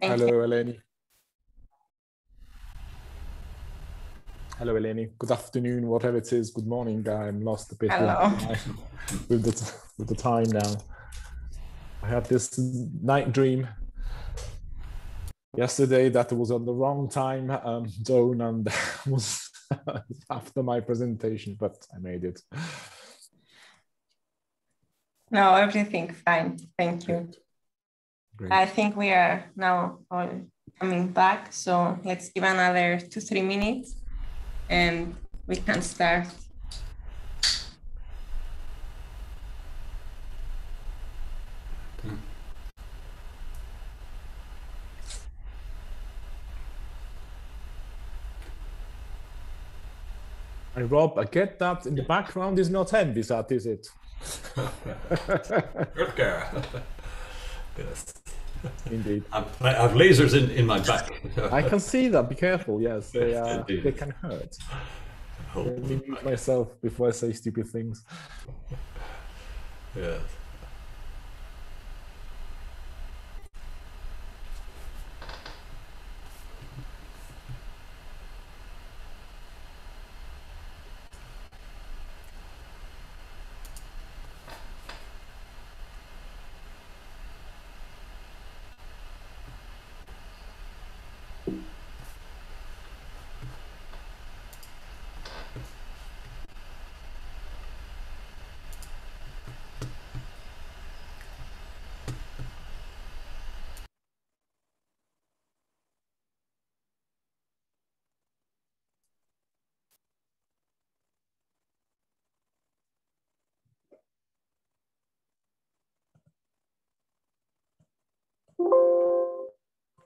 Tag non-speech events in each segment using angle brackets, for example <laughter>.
Thank Hello, you. Eleni. Hello, Eleni. Good afternoon, whatever it is. Good morning. I'm lost a bit with, Hello. <laughs> with the with the time now. I had this night dream yesterday that was on the wrong time um, zone and <laughs> was after my presentation, but I made it. No, everything fine. Thank you. Great. I think we are now all coming back. So let's give another two, three minutes and we can start. I Rob, I get that in the background is not Envisat, is it? <laughs> Healthcare. <laughs> yes. <laughs> Indeed. I have lasers in, in my back. <laughs> I can see that. Be careful. Yes, they uh, they can hurt. hope. Let mute myself before I say stupid things. Yes.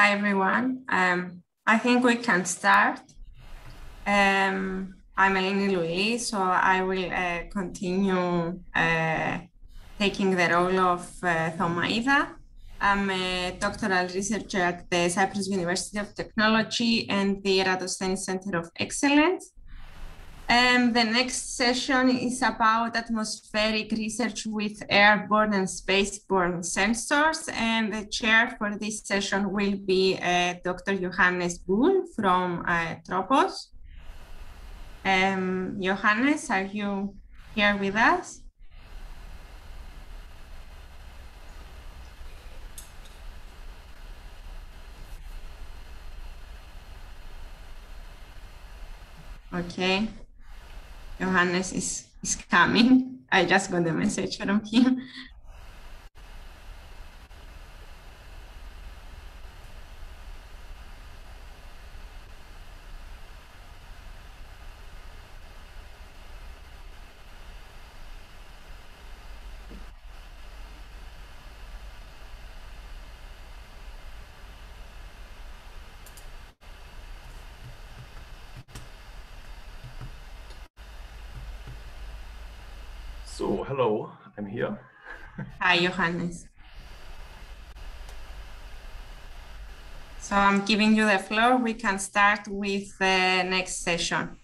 Hi, everyone. Um, I think we can start. Um, I'm Eleni Louis, so I will uh, continue uh, taking the role of uh, Thomaida. I'm a doctoral researcher at the Cyprus University of Technology and the Eratosthenes Center of Excellence. Um, the next session is about atmospheric research with airborne and spaceborne sensors. And the chair for this session will be uh, Dr. Johannes Bühl from uh, Tropos. Um, Johannes, are you here with us? Okay. Johannes is, is coming. I just got the message from him. So, hello, I'm here. Hi, Johannes. So I'm giving you the floor. We can start with the next session.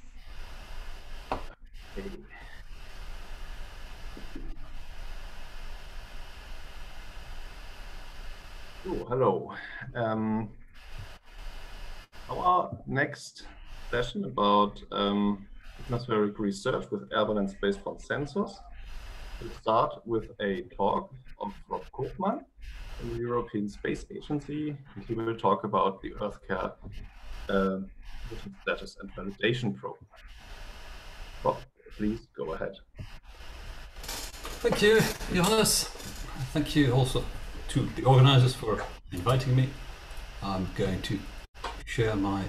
So, hello. Um, our next session about um, atmospheric research with airborne and spaceborne sensors start with a talk of Rob Koopman from the European Space Agency. And he will talk about the EarthCare uh, status and validation program. Rob, please go ahead. Thank you, Johannes. Thank you also to the organizers for inviting me. I'm going to share my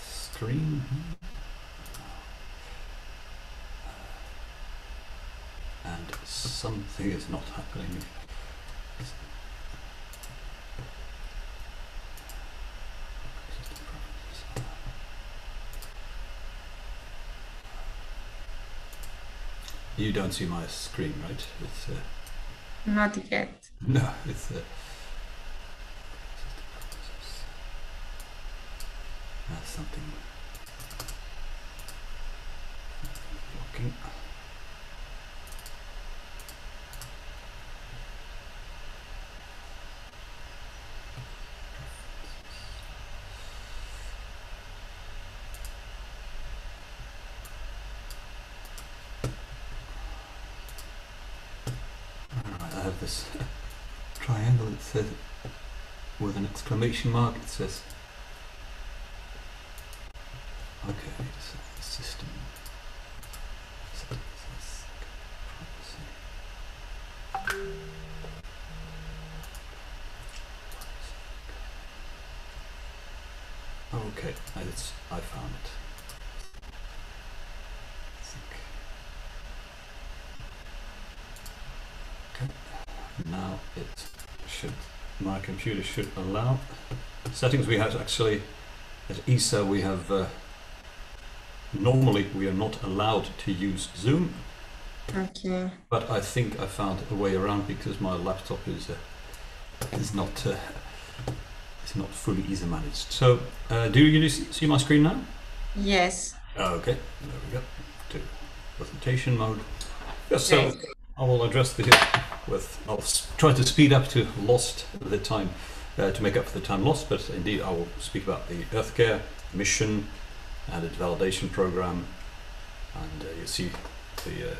screen. And something is not happening. You don't see my screen, right? It's uh, Not yet. <laughs> no, it's uh, that's something blocking. Alright, I have this triangle that says with an exclamation mark it says okay it's a system settings, privacy. okay it's I found it I think okay now it should my computer should allow settings we have actually at ESA we have uh, normally we are not allowed to use Zoom Okay. but I think I found a way around because my laptop is uh, is not uh, is not fully ESA managed so uh, do you see see my screen now Yes. okay there we go to presentation mode yes so. I will address this with, I'll try to speed up to lost the time, uh, to make up for the time lost, but indeed I will speak about the EarthCare mission and its validation program. And uh, you see the, uh,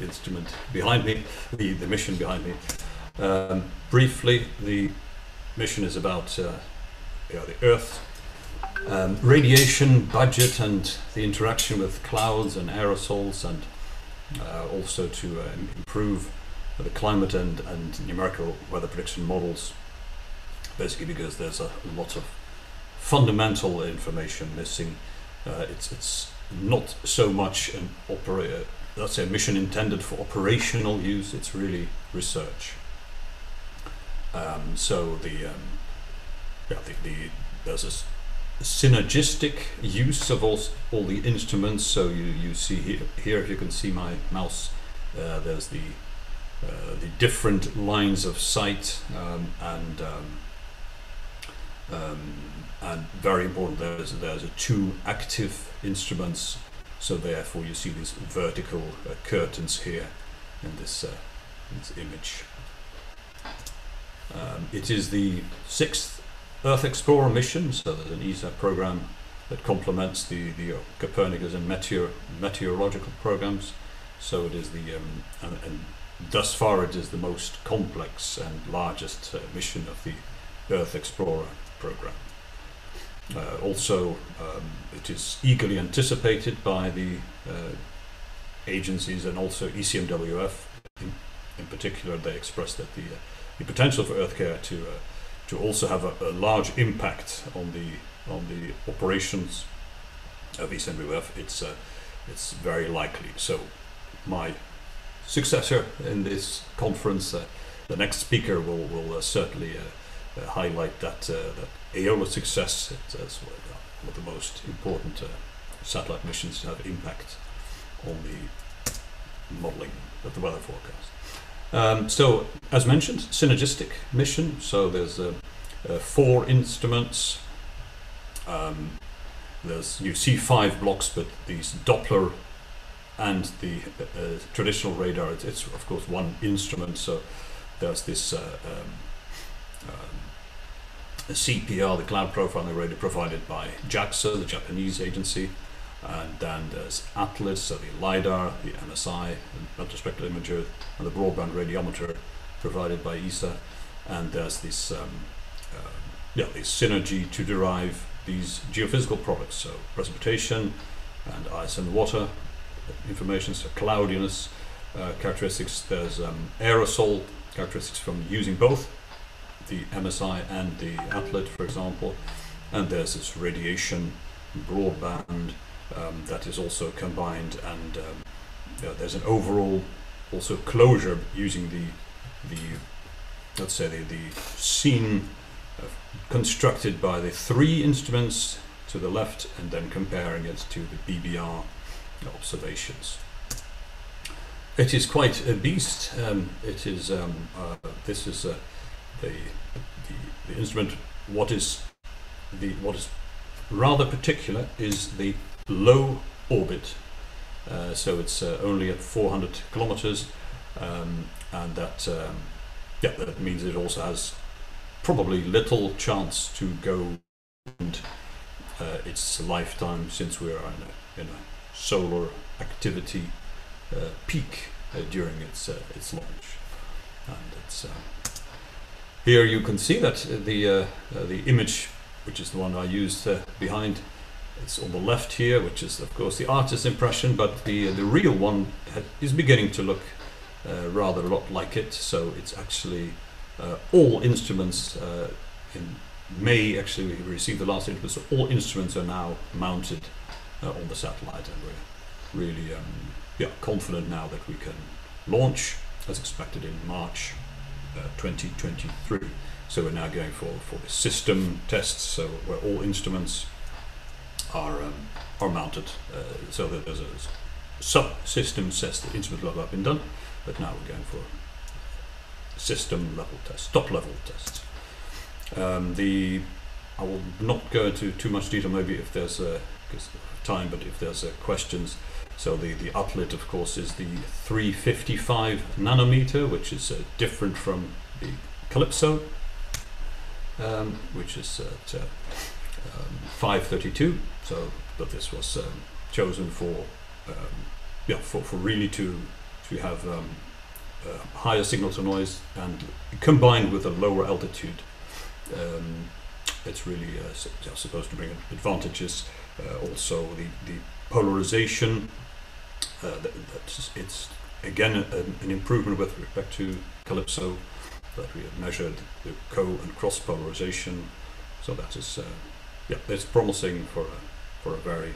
instrument behind me, the, the mission behind me. Um, briefly, the mission is about uh, you know, the Earth um, radiation budget and the interaction with clouds and aerosols and uh, also to uh, improve the climate and, and numerical weather prediction models, basically because there's a lot of fundamental information missing. Uh, it's, it's not so much an opera, that's a mission intended for operational use, it's really research. Um, so the, um, yeah, the, the, there's a synergistic use of all, all the instruments. So you, you see here, here, if you can see my mouse, uh, there's the uh, the different lines of sight um, and um, um, and very important there's there's two active instruments. So therefore you see these vertical uh, curtains here in this uh, this image. Um, it is the sixth Earth Explorer mission so there's an ESA program that complements the the Copernicus and meteor meteorological programs. So it is the um, and, and Thus far, it is the most complex and largest uh, mission of the Earth Explorer program. Uh, also, um, it is eagerly anticipated by the uh, agencies and also ECMWF. In, in particular, they expressed that the, uh, the potential for EarthCare to uh, to also have a, a large impact on the on the operations of ECMWF. It's it's very likely. So, my successor in this conference. Uh, the next speaker will will uh, certainly uh, highlight that that success it, as one of the most important uh, satellite missions to have impact on the modeling of the weather forecast. Um, so, as mentioned, synergistic mission. So there's uh, uh, four instruments. Um, there's you see five blocks, but these Doppler and the uh, traditional radar, it's, it's, of course one instrument. So there's this uh, um, um, CPR, the Cloud Profiling Radar, provided by JAXA, the Japanese agency, and then there's ATLID, so the LiDAR, the MSI, the multispectral imager, and the broadband radiometer provided by ESA, and there's this um, uh, yeah, this synergy to derive these geophysical products, so precipitation and ice and water information, so cloudiness uh, characteristics. There's um, aerosol characteristics from using both the MSI and the ATLID, for example, and there's this radiation broadband um, that is also combined, and um, yeah, there's an overall also closure using the the let's say the, the scene uh, constructed by the three instruments to the left and then comparing it to the BBR observations. It is quite a beast. Um, it is um, uh, this is uh, the, the the instrument. What is the what is rather particular is the low orbit. Uh, so it's uh, only at 400 kilometers, um, and that um, yeah that means it also has probably little chance to go and uh, its lifetime since we are in a, in a solar activity uh, peak uh, during its uh, its launch, and it's here you can see that the the image, which is the one I used behind, it's on the left here, which is of course the artist's impression, but the the real one is beginning to look uh, rather a lot like it. So it's actually uh, all instruments uh, in May. Actually, we received the last instruments. So all instruments are now mounted on the satellite, and we're really um, yeah confident now that we can launch as expected in March 2023. So we're now going for for the system tests. So where all instruments are um, are mounted uh, so that there's a subsystem test the instrument level have been done, but now we're going for system level tests, top level tests. Um, the I will not go into too much detail. Maybe if there's a time, but if there's a questions. So the the ATLID, of course, is the 355 nanometer, which is uh, different from the CALIPSO, um, which is at uh, um, 532. So, but this was um, chosen for, um, yeah, for, for really to to have um, uh, higher signal to noise and combined with a lower altitude. Um, it's really uh, supposed to bring advantages. Uh, also, the the polarization. Uh, that, that's it's again a, an improvement with respect to CALIPSO that we have measured the co and cross polarization. So that is uh, yeah, it's promising for a, for a very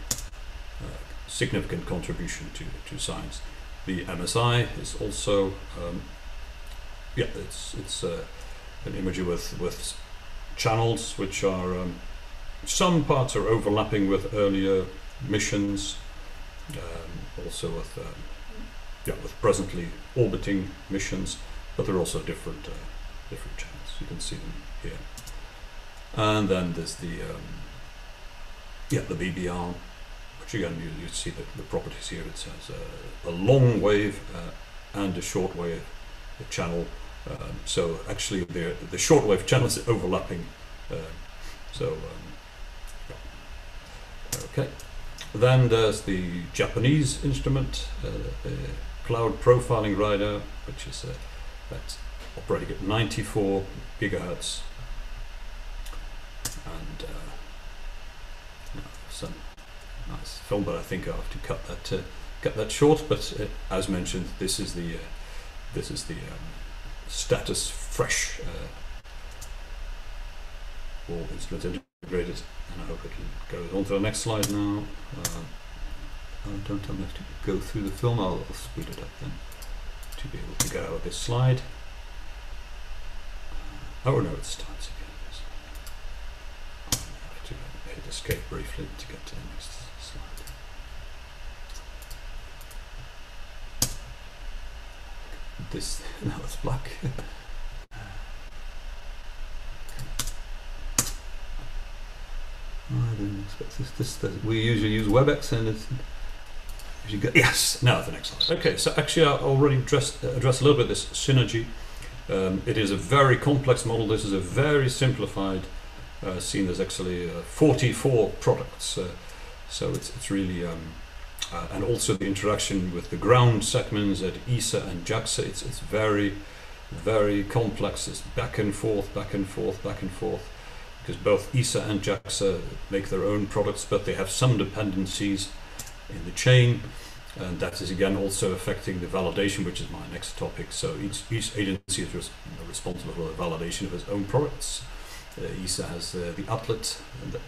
significant contribution to, to science. The MSI is also um, yeah, it's it's uh, an imager with with channels which are um, some parts are overlapping with earlier missions, um, also with um, yeah with presently orbiting missions, but they're also different uh, different channels. You can see them here, and then there's the um, yeah, the BBR, which again you, you see the, the properties here. It has a, a long wave uh, and a short wave channel. Um, so actually, the the short wave channel is overlapping. Uh, so um, okay. Then there's the Japanese instrument, uh, cloud profiling radar, which is uh, that's operating at 94 gigahertz and uh, some nice film, but I think I have to cut that uh, cut that short. But uh, as mentioned, this is the uh, this is the um, status fresh uh, all instrument integrated, and I hope I can go on to the next slide now. Uh, uh don't tell me to go through the film. I'll, I'll speed it up then to be able to get out of this slide. Uh, oh no, it starts again I have to uh, hit escape briefly to get to the next slide. this <laughs> now it's black. <laughs> I didn't expect this, this, this. We usually use WebEx and it's. Go, yes, now the next slide. Okay, so actually I already addressed, addressed a little bit this synergy. Um, it is a very complex model. This is a very simplified uh, scene. There's actually uh, 44 products. Uh, so it's, it's really, um, uh, and also the interaction with the ground segments at ESA and JAXA. It's, it's very, very complex. It's back and forth, back and forth, back and forth because both ESA and JAXA make their own products, but they have some dependencies in the chain, and that is again also affecting the validation, which is my next topic. So each, each agency is res responsible for the validation of its own products. Uh, ESA has uh, the and the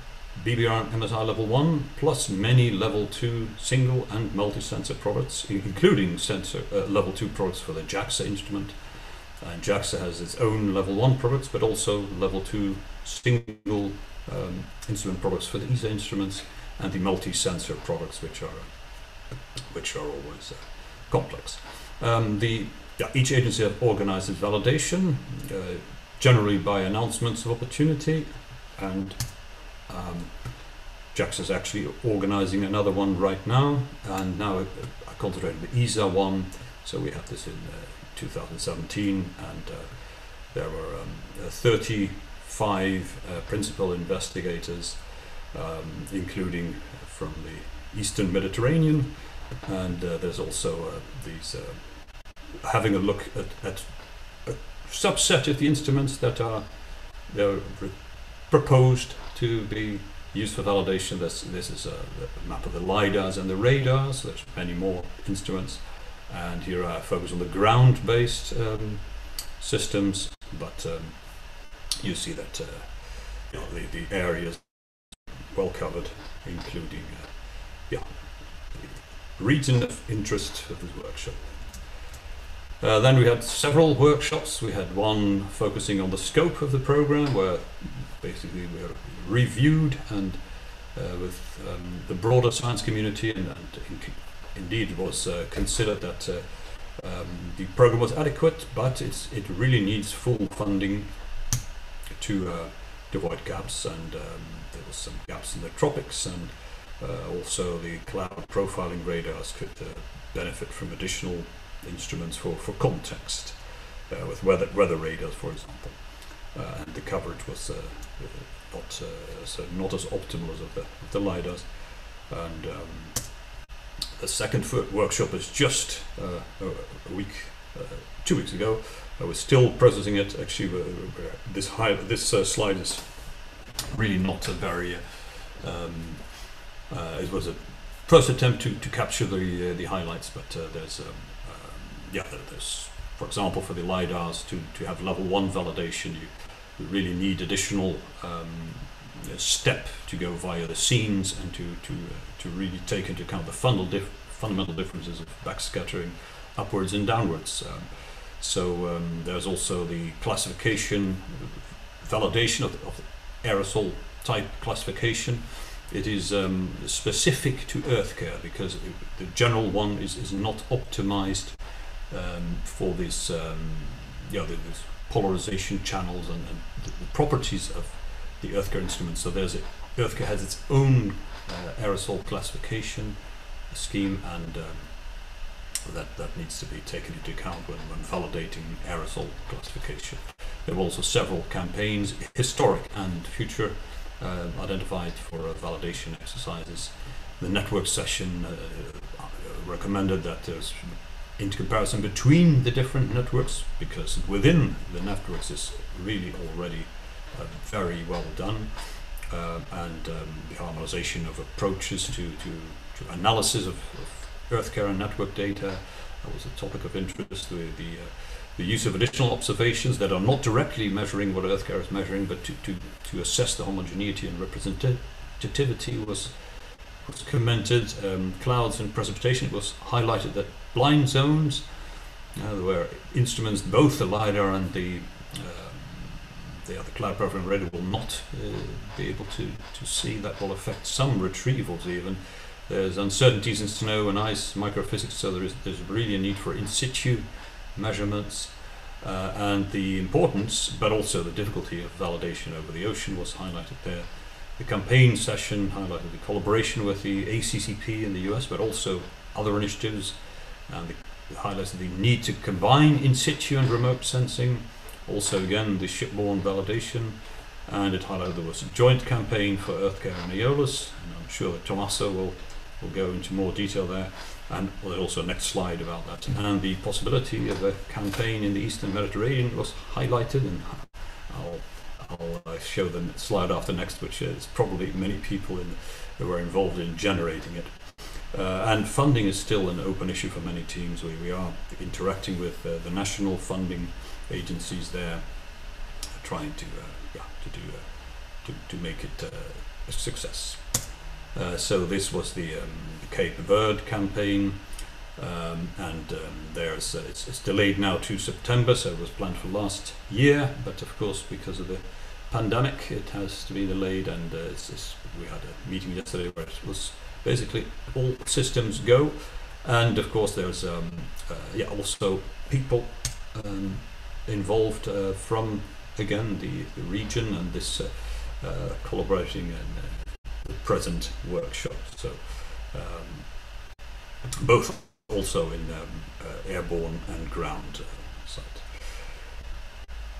BBR MSI level 1, plus many level 2 single and multi-sensor products, including sensor uh, level 2 products for the JAXA instrument. And JAXA has its own level 1 products, but also level 2 single um, instrument products for the ESA instruments and the multi-sensor products, which are which are always uh, complex. Um, the yeah, each agency its validation, uh, generally by announcements of opportunity, and um, JAXA is actually organizing another one right now, and now uh, I concentrate on the ESA one. So we have this in uh, 2017, and uh, there were um, 30 five uh, principal investigators, um, including from the Eastern Mediterranean, and uh, there's also uh, these uh, having a look at, at, a subset of the instruments that are they're proposed to be used for validation. This this is a, a map of the lidars and the radars. There's many more instruments, and here I focus on the ground-based um, systems, but um, you see that uh, you know, the, the areas well covered, including uh, yeah, the region of interest of this workshop. Uh, then we had several workshops. We had one focusing on the scope of the program, where basically we reviewed and uh, with um, the broader science community, and, and in, indeed was uh, considered that uh, um, the program was adequate, but it really needs full funding to uh, avoid gaps, and um, there was some gaps in the tropics, and uh, also the cloud profiling radars could uh, benefit from additional instruments for, for context, uh, with weather, weather radars, for example. Uh, and the coverage was not, so not as optimal as of the, of the LiDARs. And um, the second workshop is just a week, two weeks ago, I was still processing it. Actually, uh, this high, this uh, slide is really not a very. Um, uh, it was a first attempt to, to capture the uh, the highlights, but uh, there's um, yeah, there's for example for the lidars to to have level one validation, you really need additional um, step to go via the scenes and to to to really take into account the fundamental, dif fundamental differences of backscattering upwards and downwards. Um, so um, there's also the classification, validation of, of aerosol type classification. It is um, specific to earth care because it, the general one is, is not optimized um, for this, um, you know, this polarization channels and, and the, the, properties of the earth care instrument. So there's a, earth care has its own uh, aerosol classification scheme and um, that, that needs to be taken into account when, when validating aerosol classification. There were also several campaigns, historic and future, uh, identified for uh, validation exercises. The network session uh, recommended that there's into comparison between the different networks because within the networks is really already uh, very well done uh, and um, the harmonization of approaches to, to, to analysis of, of Earth care and network data. That was a topic of interest. The, the, uh, the use of additional observations that are not directly measuring what Earth care is measuring, but to, to, to assess the homogeneity and representativity was was commented. Um, clouds and precipitation it was highlighted that blind zones, uh, where instruments, both the LiDAR and the um, the other cloud profiling radar will not uh, be able to, to see that will affect some retrievals even there's uncertainties in snow and ice microphysics, so there is there's really a need for in situ measurements. Uh, and the importance, but also the difficulty of validation over the ocean was highlighted there. The campaign session highlighted the collaboration with the ACCP in the US, but also other initiatives, and the, highlighted the need to combine in situ and remote sensing. Also, again, the shipborne validation, and it highlighted there was a joint campaign for EarthCare and Aeolus, and I'm sure Tommaso will, will go into more detail there and also next slide about that. And the possibility of a campaign in the Eastern Mediterranean was highlighted, and I'll, I'll uh, show the slide after next, which is probably many people in, who were involved in generating it. Uh, and funding is still an open issue for many teams. We, we are interacting with uh, the national funding agencies there, trying to uh, yeah to do uh, to, to make it uh, a success. So this was the um, Cape Verde campaign. Um, and um, there's uh, it's, it's, delayed now to September, so it was planned for last year, but of course because of the pandemic, it has to be delayed. And uh, it's, it's, we had a meeting yesterday where it was basically all systems go, and of course there's um, uh, yeah also people um, involved uh, from again the, the region and this uh, uh, collaborating and the present workshop. So um, both also in um, uh, airborne and ground uh, site.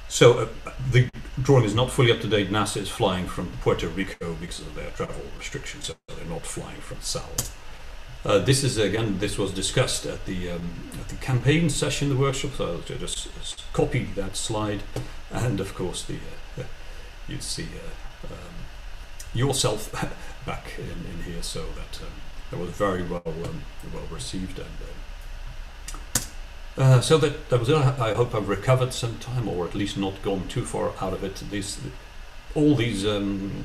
So uh, the drawing is not fully up to date. NASA is flying from Puerto Rico because of their travel restrictions, so they're not flying from Sal. Uh, this is again. This was discussed at the um, at the campaign session, the workshop. So I'll just, just copy that slide, and of course the uh, you'd see uh, yourself <laughs> back in, in here, so that um, that was very well um, well received and uh, uh, so that that was it. I hope I've recovered some time or at least not gone too far out of it. These all these um,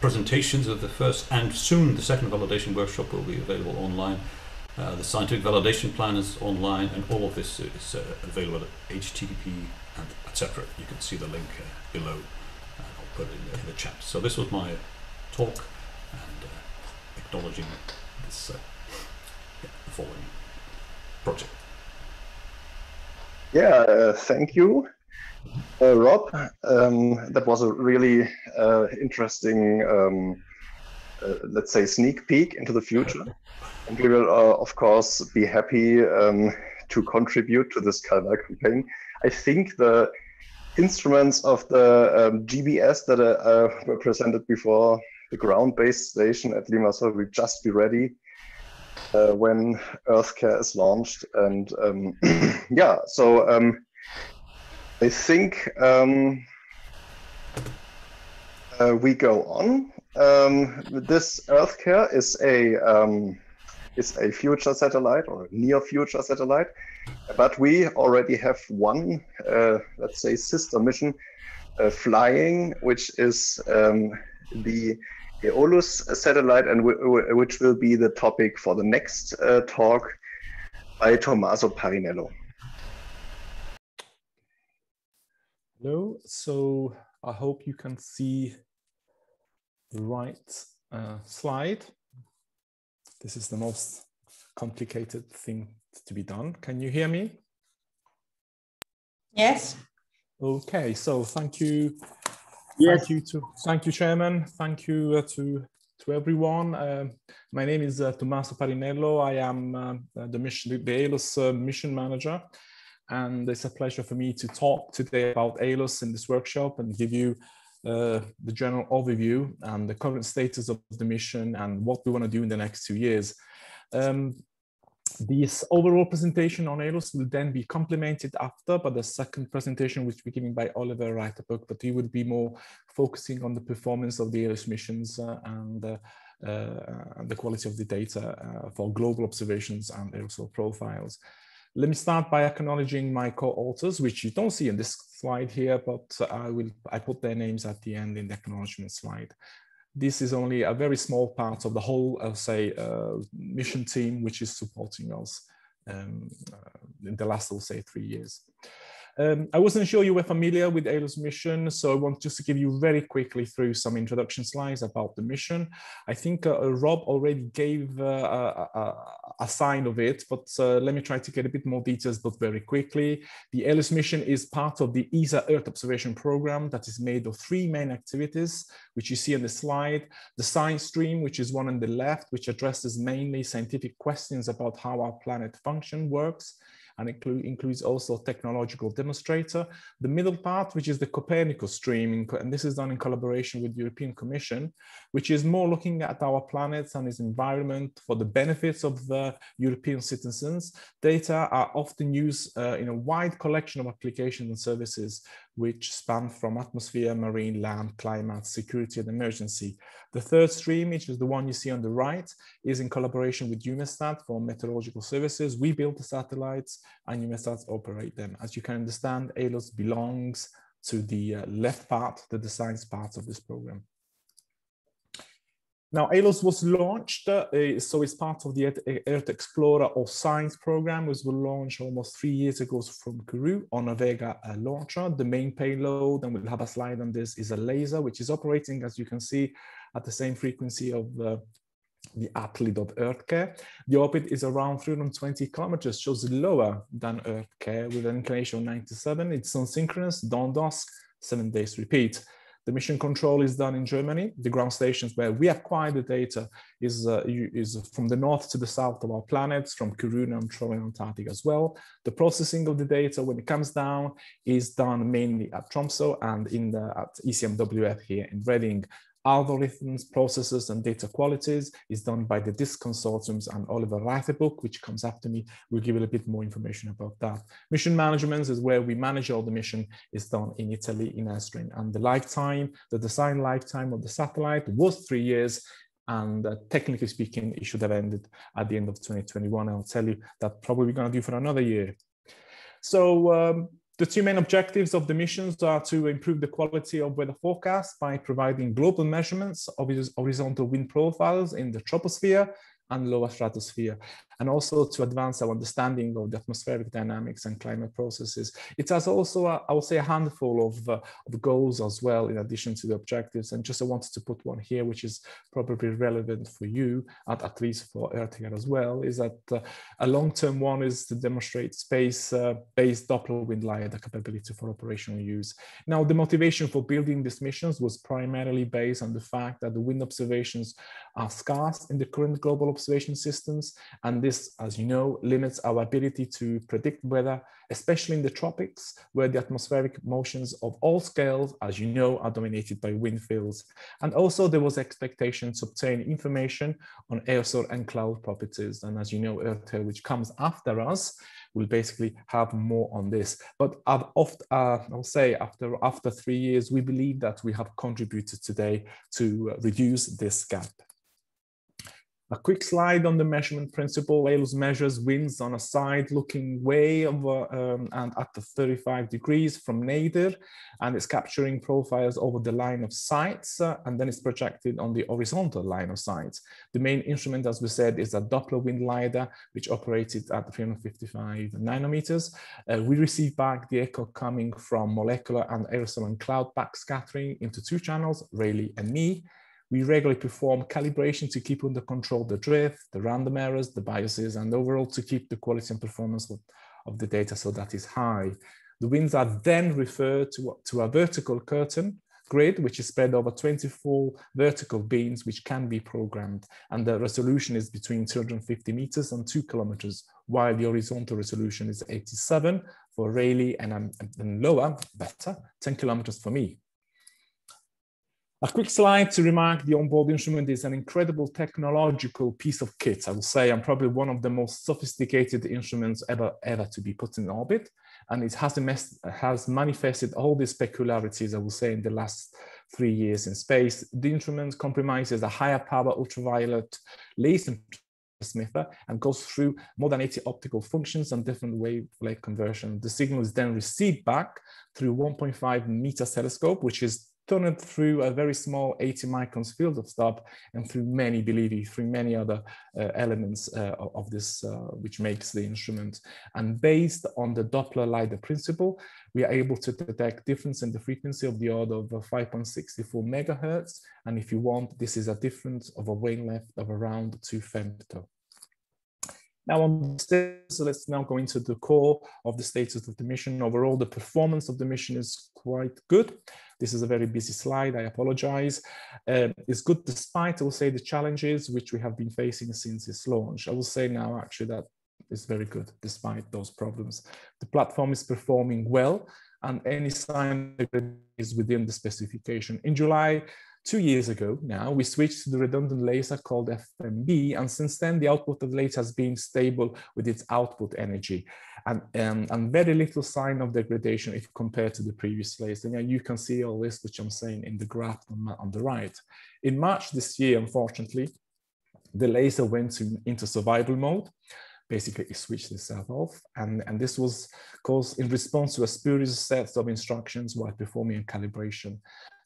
presentations of the first and soon the second validation workshop will be available online. Uh, the scientific validation plan is online and all of this is uh, available at HTTP and etc. You can see the link uh, below put in the, the chat. So this was my talk and acknowledging this uh, yeah, following project. Yeah, uh, thank you, uh, Rob. Um, that was a really uh, interesting, um, uh, let's say, sneak peek into the future. <laughs> And we will, uh, of course, be happy um, to contribute to this CalVal campaign. I think the instruments of the um, GBS that were presented before the ground-based station at Limassol will just be ready uh, when EarthCare is launched. And um, <clears throat> yeah, so um, I think um, uh, we go on. Um, this EarthCare is a um, is a future satellite or near future satellite, but we already have one, uh, let's say, sister mission uh, flying, which is um, the Aeolus satellite, and which will be the topic for the next uh, talk by Tommaso Parrinello. Hello, so I hope you can see the right uh, slide. This is the most complicated thing to be done. Can you hear me? Yes. Okay, so thank you Yes. Thank you to thank you, Chairman. Thank you uh, to to everyone. Uh, my name is uh, Tommaso Parrinello. I am uh, the mission the Aeolus uh, mission manager, and it's a pleasure for me to talk today about Aeolus in this workshop and give you uh, the general overview and the current status of the mission and what we want to do in the next two years. Um, this overall presentation on Aeolus will then be complemented after by the second presentation, which will be given by Oliver Reitebuch, but he would be more focusing on the performance of the Aeolus missions uh, and uh, uh, the quality of the data uh, for global observations and also profiles. Let me start by acknowledging my co-authors, which you don't see in this slide here, but I will I put their names at the end in the acknowledgement slide this is only a very small part of the whole, I'll say, uh, mission team, which is supporting us um, uh, in the last, I'll say, three years. Um, I wasn't sure you were familiar with Aeolus mission, so I want just to give you very quickly through some introduction slides about the mission. I think uh, Rob already gave uh, a, a, sign of it, but uh, let me try to get a bit more details, but very quickly. The Aeolus mission is part of the ESA Earth Observation Program that is made of three main activities, which you see on the slide. The science stream, which is one on the left, which addresses mainly scientific questions about how our planet function works and include, includes also technological demonstrator. The middle part, which is the Copernicus stream, and this is done in collaboration with the European Commission, which is more looking at our planets and its environment for the benefits of the European citizens. Data are often used uh, in a wide collection of applications and services which span from atmosphere, marine, land, climate, security, and emergency. The third stream, which is the one you see on the right, is in collaboration with EUMETSAT for meteorological services. We build the satellites and EUMETSAT operate them. As you can understand, Aeolus belongs to the uh, left part, the science part of this program. Now, Aeolus was launched, uh, so it's part of the Earth Explorer or Science program, which was launched almost three years ago from Kourou on a Vega uh, launcher. The main payload, and we'll have a slide on this, is a laser, which is operating, as you can see, at the same frequency of uh, the ATLID of EarthCare. The orbit is around 320 kilometers, shows lower than EarthCare with an inclination of 97. It's sun-synchronous, dawn dusk, seven days repeat. The mission control is done in Germany. The ground stations where we acquire the data is, uh, is from the north to the south of our planets, from Kiruna and Troll and Antarctica as well. The processing of the data when it comes down is done mainly at Tromsø and in the, at ECMWF here in Reading algorithms, processes, and data qualities is done by the DISC consortiums and Oliver Reitebuch, which comes after me, We'll give you a bit more information about that. Mission management is where we manage all the mission is done in Italy, in ESRIN. And the lifetime, the design lifetime of the satellite was three years. And uh, technically speaking, it should have ended at the end of 2021. I'll tell you that probably we're going to do for another year. So um, the two main objectives of the missions are to improve the quality of weather forecasts by providing global measurements of horizontal wind profiles in the troposphere and lower stratosphere, and also to advance our understanding of the atmospheric dynamics and climate processes. It has also, a, I would say, a handful of, uh, of goals as well, in addition to the objectives. And just I wanted to put one here, which is probably relevant for you, at, at least for EarthCare as well, is that uh, a long-term one is to demonstrate space-based uh, Doppler wind lidar capability for operational use. Now, the motivation for building these missions was primarily based on the fact that the wind observations are scarce in the current global observation systems. And this, as you know, limits our ability to predict weather, especially in the tropics, where the atmospheric motions of all scales, as you know, are dominated by wind fields. And also there was expectation to obtain information on aerosol and cloud properties. And as you know, Earth, which comes after us, will basically have more on this. But oft, uh, I'll say after, after three years, we believe that we have contributed today to reduce this gap. A quick slide on the measurement principle. Aeolus measures winds on a side looking way over um, and at the 35 degrees from nadir, and it's capturing profiles over the line of sight, uh, and then it's projected on the horizontal line of sight. The main instrument, as we said, is a Doppler wind lidar, which operated at 355 nanometers. Uh, we receive back the echo coming from molecular and aerosol and cloud backscattering into two channels, Rayleigh and Mie. We regularly perform calibration to keep under control the drift, the random errors, the biases, and overall to keep the quality and performance of, of the data so that is high. The winds are then referred to, to a vertical curtain grid, which is spread over 24 vertical beams, which can be programmed. And the resolution is between 250 meters and two kilometers, while the horizontal resolution is 87 for Rayleigh and, and lower, better, 10 kilometers for Mie. A quick slide to remark the onboard instrument is an incredible technological piece of kit. I will say I'm probably one of the most sophisticated instruments ever, ever to be put in orbit. And it has, has manifested all these peculiarities, I will say, in the last three years in space. The instrument compromises a higher power ultraviolet laser transmitter and goes through more than 80 optical functions and different wavelength conversion. The signal is then received back through 1.5 meter telescope, which is tunneled through a very small 80 microns field of stop and through many, believe through many other uh, elements uh, of this, uh, which makes the instrument. And based on the Doppler LiDAR principle, we are able to detect difference in the frequency of the order of 5.64 megahertz. And if you want, this is a difference of a wavelength of around two femto. Now on status, let's now go into the core of the status of the mission. Overall, the performance of the mission is quite good. This is a very busy slide, I apologize. Uh, it's good despite, I will say, the challenges which we have been facing since its launch. I will say now actually that is very good despite those problems. The platform is performing well and any sign is within the specification. In July, two years ago now, we switched to the redundant laser called FMB, and since then the output of the laser has been stable with its output energy, and, um, and very little sign of degradation if compared to the previous laser. And you can see all this, which I'm saying in the graph on, the right. In March this year, unfortunately, the laser went to, into survival mode, basically it switched itself off. And, and this was caused in response to a spurious set of instructions while performing a calibration.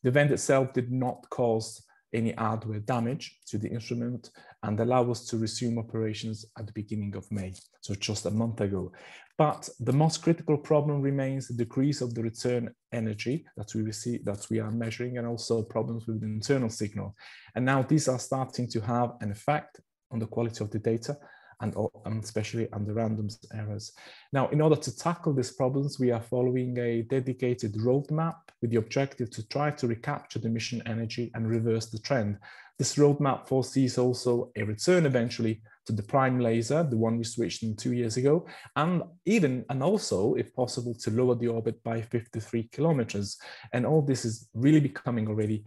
The event itself did not cause any hardware damage to the instrument and allow us to resume operations at the beginning of May, so just a month ago. But the most critical problem remains the decrease of the return energy that we receive, that we are measuring, and also problems with the internal signal. And now these are starting to have an effect on the quality of the data and, and especially on the randoms errors. Now, in order to tackle these problems, we are following a dedicated roadmap with the objective to try to recapture the mission energy and reverse the trend. This roadmap foresees also a return eventually to the prime laser, the one we switched in two years ago, and even, and also, if possible, to lower the orbit by 53 kilometers. And all this is really becoming already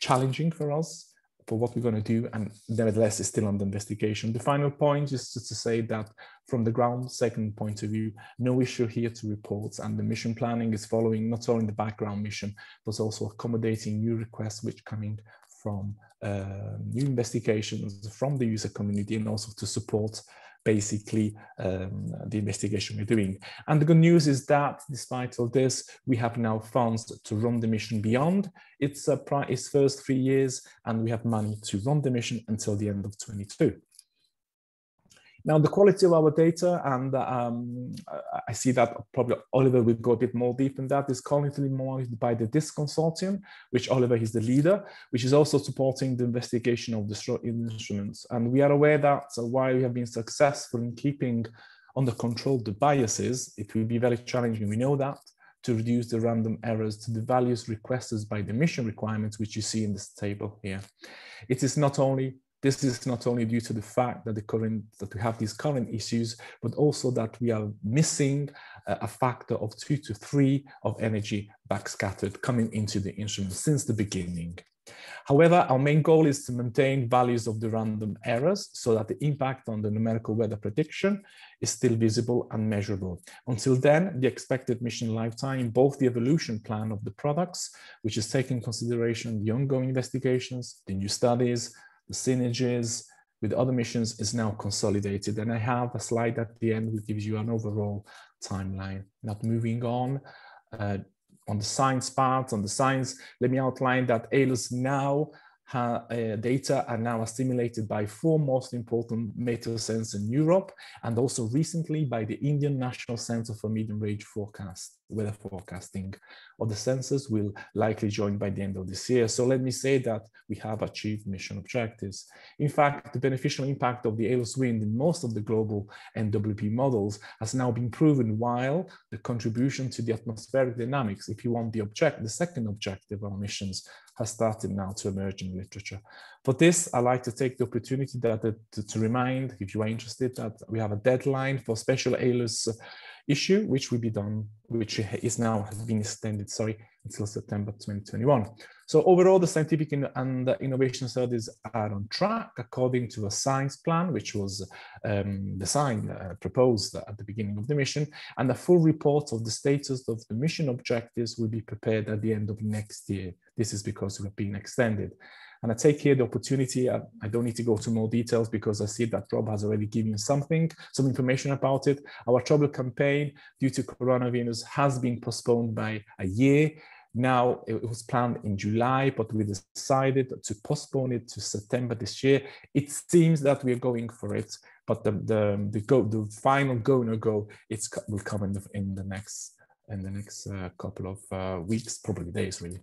challenging for us for what we're going to do, and nevertheless, it's still under investigation. The final point is just to say that from the ground second point of view, no issue here to report, and the mission planning is following not only the background mission, but also accommodating new requests which coming from uh, new investigations from the user community and also to support basically um, the investigation we're doing. And the good news is that despite all this, we have now funds to run the mission beyond its, uh, its first three years, and we have money to run the mission until the end of 22. Now, the quality of our data, and um, I see that probably Oliver will go a bit more deep in that, is currently monitored by the DISC consortium, which Oliver is the leader, which is also supporting the investigation of the instruments. And we are aware that while we have been successful in keeping under control the biases, it will be very challenging. We know that to reduce the random errors to the values requested by the mission requirements, which you see in this table here. It is not only this is not only due to the fact that the current that we have these current issues, but also that we are missing uh, a factor of two to three of energy backscattered coming into the instrument since the beginning. However, our main goal is to maintain values of the random errors so that the impact on the numerical weather prediction is still visible and measurable. Until then, the expected mission lifetime, both the evolution plan of the products, which is taking consideration the ongoing investigations, the new studies, the synergies with other missions is now consolidated. And I have a slide at the end which gives you an overall timeline. Not moving on, uh, on the science part, on the science, let me outline that Aeolus now uh, data are now assimilated by four most important meteor centers in Europe and also recently by the Indian National Center for Medium Range Forecast, weather forecasting. of the sensors will likely join by the end of this year. So let me say that we have achieved mission objectives. In fact, the beneficial impact of the Aeolus wind in most of the global NWP models has now been proven while the contribution to the atmospheric dynamics, if you want the object, the second objective of our missions, has started now to emerge in literature. For this, I'd like to take the opportunity that, uh, to, to, remind, if you are interested, that we have a deadline for special Aeolus issue, which will be done, which is now has been extended, sorry, until September 2021. So overall, the scientific and the innovation studies are on track according to a science plan, which was um, designed, uh, proposed at the beginning of the mission, and a full report of the status of the mission objectives will be prepared at the end of next year. This is because we have been extended. And I take here the opportunity, I, I, don't need to go to more details because I see that Rob has already given you something, some information about it. Our travel campaign due to coronavirus has been postponed by a year. Now it was planned in July, but we decided to postpone it to September this year. It seems that we are going for it, but the the the go the final go no go it's will come in the in the next in the next uh, couple of uh, weeks, probably days, really.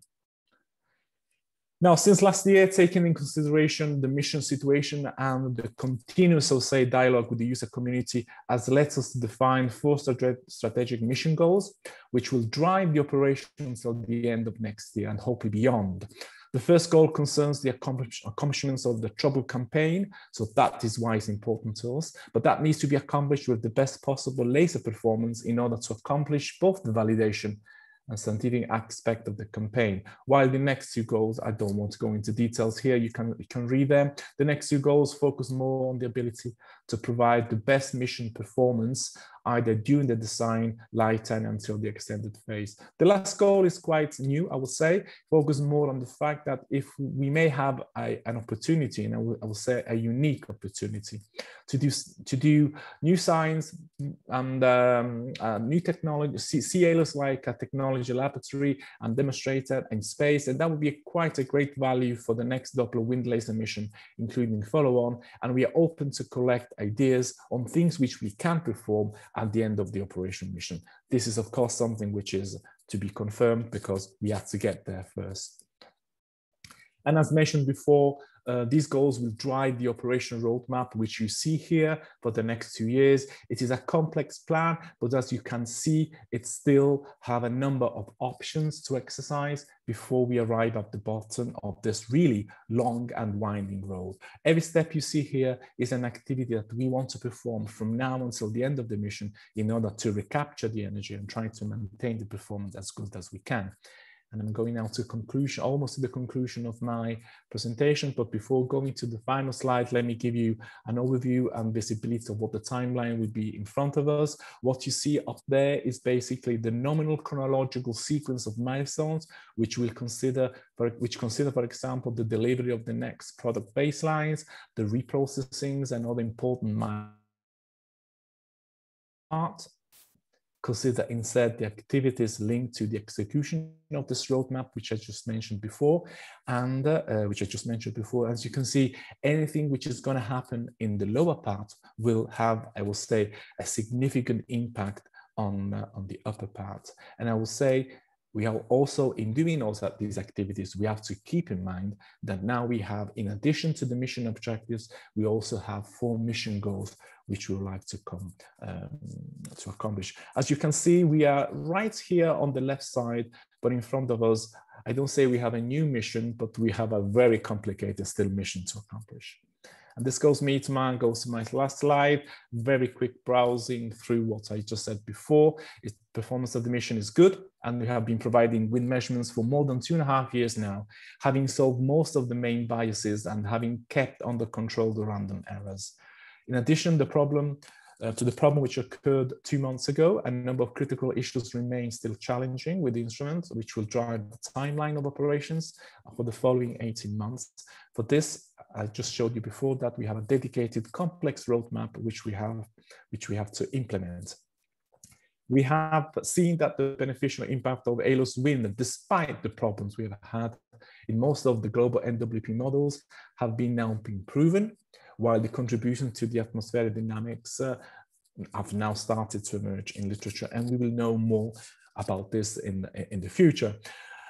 Now, since last year, taking in consideration the mission situation and the continuous, I'll say, dialogue with the user community has led us to define four strategic mission goals, which will drive the operations until the end of next year and hopefully beyond. The first goal concerns the accomplishments of the tropical campaign. So that is why it's important to us, but that needs to be accomplished with the best possible laser performance in order to accomplish both the validation and scientific aspect of the campaign. While the next two goals, I don't want to go into details here, you can, you can read them. The next two goals focus more on the ability to provide the best mission performance either during the design, lifetime, until the extended phase. The last goal is quite new, I would say, focus more on the fact that if we may have a, an opportunity, and I will, I will say a unique opportunity, to do, to do new science and um, uh, new technology, see, see Aeolus like a technology laboratory and demonstrator in space, and that would be quite a great value for the next Doppler wind laser mission, including follow-on, and we are open to collect ideas on things which we can perform at the end of the operation mission. This is of course something which is to be confirmed because we have to get there first. And as mentioned before, uh, these goals will drive the operational roadmap, which you see here for the next two years. It is a complex plan, but as you can see, it still have a number of options to exercise before we arrive at the bottom of this really long and winding road. Every step you see here is an activity that we want to perform from now until the end of the mission in order to recapture the energy and try to maintain the performance as good as we can. And I'm going now to conclusion, almost to the conclusion of my presentation. But before going to the final slide, let me give you an overview and visibility of what the timeline would be in front of us. What you see up there is basically the nominal chronological sequence of milestones, which will consider, for, which consider, for example, the delivery of the next product baselines, the reprocessings and other important parts consider instead the activities linked to the execution of this roadmap, which I just mentioned before, and uh, which I just mentioned before. As you can see, anything which is going to happen in the lower part will have, I will say, a significant impact on, uh, on the upper part. And I will say we are also in doing also these activities, we have to keep in mind that now we have, in addition to the mission objectives, we also have four mission goals which we would like to come um, to accomplish. As you can see, we are right here on the left side, but in front of us, I don't say we have a new mission, but we have a very complicated still mission to accomplish. And this goes me to my, goes to my last slide, very quick browsing through what I just said before. It, performance of the mission is good, and we have been providing wind measurements for more than two and a half years now, having solved most of the main biases and having kept under control the random errors. In addition, the problem uh, to the problem which occurred two months ago, a number of critical issues remain still challenging with the instrument, which will drive the timeline of operations for the following 18 months. For this, I just showed you before that we have a dedicated complex roadmap which we have, which we have to implement. We have seen that the beneficial impact of Aeolus wind, despite the problems we have had in most of the global NWP models, have been now been proven while the contribution to the atmospheric dynamics uh, have now started to emerge in literature, and we will know more about this in, in the future.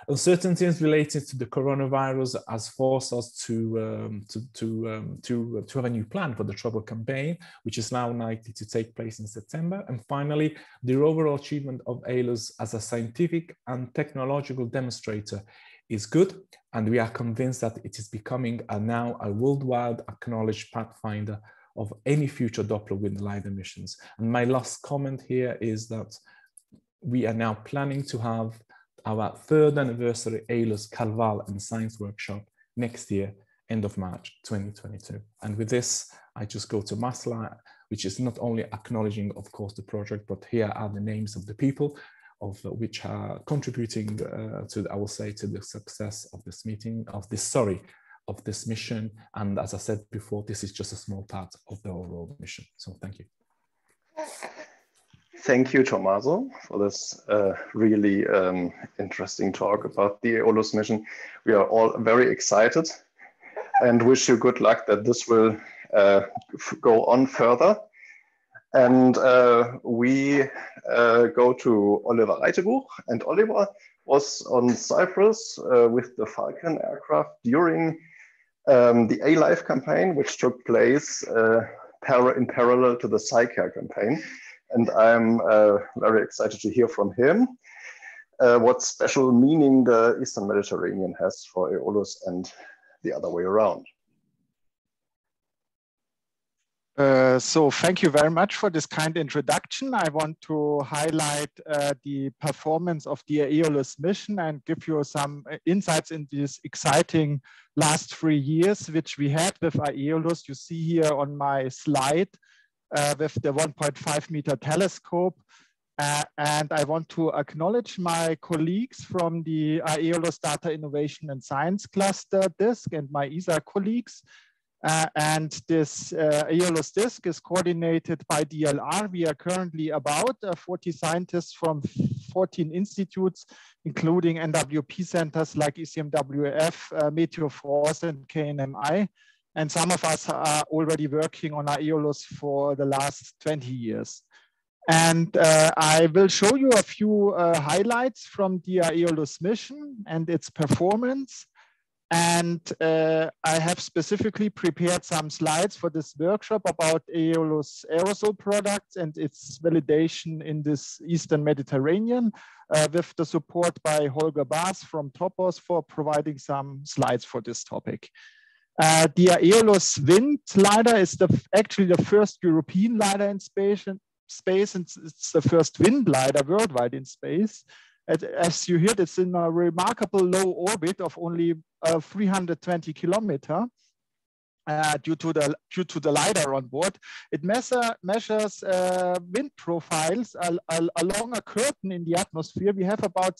Uncertainties related to the coronavirus has forced us to, um, to, to, um, to, uh, to have a new plan for the tropical campaign, which is now likely to take place in September. And finally, the overall achievement of Aeolus as a scientific and technological demonstrator is good, and we are convinced that it is becoming a now a worldwide acknowledged pathfinder of any future Doppler wind LiDAR missions. And my last comment here is that we are now planning to have our third anniversary Aeolus Calval and Science Workshop next year, end of March 2022. And with this, I just go to Masla, which is not only acknowledging, of course, the project, but here are the names of the people of which are contributing uh, to, I will say, to the success of this meeting, of this, sorry, of this mission. And as I said before, this is just a small part of the overall mission. So thank you. <laughs> thank you, Tommaso, for this uh, really um, interesting talk about the Aeolus mission. We are all very excited and wish you good luck that this will uh, go on further. And uh, we uh, go to Oliver Reitebuch, and Oliver was on Cyprus uh, with the Falcon aircraft during um, the A-Life campaign, which took place uh, para in parallel to the CyCARE campaign. And I'm uh, very excited to hear from him uh, what special meaning the Eastern Mediterranean has for Aeolus and the other way around. Uh, so thank you very much for this kind introduction. I want to highlight uh, the performance of the Aeolus mission and give you some uh, insights in these exciting last three years, which we had with Aeolus. You see here on my slide with the 1.5 meter telescope. Uh, and I want to acknowledge my colleagues from the Aeolus Data Innovation and Science Cluster DISC and my ESA colleagues uh, and this uh, Aeolus disk is coordinated by DLR. We are currently about uh, 40 scientists from 14 institutes, including NWP centers like ECMWF, uh, Météo-France, and KNMI. And some of us are already working on Aeolus for the last 20 years. And uh, I will show you a few uh, highlights from the Aeolus mission and its performance. And uh, I have specifically prepared some slides for this workshop about Aeolus aerosol products and its validation in this Eastern Mediterranean uh, with the support by Holger Baars from TROPOS for providing some slides for this topic. Uh, the Aeolus Wind LiDAR is the, actually the first European LiDAR in space, space and it's the first wind LiDAR worldwide in space as you heard, it's in a remarkable low orbit of only uh, 320 kilometer. Uh, due to the due to the lidar on board, it measure, measures uh, wind profiles al al along a curtain in the atmosphere. We have about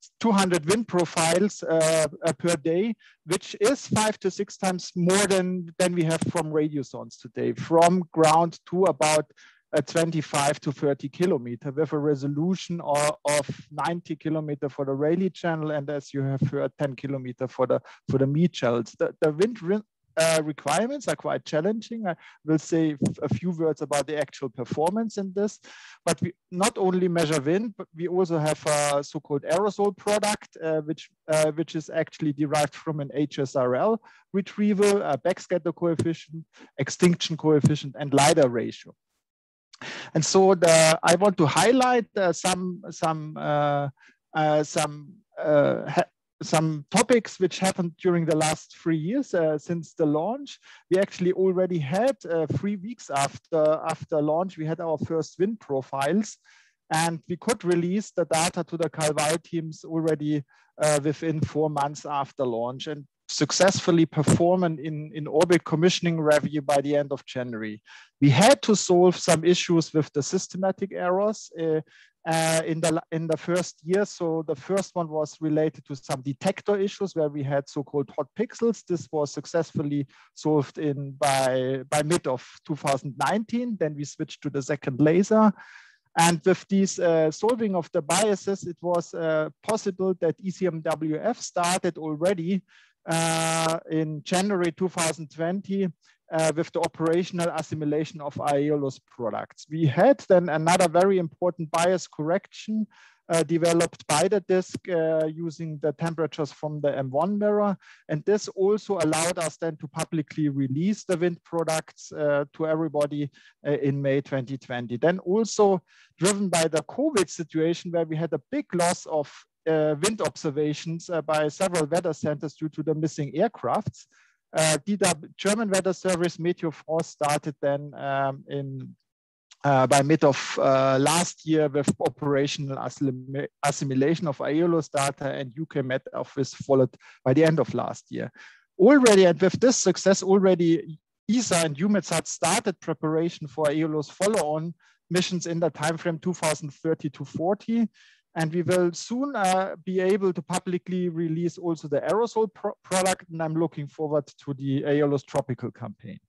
6,200 wind profiles uh, uh, per day, which is five to six times more than than we have from radiosondes today, from ground to about a 25 to 30 kilometer with a resolution of, of 90 kilometer for the Rayleigh channel and as you have heard 10 kilometer for the for the Mie channels. The, the wind uh, requirements are quite challenging. I will say a few words about the actual performance in this, but we not only measure wind, but we also have a so-called aerosol product, uh, which uh, which is actually derived from an HSRL retrieval, a backscatter coefficient, extinction coefficient, and LiDAR ratio. And so the, I want to highlight uh, some some uh, some uh, some topics which happened during the last three years uh, since the launch. We actually already had uh, three weeks after after launch. We had our first wind profiles, and we could release the data to the Calval teams already within four months after launch. And successfully perform an in, in orbit commissioning review by the end of January. We had to solve some issues with the systematic errors uh, uh, in the in the first year. So the first one was related to some detector issues where we had so-called hot pixels. This was successfully solved in by by mid of 2019. Then we switched to the second laser. And with this uh, solving of the biases, it was uh, possible that ECMWF started already uh, in January 2020 uh, with the operational assimilation of Aeolus products. We had then another very important bias correction uh, developed by the disk uh, using the temperatures from the M1 mirror. And this also allowed us then to publicly release the wind products uh, to everybody uh, in May 2020. Then also driven by the COVID situation where we had a big loss of uh, wind observations uh, by several weather centers due to the missing aircrafts. Uh, DW, German Weather Service Météo-France started then um, in uh, by mid of uh, last year with operational assimilation of Aeolus data and UK Met Office followed by the end of last year. Already, and with this success, already ESA and EUMETSAT started preparation for Aeolus follow-on missions in the timeframe 2030 to 40. And we will soon uh, be able to publicly release also the aerosol pro product. And I'm looking forward to the Aeolus tropical campaign.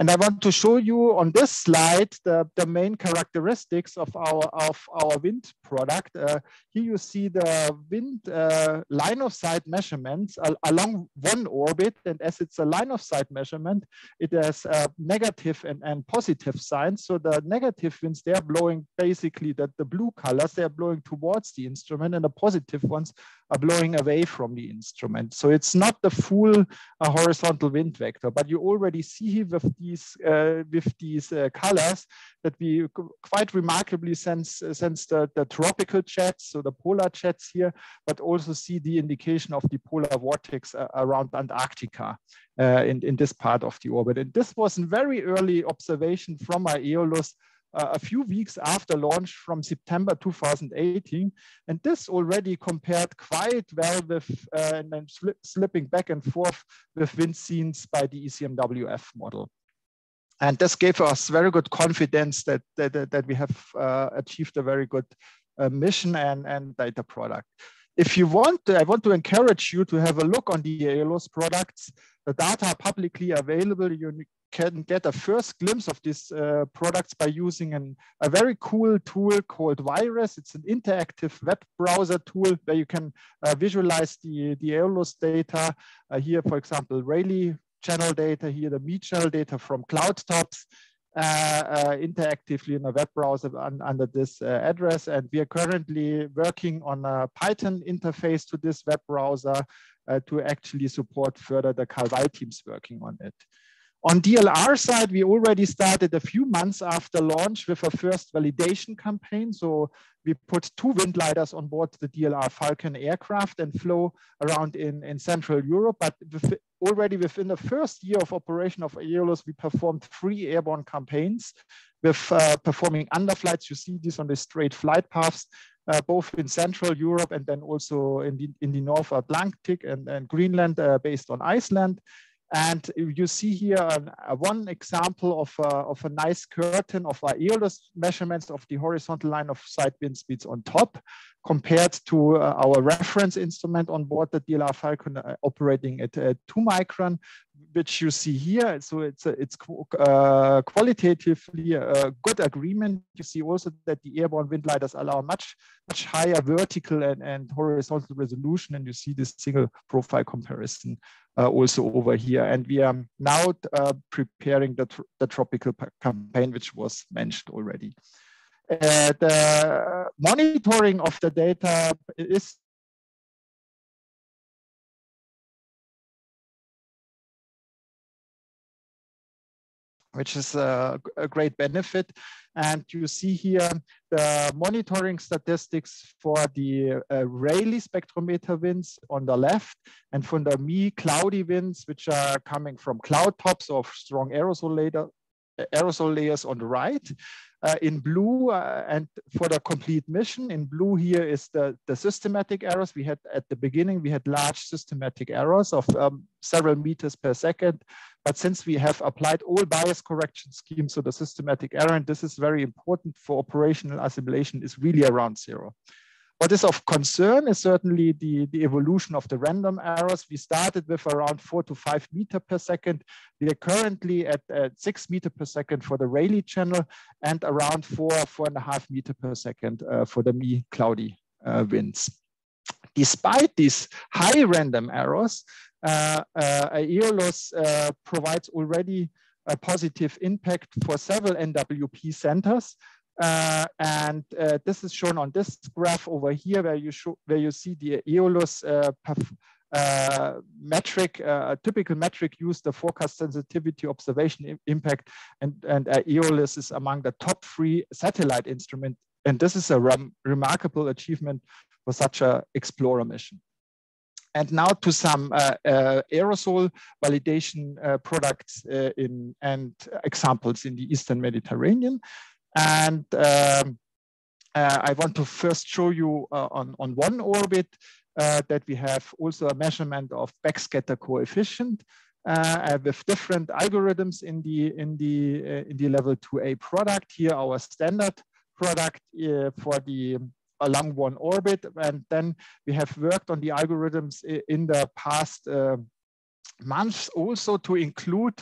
And I want to show you on this slide the, the main characteristics of our, of our wind product. Uh, here you see the wind uh, line of sight measurements along one orbit. And as it's a line of sight measurement, it has uh, negative and, and positive signs. So the negative winds, they're blowing basically that the blue colors, they're blowing towards the instrument and the positive ones are blowing away from the instrument. So it's not the full uh, horizontal wind vector, but you already see with these uh, with these uh, colors that we quite remarkably sense sense the, the tropical jets, so the polar jets here, but also see the indication of the polar vortex uh, around Antarctica uh, in, in this part of the orbit. And this was a very early observation from Aeolus uh, a few weeks after launch from September 2018. And this already compared quite well with, uh, and then slipping back and forth with wind scenes by the ECMWF model. And this gave us very good confidence that, that, that we have uh, achieved a very good uh, mission and, and data product. If you want, I want to encourage you to have a look on the Aeolus products. The data are publicly available. You can get a first glimpse of these uh, products by using an, a very cool tool called VirES. It's an interactive web browser tool where you can uh, visualize the, the Aeolus data. Uh, here, for example, Rayleigh channel data, here the Mie channel data from CloudTops. Uh, uh, interactively in a web browser un under this uh, address. And we are currently working on a Python interface to this web browser to actually support further the Calval teams working on it. On DLR side, we already started a few months after launch with a first validation campaign. So we put two wind lidars on board the DLR Falcon aircraft and flew around in, in Central Europe. But with, already within the first year of operation of Aeolus, we performed three airborne campaigns with uh, performing underflights. You see these on the straight flight paths, uh, both in Central Europe and then also in the, in the North Atlantic and, and Greenland uh, based on Iceland. And you see here a, a one example of a, of a nice curtain of Aeolus measurements of the horizontal line of sight wind speeds on top compared to uh, our reference instrument on board the DLR Falcon uh, operating at uh, two micron, which you see here. So it's a, it's uh, qualitatively a good agreement. You see also that the airborne wind lidars allow much much higher vertical and, and horizontal resolution, and you see this single profile comparison uh, also over here. And we are now uh, preparing the, tr the tropical campaign, which was mentioned already. Uh, the monitoring of the data is which is a, a, great benefit. And you see here the monitoring statistics for the uh, Rayleigh spectrometer winds on the left and from the Mie cloudy winds, which are coming from cloud tops of strong aerosol, aerosol layers on the right. Uh, in blue uh, and for the complete mission in blue here is the, the systematic errors. We had at the beginning, we had large systematic errors of um, several meters per second. But since we have applied all bias correction schemes to the systematic error, and this is very important for operational assimilation, is really around zero. What is of concern is certainly the, the evolution of the random errors. We started with around four to five meter per second. We are currently at, at six meter per second for the Rayleigh channel and around four, four and a half meter per second uh, for the Mie cloudy uh, winds. Despite these high random errors, uh, uh, uh, provides already a positive impact for several NWP centers uh, and uh, this is shown on this graph over here, where you show where you see the Aeolus uh, uh metric, uh, a typical metric used the forecast sensitivity observation impact, and and Aeolus is among the top three satellite instrument, and this is a rem remarkable achievement for such a explorer mission. And now to some uh, uh, aerosol validation uh, products in and examples in the Eastern Mediterranean. And um, uh, I want to first show you uh, on, on one orbit uh, that we have also a measurement of backscatter coefficient uh, with different algorithms in the in the uh, in the level 2A product. Here, our standard product uh, for the along one orbit, and then we have worked on the algorithms in the past months also to include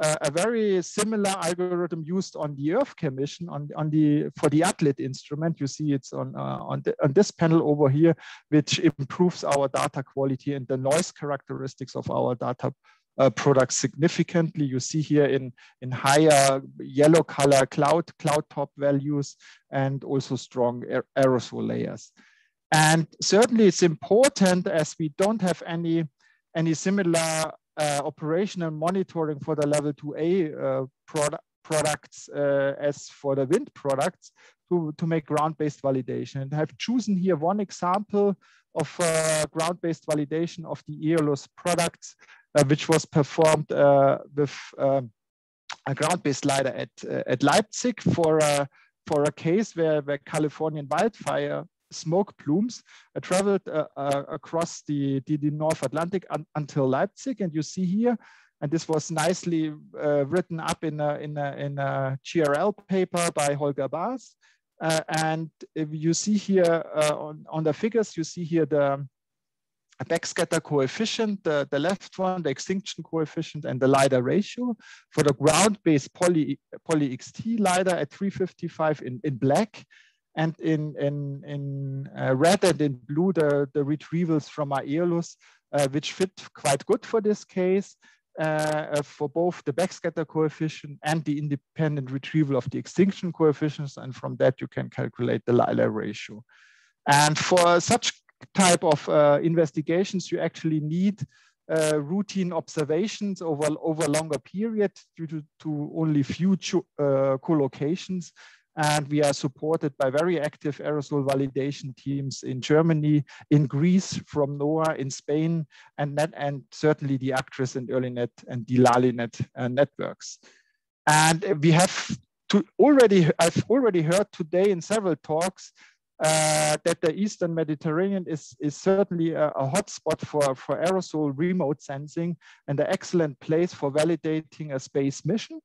uh, a very similar algorithm used on the EarthCare mission on, on the for the ATLID instrument. You see it's on uh, on, the, on this panel over here, which improves our data quality and the noise characteristics of our data uh, products significantly. You see here in, in higher yellow color cloud, cloud top values and also strong aerosol layers. And certainly it's important as we don't have any, any similar operational monitoring for the level 2A uh, product, products uh, as for the wind products to, to make ground-based validation. And I've chosen here one example of uh, ground-based validation of the Aeolus products, uh, which was performed uh, with um, a ground-based LiDAR at, at Leipzig for for a case where, where Californian wildfire smoke plumes uh, traveled uh, uh, across the, the, the, North Atlantic un until Leipzig. And you see here, and this was nicely written up in a, in, a, in a GRL paper by Holger Baars. and you see here on, on the figures, you see here the, backscatter coefficient, the, the left one, the extinction coefficient, and the LiDAR ratio. For the ground-based poly, PollyXT LiDAR at 355 in, in black, and in, in, in uh, red and in blue, the, the retrievals from Aeolus, uh, which fit quite good for this case. Uh, for both the backscatter coefficient and the independent retrieval of the extinction coefficients. And from that, you can calculate the LiDAR ratio. And for such type of uh, investigations, you actually need uh, routine observations over, over longer period due to, to only few uh, co-locations and we are supported by very active aerosol validation teams in Germany, in Greece from NOAA, in Spain, and net, and certainly the Actris and EARLINET and the LaliNet uh, networks. And we have to already, I've already heard today in several talks uh, that the Eastern Mediterranean is, is certainly a, a hotspot for, for aerosol remote sensing and an excellent place for validating a space mission.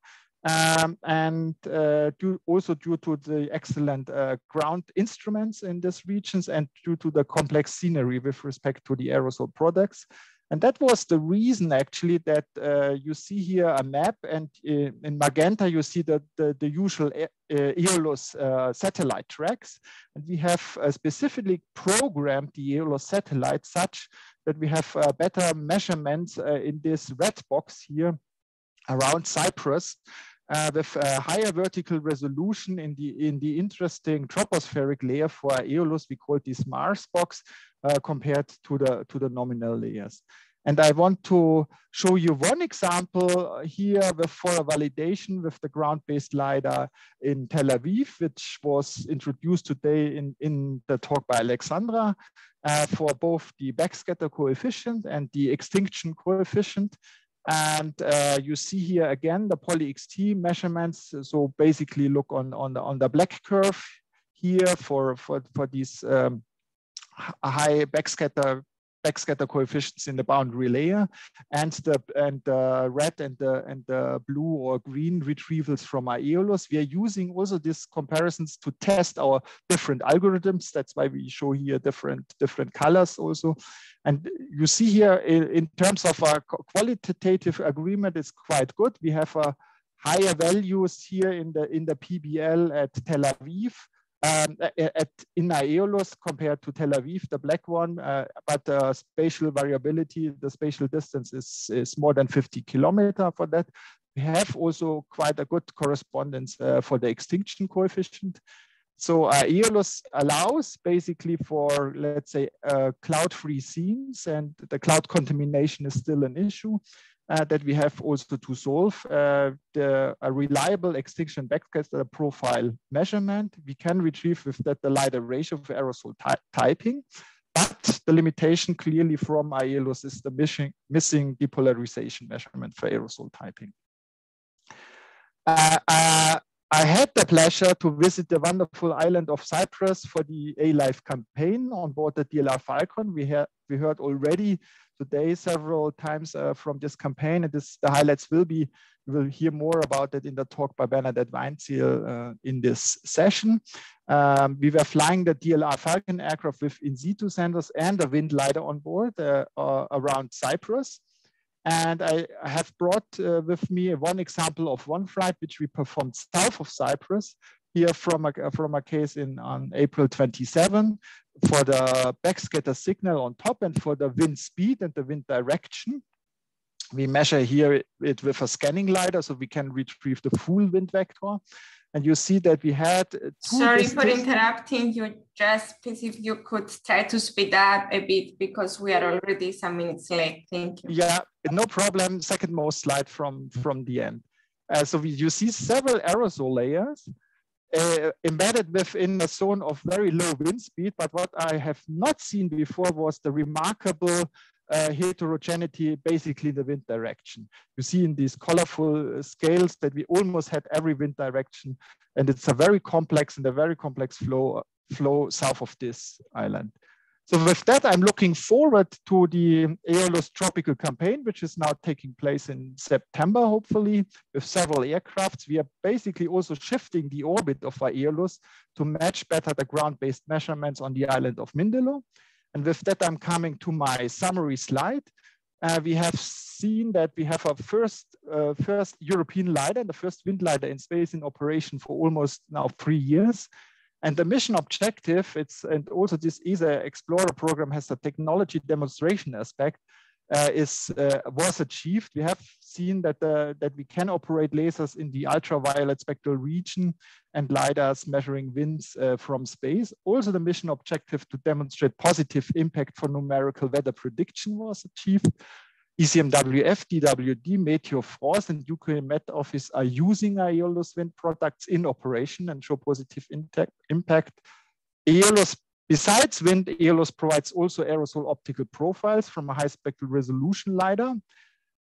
Um, and uh, due, also due to the excellent uh, ground instruments in these regions and due to the complex scenery with respect to the aerosol products. And that was the reason actually that uh, you see here a map and uh, in magenta you see the, the, the usual uh, Aeolus uh, satellite tracks. And we have specifically programmed the Aeolus satellite such that we have better measurements in this red box here around Cyprus uh, with a higher vertical resolution in the in the interesting tropospheric layer for Aeolus. We call this Mars box uh, compared to the to the nominal layers. And I want to show you one example here with, for a validation with the ground-based LiDAR in Tel Aviv, which was introduced today in, in the talk by Alexandra uh, for both the backscatter coefficient and the extinction coefficient. And uh, you see here again the PollyXT measurements. So basically look on, on, the, on the black curve here for, for, for these um, high backscatter backscatter coefficients in the boundary layer and the and the red and the and the blue or green retrievals from Aeolus. We are using also these comparisons to test our different algorithms. That's why we show here different different colors also. And you see here in, in terms of our qualitative agreement, it's quite good. We have a higher values here in the in the PBL at Tel Aviv um, at, in Aeolus compared to Tel Aviv, the black one, uh, but the spatial variability, the spatial distance is, is more than 50 kilometer for that. We have also quite a good correspondence uh, for the extinction coefficient. So uh, Aeolus allows basically for, let's say, uh, cloud-free scenes and the cloud contamination is still an issue uh, that we have also to solve uh, the a reliable extinction backscatter profile measurement. We can retrieve with that the LiDAR ratio of aerosol ty typing, but the limitation clearly from Aeolus is the missing, missing depolarization measurement for aerosol typing. Uh, uh, I had the pleasure to visit the wonderful island of Cyprus for the A-Life campaign on board the DLR Falcon. We, we heard already today several times uh, from this campaign. And this, the highlights will be, we will hear more about it in the talk by Bernadette Weinzierl uh, in this session. Um, we were flying the DLR Falcon aircraft with in situ sensors and a wind LiDAR on board uh, uh, around Cyprus. And I have brought uh, with me one example of one flight which we performed south of Cyprus, here from a, from a case in on April 27 for the backscatter signal on top and for the wind speed and the wind direction. We measure here it with a scanning lidar so we can retrieve the full wind vector. And you see that we had. Sorry for interrupting you. Just if you could try to speed up a bit because we are already some minutes late. Thank you. Yeah, no problem. Second most slide from, from the end. Uh, so we, you see several aerosol layers uh, embedded within a zone of very low wind speed. But what I have not seen before was the remarkable uh, heterogeneity basically in the wind direction. You see in these colorful scales that we almost had every wind direction and it's a very complex and a very complex flow, flow south of this island. So with that, I'm looking forward to the Aeolus tropical campaign, which is now taking place in September, hopefully, with several aircrafts. We are basically also shifting the orbit of our Aeolus to match better the ground-based measurements on the island of Mindelo. And with that, I'm coming to my summary slide. Uh, we have seen that we have a first, uh, first European LiDAR, the first wind LiDAR in space in operation for almost now three years. And the mission objective, it's and also this ESA Explorer program has a technology demonstration aspect, uh, is uh, was achieved. We have seen that uh, that we can operate lasers in the ultraviolet spectral region and lidars measuring winds uh, from space. Also, the mission objective to demonstrate positive impact for numerical weather prediction was achieved. ECMWF, DWD, Météo-France, and UK Met Office are using Aeolus wind products in operation and show positive impact. Aeolus, besides wind, Aeolus provides also aerosol optical profiles from a high spectral resolution LiDAR.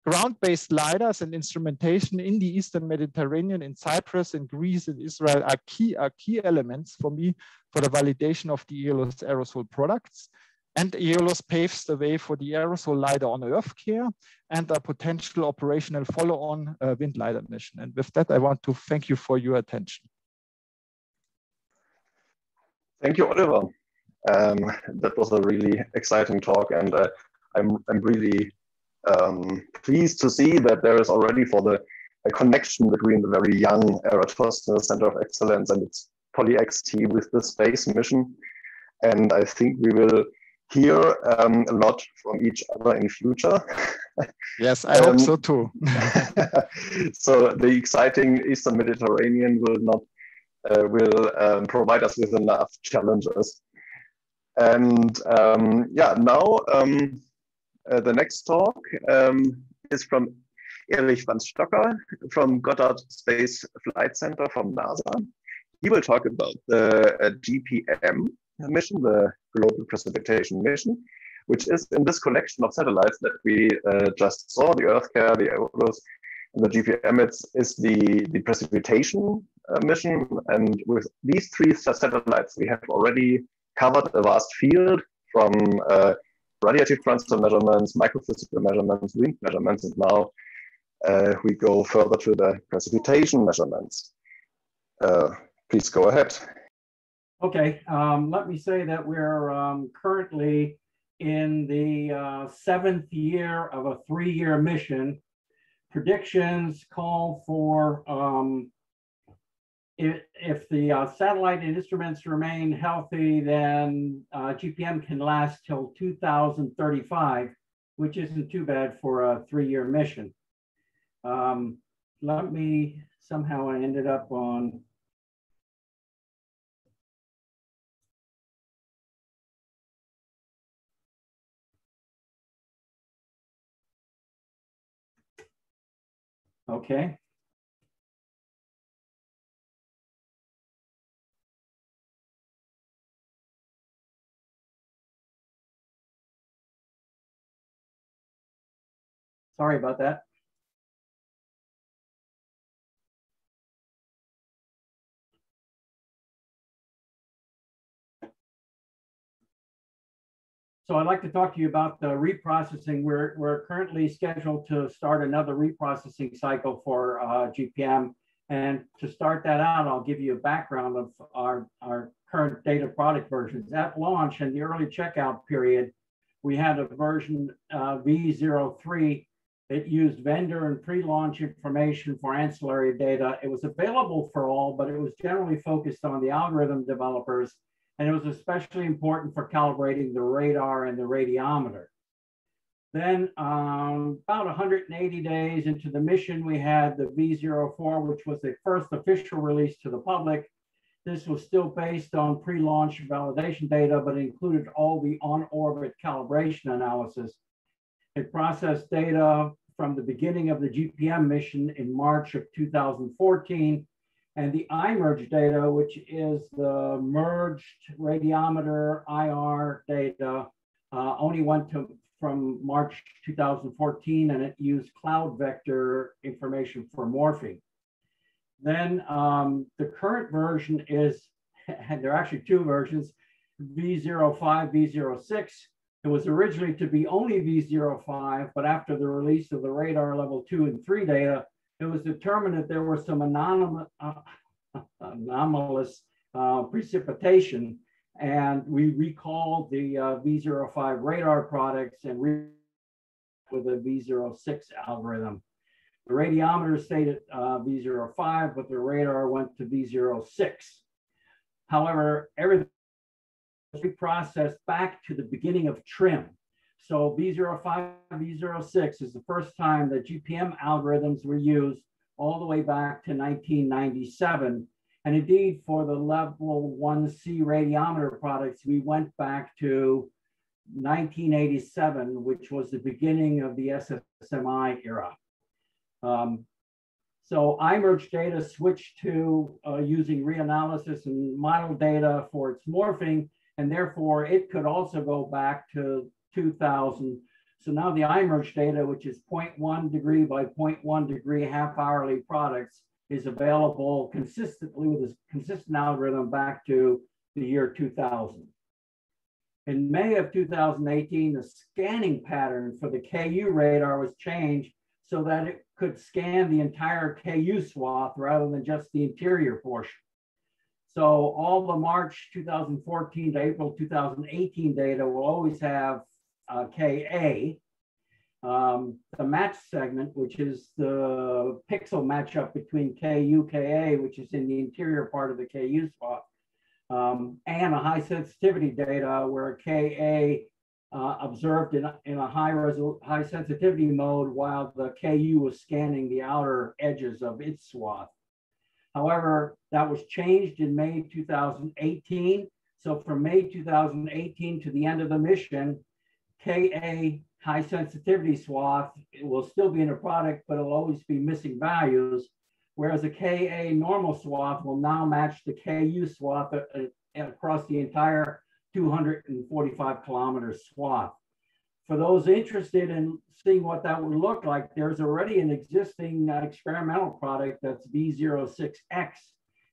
Ground-based LiDARs and instrumentation in the Eastern Mediterranean, in Cyprus, in Greece, and Israel are key, are key elements for me for the validation of the Aeolus aerosol products. And Aeolus paves the way for the aerosol LiDAR on Earth care and a potential operational follow-on uh, wind LiDAR mission. And with that, I want to thank you for your attention. Thank you, Oliver. Um, that was a really exciting talk, and uh, I'm, I'm really um, pleased to see that there is already for the a connection between the very young Eratosthenes Center of Excellence and its PollyXT with the space mission. And I think we will hear um, a lot from each other in future. <laughs> yes, I um, hope so too. <laughs> so the exciting Eastern Mediterranean will not uh, will um, provide us with enough challenges. And um, yeah, now um, uh, the next talk um, is from Erich van Stocker from Goddard Space Flight Center from NASA. He will talk about the uh, GPM mission, the Global Precipitation Mission, which is in this collection of satellites that we uh, just saw, the EarthCare, the Aeolus, and the GPM it's, is the, the precipitation uh, mission. And with these three satellites, we have already covered a vast field from uh, radiative transfer measurements, microphysical measurements, wind measurements, and now uh, we go further to the precipitation measurements. Uh, please go ahead. Okay, um, let me say that we're um, currently in the uh, seventh year of a three-year mission. Predictions call for um, if, if, the uh, satellite and instruments remain healthy, then uh, GPM can last till 2035, which isn't too bad for a three-year mission. Um, let me, somehow I ended up on Okay. Sorry about that. So I'd like to talk to you about the reprocessing. We're, we're currently scheduled to start another reprocessing cycle for uh, GPM. And to start that out, I'll give you a background of our, our current data product versions. At launch and the early checkout period, we had a version uh, V03 that used vendor and pre-launch information for ancillary data. It was available for all, but it was generally focused on the algorithm developers, and it was especially important for calibrating the radar and the radiometer. Then um, about 180 days into the mission, we had the V04, which was the first official release to the public. This was still based on pre-launch validation data, but included all the on-orbit calibration analysis it processed data from the beginning of the GPM mission in March of 2014 and the IMERG data, which is the merged radiometer IR data, uh, only went to from March 2014 and it used cloud vector information for morphing. Then um, the current version is, <laughs> and there are actually two versions, V05, V06, it was originally to be only V05, but after the release of the radar level two and three data, it was determined that there was some anomalous, uh, <laughs> anomalous uh, precipitation. And we recalled the uh, V05 radar products and with a V06 algorithm. The radiometer stayed at uh, V05, but the radar went to V06. However, everything was reprocessed back to the beginning of TRMM. So V05, V06 is the first time that GPM algorithms were used all the way back to 1997. And indeed, for the level 1C radiometer products, we went back to 1987, which was the beginning of the SSMI era. Um, so IMERG data switched to uh, using reanalysis and model data for its morphing and therefore it could also go back to 2000. So now the IMERG data, which is 0.1 degree by 0.1 degree half hourly products, is available consistently with a consistent algorithm back to the year 2000. In May of 2018, the scanning pattern for the KU radar was changed so that it could scan the entire KU swath rather than just the interior portion. So all the March 2014 to April 2018 data will always have uh, KA. Um, the match segment, which is the pixel matchup between KU, KA, which is in the interior part of the KU spot, um, and a high sensitivity data where KA uh, observed in a, in a high, high sensitivity mode while the KU was scanning the outer edges of its swath. However, that was changed in May 2018. So from May 2018 to the end of the mission, KA high sensitivity swath will still be in a product, but it'll always be missing values. Whereas a KA normal swath will now match the KU swath uh, uh, across the entire 245 kilometer swath. For those interested in seeing what that would look like, there's already an existing uh, experimental product that's V06X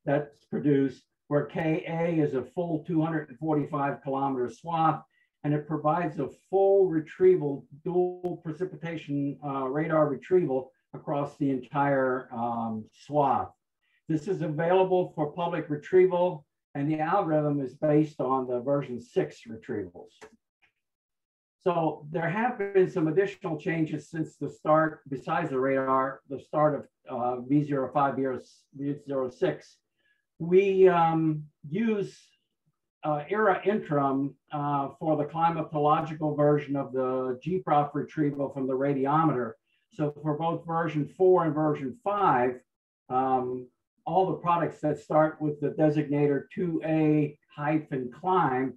that's produced where KA is a full 245 kilometer swath and it provides a full retrieval, dual precipitation uh, radar retrieval across the entire um, swath. This is available for public retrieval and the algorithm is based on the version six retrievals. So there have been some additional changes since the start, besides the radar, the start of uh, V05 V06. We um, use uh, ERA interim uh, for the climatological version of the GPROF retrieval from the radiometer. So for both version four and version five, um, all the products that start with the designator 2A hyphen climb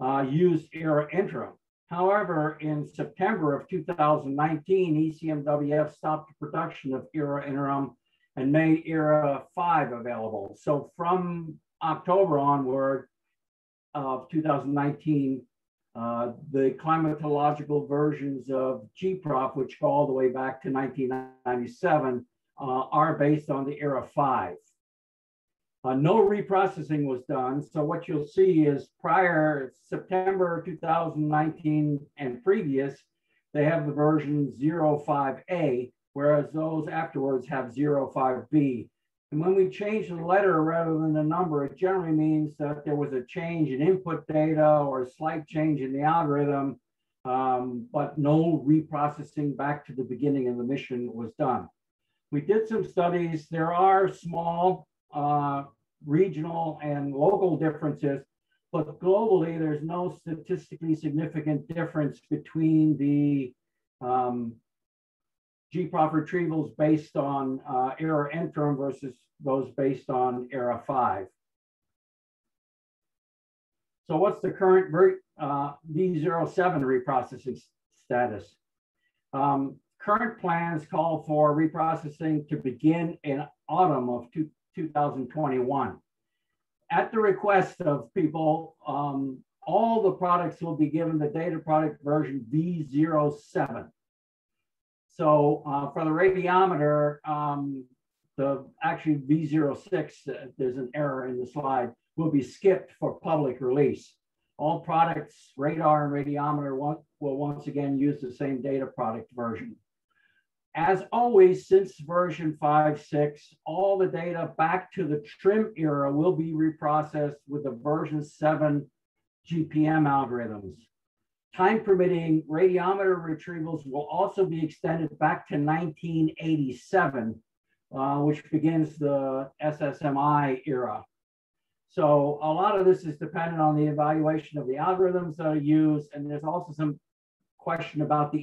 uh, use ERA interim. However, in September of 2019, ECMWF stopped the production of ERA interim and made ERA 5 available. So from October onward of 2019, uh, the climatological versions of GPROF, which go all the way back to 1997, uh, are based on the ERA 5. Uh, no reprocessing was done. So what you'll see is prior September 2019 and previous, they have the version 05A, whereas those afterwards have 05B. And when we change the letter rather than the number, it generally means that there was a change in input data or a slight change in the algorithm um, but no reprocessing back to the beginning of the mission was done. We did some studies. There are small uh, regional and local differences, but globally, there's no statistically significant difference between the um, GPROF retrievals based on uh, ERA interim versus those based on ERA 5. So what's the current uh, V07 reprocessing status? Um, current plans call for reprocessing to begin in autumn of two, 2021. At the request of people, um, all the products will be given the data product version V07. So uh, for the radiometer, um, the actually V06, uh, there's an error in the slide, will be skipped for public release. All products, radar and radiometer, will once again use the same data product version. As always, since version 5.6, all the data back to the TRMM era will be reprocessed with the version 7 GPM algorithms. Time permitting, radiometer retrievals will also be extended back to 1987, uh, which begins the SSMI era. So a lot of this is dependent on the evaluation of the algorithms that are used, and there's also some question about the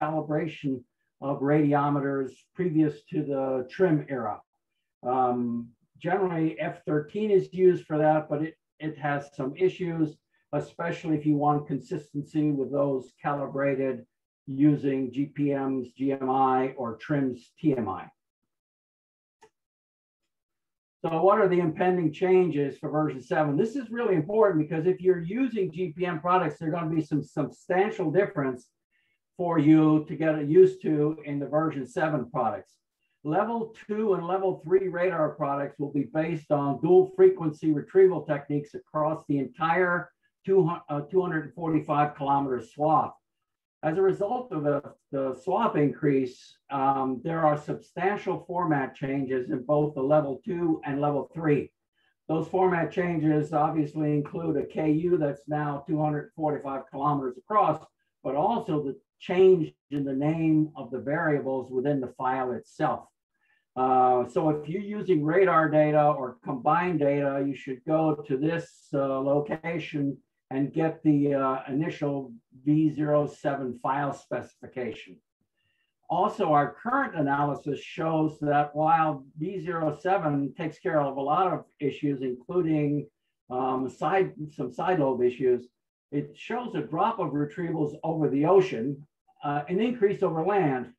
intercalibration of radiometers previous to the TRMM era. Um, generally, F13 is used for that, but it, it has some issues, especially if you want consistency with those calibrated using GPM's GMI or TRMM's TMI. So what are the impending changes for version 7? This is really important because if you're using GPM products, there's going to be some substantial difference for you to get used to in the version 7 products. Level 2 and level 3 radar products will be based on dual frequency retrieval techniques across the entire 245 uh, kilometer swath. As a result of the, the swath increase, um, there are substantial format changes in both the level 2 and level 3. Those format changes obviously include a KU that's now 245 kilometers across, but also the change in the name of the variables within the file itself. Uh, so if you're using radar data or combined data, you should go to this uh, location and get the uh, initial V07 file specification. Also, our current analysis shows that while V07 takes care of a lot of issues, including um, side, some side lobe issues, it shows a drop of retrievals over the ocean, uh, an increase over land.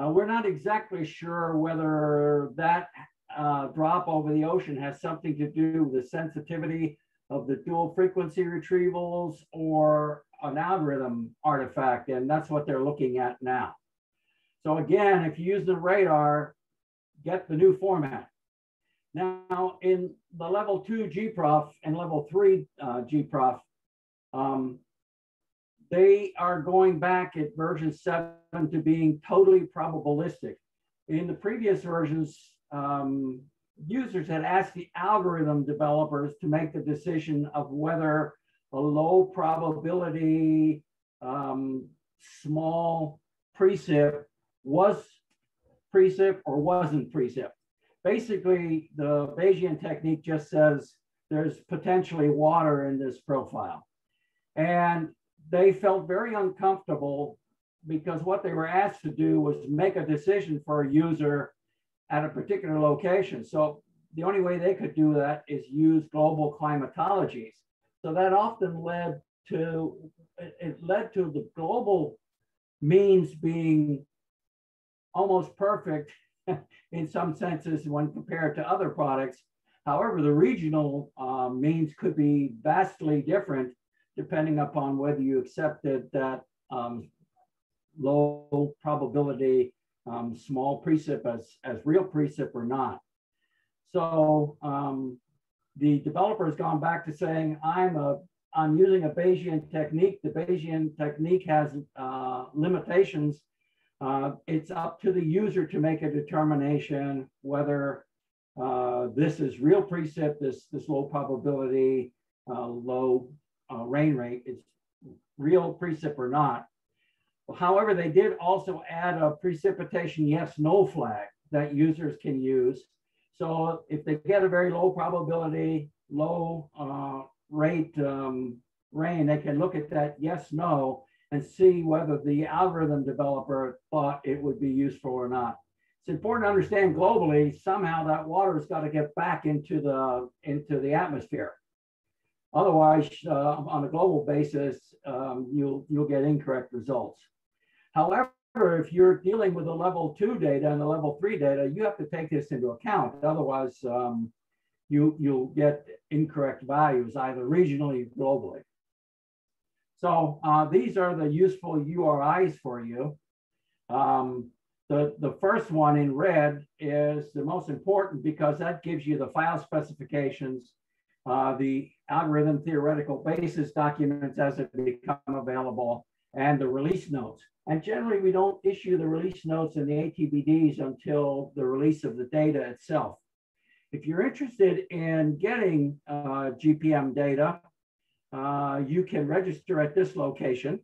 Uh, we're not exactly sure whether that uh, drop over the ocean has something to do with the sensitivity of the dual frequency retrievals or an algorithm artifact, and that's what they're looking at now. So again, if you use the radar, get the new format. Now, in the level two GPROF and level three uh, GPROF, um, they are going back at version seven to being totally probabilistic. In the previous versions, um, users had asked the algorithm developers to make the decision of whether a low probability um, small precip was precip or wasn't precip. Basically, the Bayesian technique just says there's potentially water in this profile. And they felt very uncomfortable because what they were asked to do was make a decision for a user at a particular location. So the only way they could do that is use global climatologies. So that often led to, it led to the global means being almost perfect <laughs> in some senses when compared to other products. However, the regional uh, means could be vastly different depending upon whether you accepted that um, low probability um, small precip as, as real precip or not. So um, the developer has gone back to saying, I'm a I'm using a Bayesian technique. The Bayesian technique has uh, limitations. Uh, it's up to the user to make a determination whether uh, this is real precip, this, this low probability, uh, low uh, rain rate is real precip or not. However, they did also add a precipitation yes no flag that users can use. So if they get a very low probability, low uh, rate um, rain, they can look at that yes no and see whether the algorithm developer thought it would be useful or not. It's important to understand globally, somehow that water has got to get back into the, into the atmosphere. Otherwise, uh, on a global basis, um, you'll, you'll get incorrect results. However, if you're dealing with the level two data and the level three data, you have to take this into account. Otherwise, um, you, you'll get incorrect values either regionally or globally. So uh, these are the useful URIs for you. Um, the, the first one in red is the most important because that gives you the file specifications, uh, the algorithm theoretical basis documents as it become available, and the release notes. And generally, we don't issue the release notes and the ATBDs until the release of the data itself. If you're interested in getting uh, GPM data, uh, you can register at this location.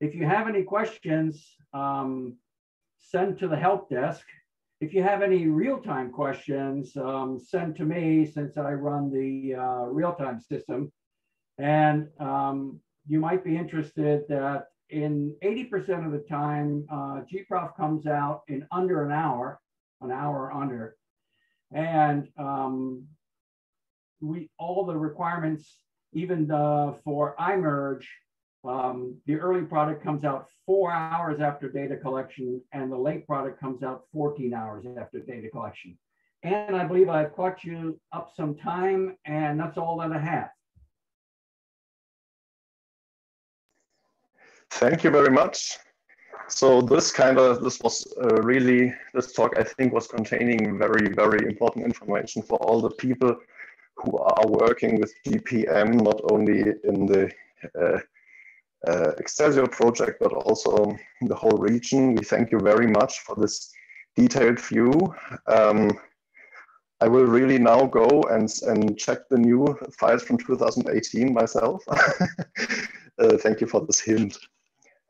If you have any questions, um, send to the help desk. If you have any real-time questions, um, send to me since I run the uh, real-time system. And um, you might be interested that in 80% of the time, uh, GPROF comes out in under an hour, an hour under. And um, we all the requirements even the, for IMERG, um, the early product comes out four hours after data collection and the late product comes out 14 hours after data collection. And I believe I've caught you up some time and that's all that I have. Thank you very much. So this kind of, this was uh, really, this talk I think was containing very, very important information for all the people who are working with GPM, not only in the uh, uh, Excelsior project, but also in the whole region. We thank you very much for this detailed view. Um, I will really now go and, and check the new files from 2018 myself. <laughs> uh, thank you for this hint.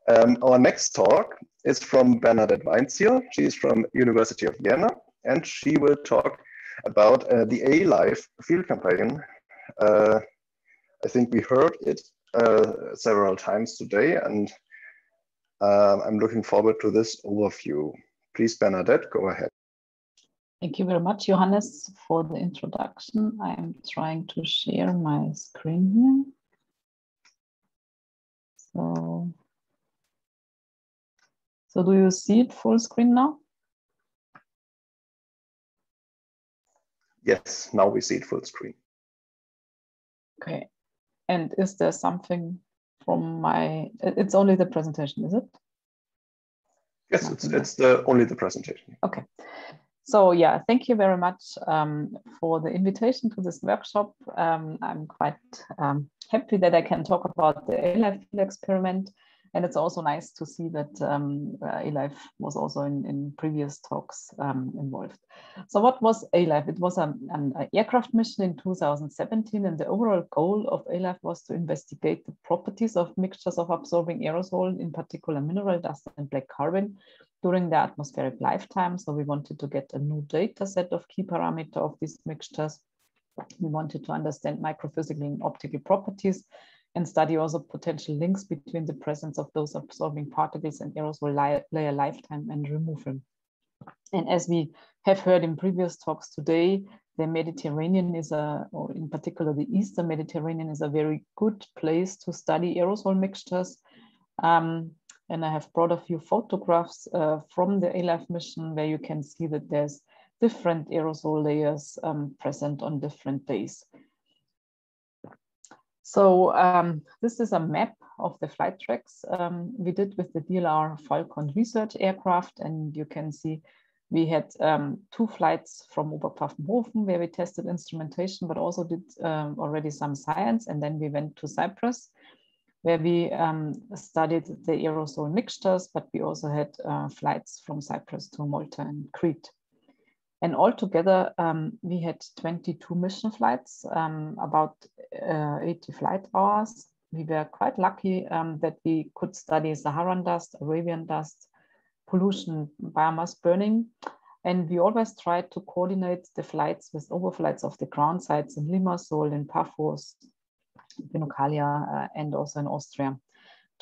Um, our next talk is from Bernadette Weinzierl. She is from University of Vienna, and she will talk about uh, the A-Life field campaign. Uh, I think we heard it uh, several times today, and um, I'm looking forward to this overview. Please, Bernadette, go ahead. Thank you very much, Johannes, for the introduction. I am trying to share my screen here. So, so do you see it full screen now? Yes, now we see it full screen. Okay. And is there something from my, it's only the presentation, is it? Yes, it's, it's the only the presentation. Okay. So yeah, thank you very much um, for the invitation to this workshop. Um, I'm quite um, happy that I can talk about the A-Life experiment and it's also nice to see that um, uh, was also in, in previous talks um, involved. So what was A-Life? It was an, an, aircraft mission in 2017 and the overall goal of A-Life was to investigate the properties of mixtures of absorbing aerosol, in particular mineral dust and black carbon during the atmospheric lifetime. So we wanted to get a new data set of key parameter of these mixtures. We wanted to understand microphysical and optical properties and study also potential links between the presence of those absorbing particles and aerosol layer lifetime and removal. And as we have heard in previous talks today, the Mediterranean is a, or in particular the Eastern Mediterranean is a very good place to study aerosol mixtures. Um, and I have brought a few photographs uh, from the A-Life mission where you can see that there's different aerosol layers um, present on different days. So um, this is a map of the flight tracks um, we did with the DLR Falcon research aircraft. And you can see we had um, two flights from Oberpfaffenhofen where we tested instrumentation, but also did um, already some science. And then we went to Cyprus where we um, studied the aerosol mixtures, but we also had uh, flights from Cyprus to Malta and Crete. And altogether, um, we had 22 mission flights, um, about uh, 80 flight hours. we were quite lucky um, that we could study Saharan dust, Arabian dust, pollution, biomass burning. And we always tried to coordinate the flights with overflights of the ground sites in Limassol, in Paphos, Finokalia, uh, and also in Austria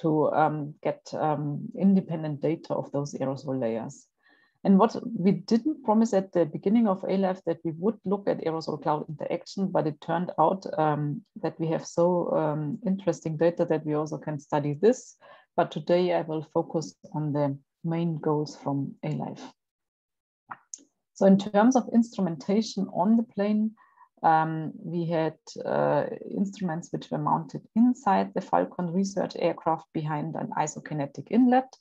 to um, get um, independent data of those aerosol layers. And what we didn't promise at the beginning of ALIFE that we would look at aerosol cloud interaction, but it turned out um, that we have so um, interesting data that we also can study this. But today I will focus on the main goals from ALIFE. So in terms of instrumentation on the plane, um, we had uh, instruments which were mounted inside the Falcon research aircraft behind an isokinetic inlet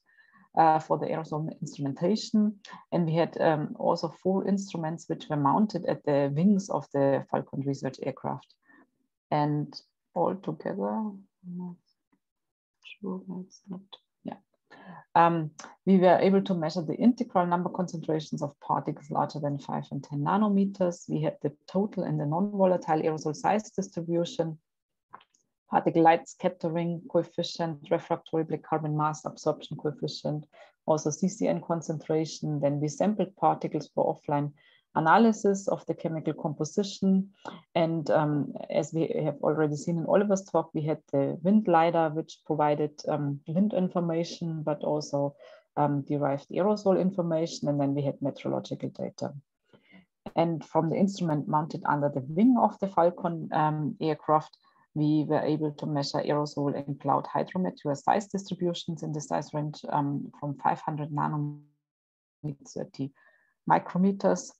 uh, for the aerosol instrumentation. And we had um, also four instruments which were mounted at the wings of the Falcon research aircraft. And all together, sure not, yeah. Um, we were able to measure the integral number concentrations of particles larger than 5 and 10 nanometers. We had the total and the non-volatile aerosol size distribution particle light scattering coefficient, refractory black carbon mass absorption coefficient, also CCN concentration. Then we sampled particles for offline analysis of the chemical composition. And um, as we have already seen in Oliver's talk, we had the wind LiDAR, which provided um, wind information, but also um, derived aerosol information. And then we had meteorological data. And from the instrument mounted under the wing of the Falcon um, aircraft, we were able to measure aerosol and cloud hydrometeor size distributions in the size range um, from 500 nanometers 30 micrometers.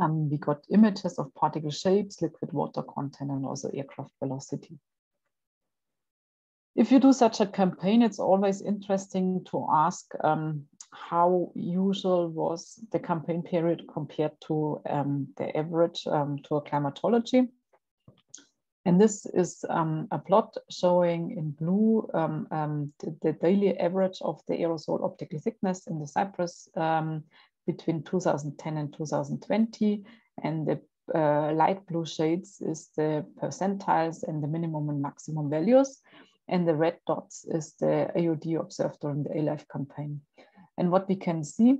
Um, we got images of particle shapes, liquid water content, and also aircraft velocity. If you do such a campaign, it's always interesting to ask um, how usual was the campaign period compared to um, the average um, to a climatology. And this is um, a plot showing in blue um, um, the, the, daily average of the aerosol optical thickness in the Cyprus um, between 2010 and 2020. And the uh, light blue shades is the percentiles and the minimum and maximum values. And the red dots is the AOD observed during the ALIFE campaign. And what we can see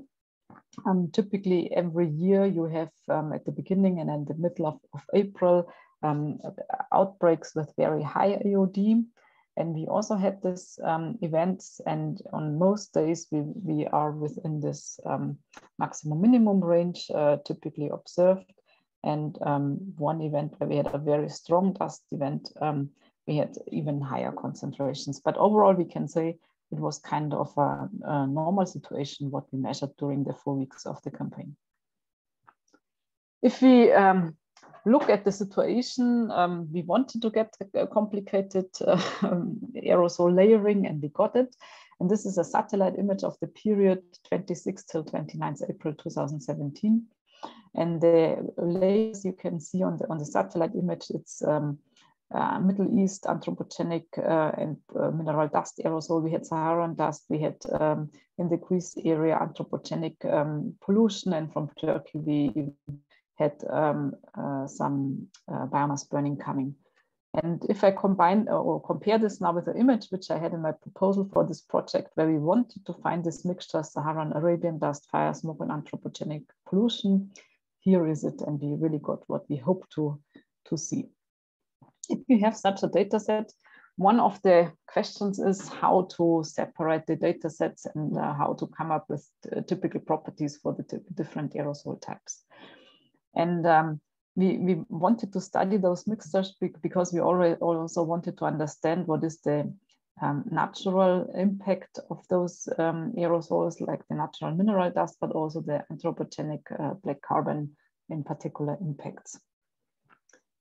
um, typically every year you have um, at the beginning and in the middle of, of April um, outbreaks with very high AOD. And we also had this um, events and on most days we, we are within this um, maximum minimum range uh, typically observed. And um, one event where we had a very strong dust event, um, we had even higher concentrations. But overall we can say it was kind of a, a normal situation what we measured during the four weeks of the campaign. If we um, look at the situation, um, we wanted to get complicated uh, <laughs> aerosol layering and we got it. And this is a satellite image of the period 26 till 29th April 2017. And the layers you can see on the, on the satellite image, it's um, uh, Middle East anthropogenic uh, and uh, mineral dust aerosol. We had Saharan dust. We had um, in the Greece area anthropogenic um, pollution, and from Turkey we had um, uh, some uh, biomass burning coming. And if I combine uh, or compare this now with the image which I had in my proposal for this project, where we wanted to find this mixture Saharan Arabian dust, fire, smoke, and anthropogenic pollution, here is it, and we really got what we hope to, to see. If you have such a data set, one of the questions is how to separate the data sets and uh, how to come up with typical properties for the different aerosol types. And um, we, we wanted to study those mixtures because we already also wanted to understand what is the um, natural impact of those um, aerosols, like the natural mineral dust, but also the anthropogenic uh, black carbon in particular impacts.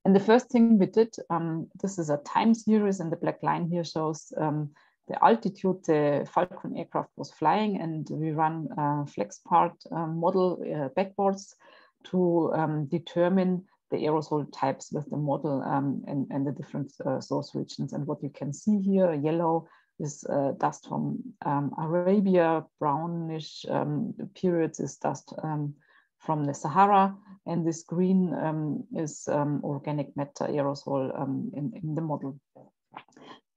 And the first thing we did, um, this is a time series, and the black line here shows um, the altitude the Falcon aircraft was flying, and we run a FlexPart um, model uh, backwards to um, determine the aerosol types with the model um, and, and the different uh, source regions. And what you can see here, yellow is uh, dust from um, Arabia, brownish um, periods is dust um, from the Sahara, and this green um, is organic matter aerosol in, in the model.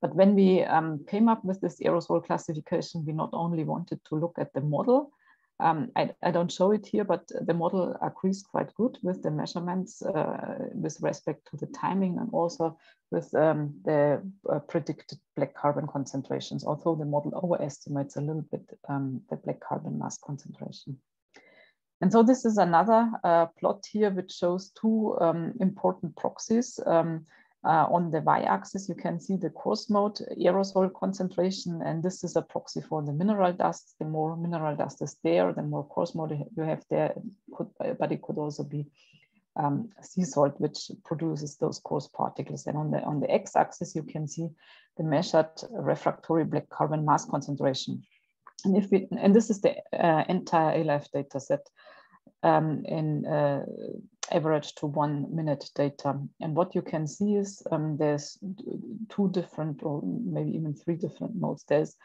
but when we um, came up with this aerosol classification, we not only wanted to look at the model, um, I, I, don't show it here, but the model agrees quite good with the measurements uh, with respect to the timing and also with um, the uh, predicted black carbon concentrations, although the model overestimates a little bit um, the black carbon mass concentration. And so this is another uh, plot here which shows two um, important proxies. Uh, on the y-axis, you can see the coarse mode aerosol concentration, and this is a proxy for the mineral dust. The more mineral dust is there, the more coarse mode you have there, could, but it could also be um, sea salt, which produces those coarse particles. And on the, on the x-axis, you can see the measured refractory black carbon mass concentration. And if we, and this is the uh, entire ALIFE data set um, in uh, average to one minute data. And what you can see is um, there's two different or maybe even three different modes. There's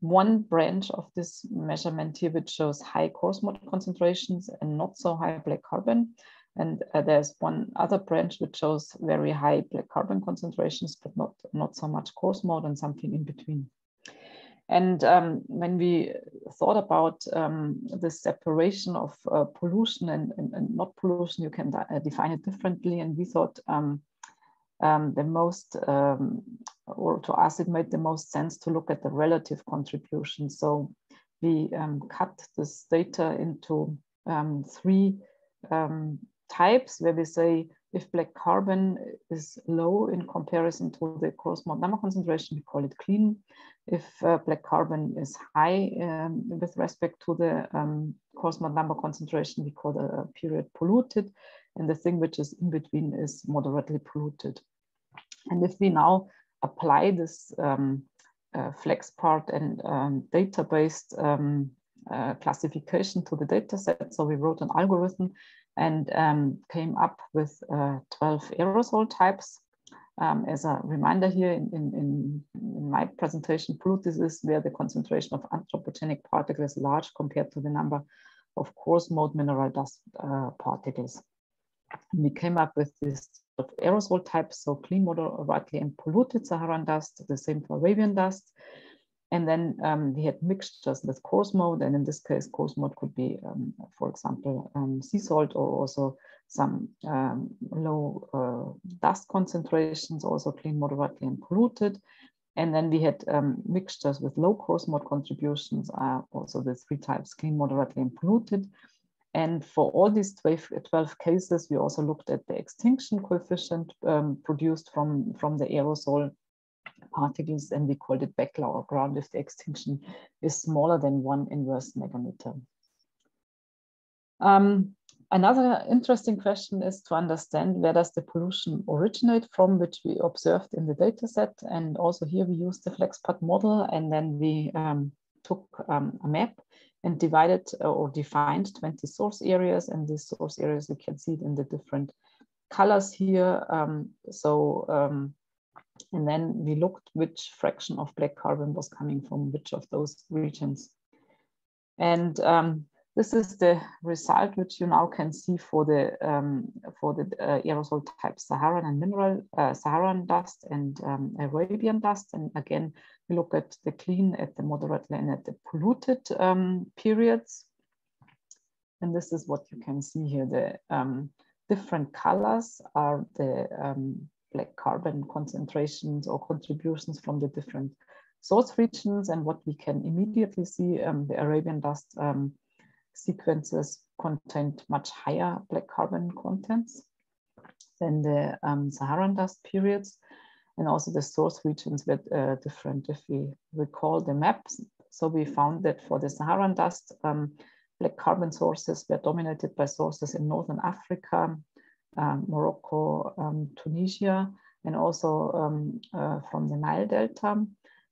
one branch of this measurement here which shows high coarse mode concentrations and not so high black carbon. And uh, there's one other branch which shows very high black carbon concentrations, but not, not so much coarse mode and something in between. And um, when we thought about um, the separation of uh, pollution and, and, and, not pollution, you can uh, define it differently. And we thought um, um the most, um, or to us, it made the most sense to look at the relative contribution. So we um, cut this data into three types where we say if black carbon is low in comparison to the mode number concentration, we call it clean. If uh, black carbon is high um, with respect to the um, coarse mode number concentration, we call the period polluted. And the thing which is in between is moderately polluted. And if we now apply this um, uh, FlexPart and um, data-based um, uh, classification to the data set, so we wrote an algorithm and um, came up with uh, 12 aerosol types. Um, as a reminder here in, in, in, my presentation, pollutants is where the concentration of anthropogenic particles is large compared to the number of coarse mode mineral dust uh, particles. And we came up with this aerosol types, so clean, moderately, and polluted Saharan dust, the same for Arabian dust. And then um, we had mixtures with coarse mode, and in this case, coarse mode could be, um, for example, um, sea salt or also some um, low uh, dust concentrations, also clean, moderately, and polluted. And then we had um, mixtures with low coarse mode contributions, uh, also the three types, clean, moderately, and polluted. And for all these 12, 12 cases, we also looked at the extinction coefficient um, produced from, from the aerosol particles and we called it background or ground if the extinction is smaller than one inverse megameter. Um, another interesting question is to understand where does the pollution originate from, which we observed in the data set. And also here we used the FlexPart model and then we um, took um, a map and divided uh, or defined 20 source areas. And these source areas, you can see it in the different colors here. Um, so um, and then we looked which fraction of black carbon was coming from which of those regions. And um, this is the result which you now can see for the um, for the uh, aerosol type Saharan and mineral uh, Saharan dust and um, Arabian dust. And again, we look at the clean, at the moderate, and at the polluted um, periods. And this is what you can see here. The um, different colors are the black carbon concentrations or contributions from the different source regions. And what we can immediately see, um, the Arabian dust um, sequences contained much higher black carbon contents than the um, Saharan dust periods. And also the source regions were uh, different if we recall the maps. So we found that for the Saharan dust, um, black carbon sources were dominated by sources in Northern Africa, um, Morocco, um, Tunisia, and also um, uh, from the Nile Delta.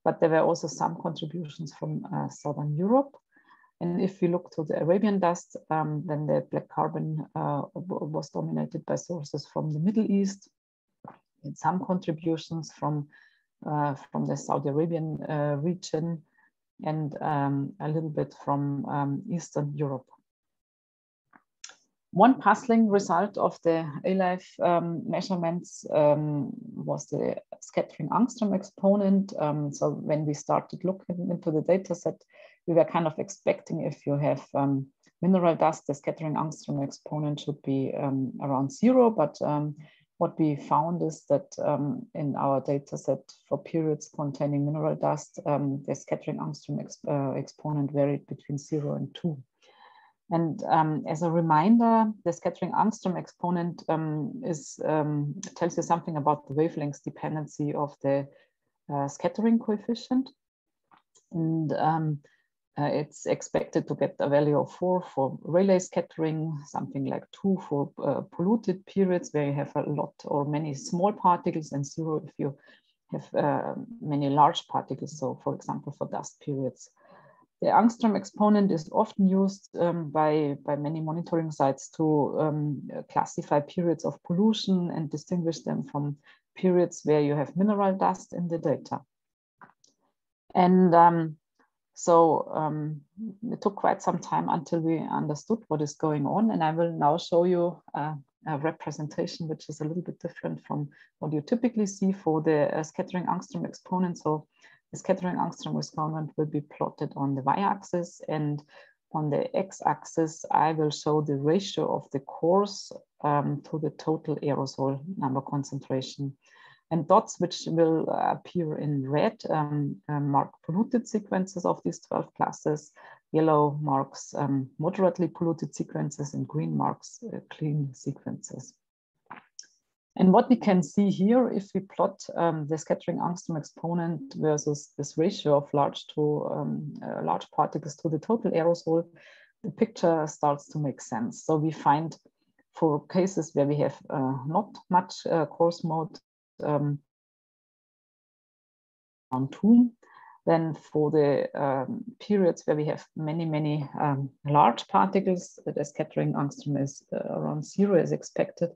But there were also some contributions from uh, Southern Europe. And if we look to the Arabian dust, um, then the black carbon uh, was dominated by sources from the Middle East, and some contributions from, uh, from the Saudi Arabian uh, region, and um, a little bit from Eastern Europe. One puzzling result of the A-Life um, measurements um, was the scattering angstrom exponent. Um, so when we started looking into the data set, we were kind of expecting if you have um, mineral dust, the scattering angstrom exponent should be um, around zero. But um, what we found is that in our data set for periods containing mineral dust, the scattering angstrom exp uh, exponent varied between zero and two. And um, as a reminder, the scattering angstrom exponent um, is, um, tells you something about the wavelength dependency of the uh, scattering coefficient. And um, uh, it's expected to get a value of four for Rayleigh scattering, something like two for uh, polluted periods where you have a lot or many small particles and zero if you have uh, many large particles. So for example, for dust periods. The angstrom exponent is often used um, by, by many monitoring sites to um, classify periods of pollution and distinguish them from periods where you have mineral dust in the data. And um, so um, it took quite some time until we understood what is going on. And I will now show you uh, a representation which is a little bit different from what you typically see for the uh, scattering angstrom exponent. So scattering angstrom exponent will be plotted on the y-axis and on the x-axis, I will show the ratio of the cores um, to the total aerosol number concentration. And dots which will appear in red um, uh, mark polluted sequences of these 12 classes. Yellow marks um, moderately polluted sequences and green marks uh, clean sequences. And what we can see here, if we plot um, the scattering angstrom exponent versus this ratio of large to um, uh, large particles to the total aerosol, the picture starts to make sense. So we find for cases where we have uh, not much uh, coarse mode um, on two, then for the um, periods where we have many, many um, large particles, the scattering angstrom is uh, around zero as expected.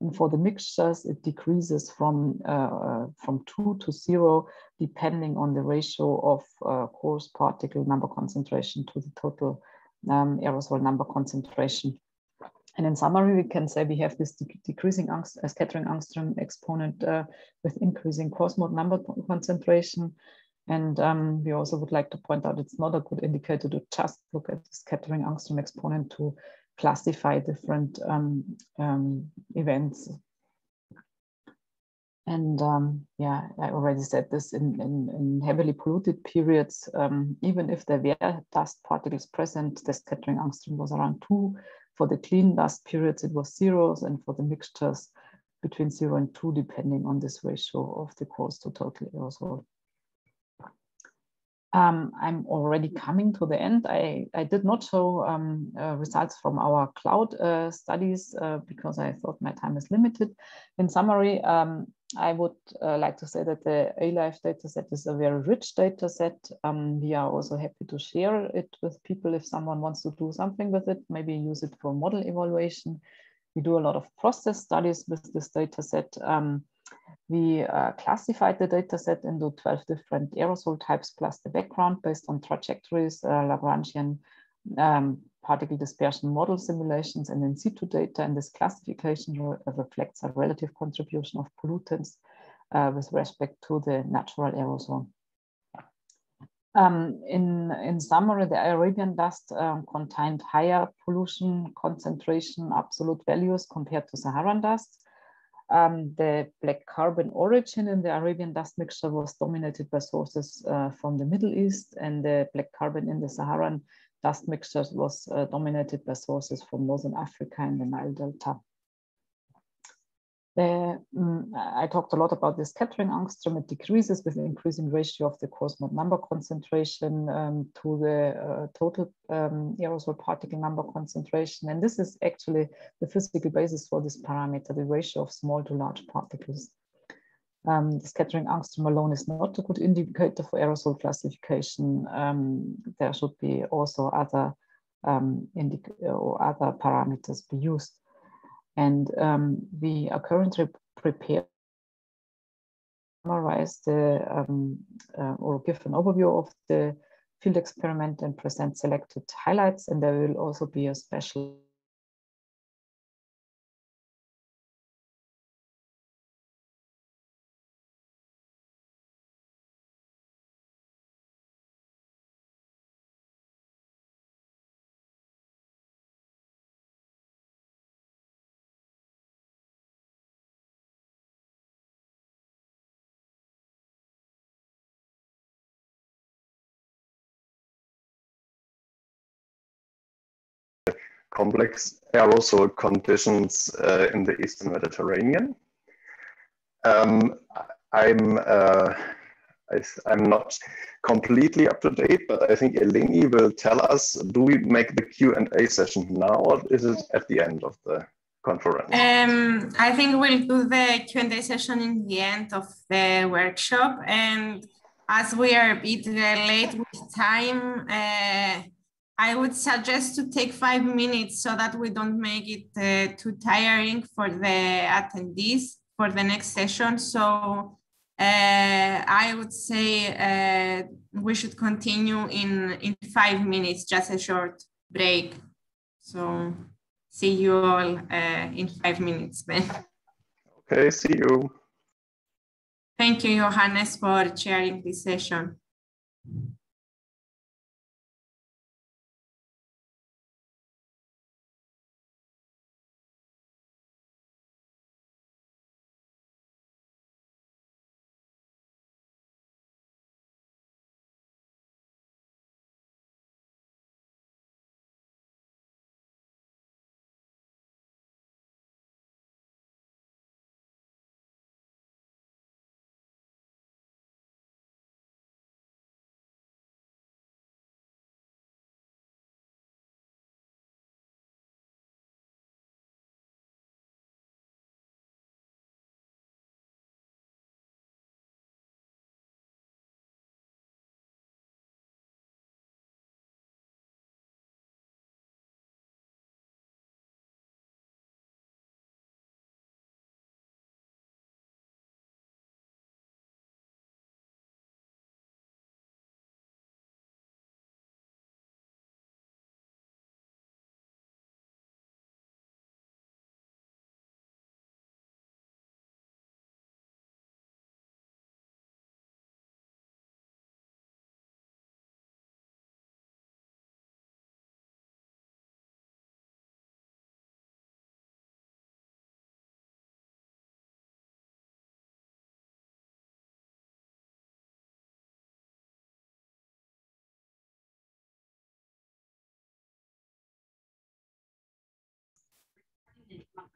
And for the mixtures, it decreases from, uh, from two to zero, depending on the ratio of uh, coarse particle number concentration to the total um, aerosol number concentration. And in summary, we can say we have this de decreasing uh, scattering angstrom exponent uh, with increasing coarse mode number concentration. And um, we also would like to point out it's not a good indicator to just look at the scattering angstrom exponent to classify different um, um, events. And um, yeah, I already said this in, in, in heavily polluted periods, um, even if there were dust particles present, the scattering angstrom was around two. For the clean dust periods, it was zeros, and for the mixtures, between zero and two, depending on this ratio of the coarse to total aerosol. Um, I'm already coming to the end. I, I did not show um, uh, results from our cloud uh, studies uh, because I thought my time is limited. In summary, um, I would uh, like to say that the A-Life dataset is a very rich dataset. Um, we are also happy to share it with people if someone wants to do something with it, maybe use it for model evaluation. We do a lot of process studies with this dataset. Um, we uh, classified the dataset into 12 different aerosol types plus the background based on trajectories, uh, Lagrangian um, particle dispersion model simulations and in situ data. And this classification re reflects a relative contribution of pollutants uh, with respect to the natural aerosol. Um, in, in summary, the Arabian dust um, contained higher pollution concentration absolute values compared to Saharan dust. Um, the black carbon origin in the Arabian dust mixture was dominated by sources uh, from the Middle East, and the black carbon in the Saharan dust mixture was uh, dominated by sources from Northern Africa and the Nile Delta. The, um, I talked a lot about the scattering angstrom. It decreases with an increasing ratio of the coarse mode number concentration um, to the uh, total um, aerosol particle number concentration. And this is actually the physical basis for this parameter, the ratio of small to large particles. Um, the scattering angstrom alone is not a good indicator for aerosol classification. Um, there should be also other um, or other parameters be used. And um, we are currently prepared to summarize the um, uh, or give an overview of the field experiment and present selected highlights. And there will also be a special complex aerosol conditions uh, in the Eastern Mediterranean. Um, I'm uh, I, am not completely up to date, but I think Eleni will tell us, do we make the Q&A session now or is it at the end of the conference? Um, I think we'll do the Q&A session in the end of the workshop. And as we are a bit late with time, uh, I would suggest to take five minutes so that we don't make it uh, too tiring for the attendees for the next session. So uh, I would say uh, we should continue in, in five minutes, just a short break. So see you all uh, in five minutes then. Okay, see you. Thank you, Johannes, for chairing this session.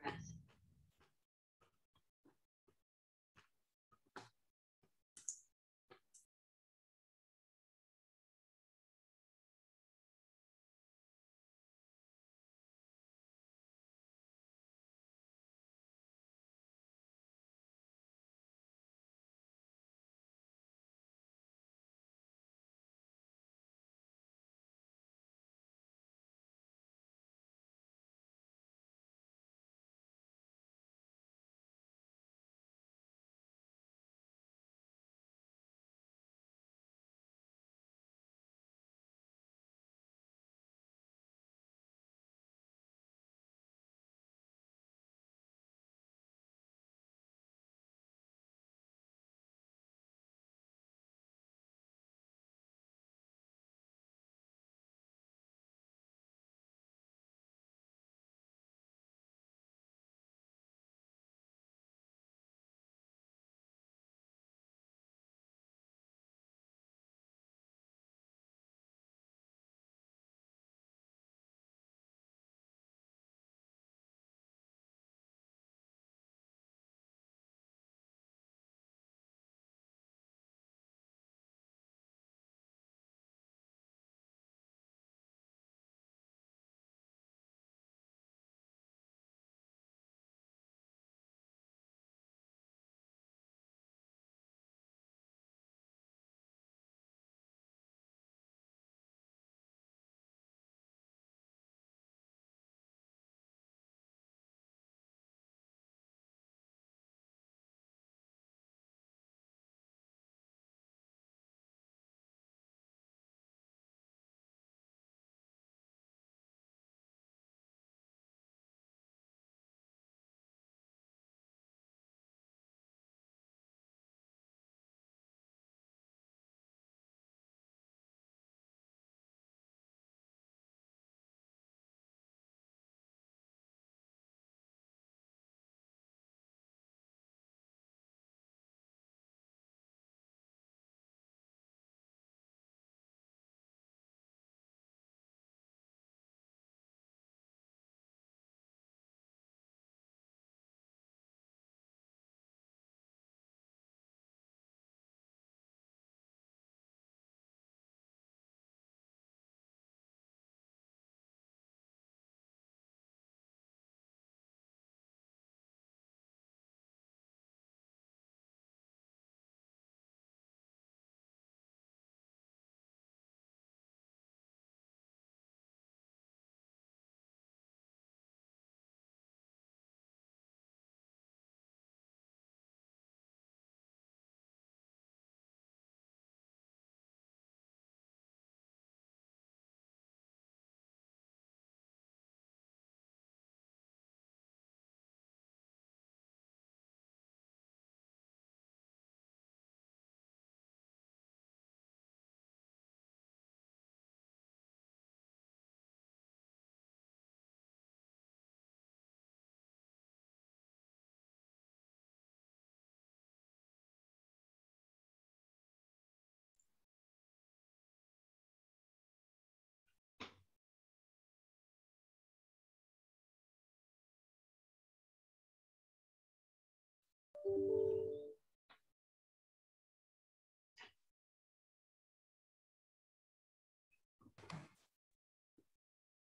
press.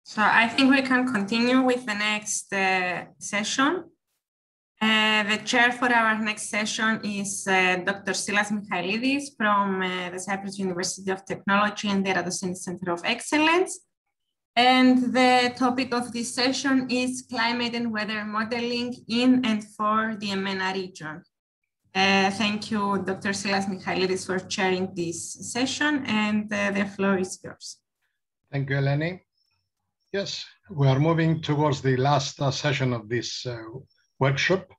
So I think we can continue with the next uh, session. Uh, the chair for our next session is uh, Dr. Silas Michaelides from uh, the Cyprus University of Technology and the Eratosthenes Center of Excellence. And the topic of this session is climate and weather modeling in and for the EMMENA region. Uh, thank you, Dr. Silas Michaelides, for chairing this session, and uh, the floor is yours. Thank you, Eleni. Yes, we are moving towards the last uh, session of this workshop.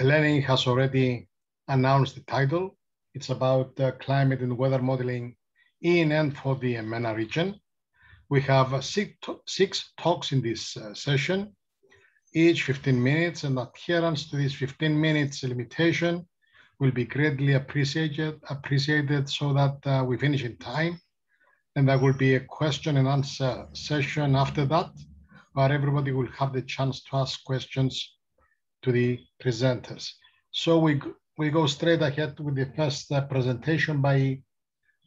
Eleni has already announced the title. It's about uh, climate and weather modeling in and for the MENA region. We have six, six talks in this uh, session, each 15 minutes, and adherence to this 15 minutes limitation will be greatly appreciated, appreciated so that uh, we finish in time. And there will be a question and answer session after that, where everybody will have the chance to ask questions to the presenters. So we, we go straight ahead with the first uh, presentation by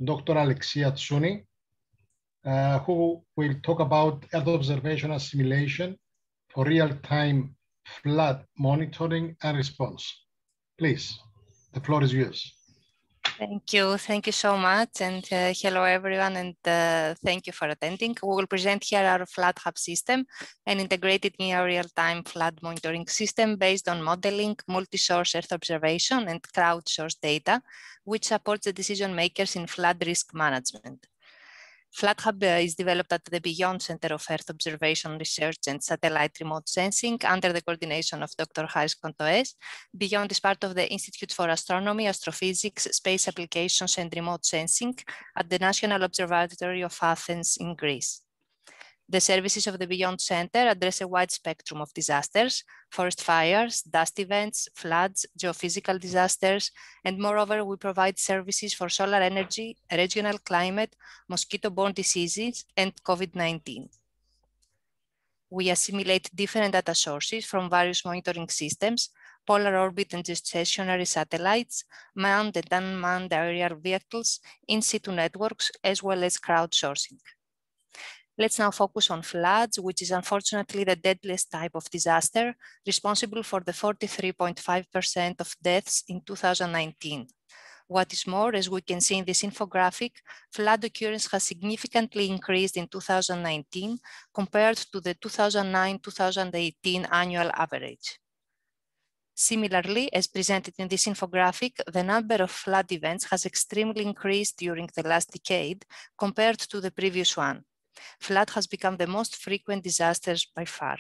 Dr. Alexia Tsouni, uh, who will talk about Earth observation simulation for real-time flood monitoring and response. Please, the floor is yours. Thank you. Thank you so much. And uh, hello, everyone. And uh, thank you for attending. We will present here our flood hub system, an integrated near real-time flood monitoring system based on modeling, multi-source Earth observation, and crowdsourced data, which supports the decision makers in flood risk management. FloodHub uh, is developed at the Beyond Center of Earth Observation Research and Satellite Remote Sensing under the coordination of Dr. Haris Kontoes. Beyond is part of the Institute for Astronomy, Astrophysics, Space Applications and Remote Sensing at the National Observatory of Athens in Greece. The services of the Beyond Center address a wide spectrum of disasters, forest fires, dust events, floods, geophysical disasters, and moreover, we provide services for solar energy, regional climate, mosquito-borne diseases, and COVID-19. We assimilate different data sources from various monitoring systems, polar orbit and geostationary satellites, manned and unmanned aerial vehicles, in situ networks, as well as crowdsourcing. Let's now focus on floods, which is unfortunately the deadliest type of disaster, responsible for the 43.5% of deaths in 2019. What is more, as we can see in this infographic, flood occurrence has significantly increased in 2019 compared to the 2009-2018 annual average. Similarly, as presented in this infographic, the number of flood events has extremely increased during the last decade compared to the previous one flood has become the most frequent disasters by far.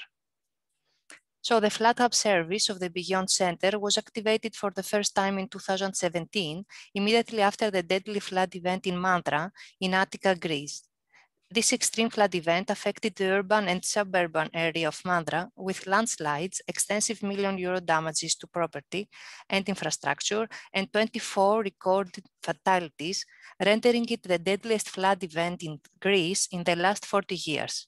So the flood hub service of the Beyond Center was activated for the first time in 2017, immediately after the deadly flood event in Mandra in Attica, Greece. This extreme flood event affected the urban and suburban area of Mandra with landslides, extensive million euro damages to property and infrastructure, and 24 recorded fatalities, rendering it the deadliest flood event in Greece in the last 40 years.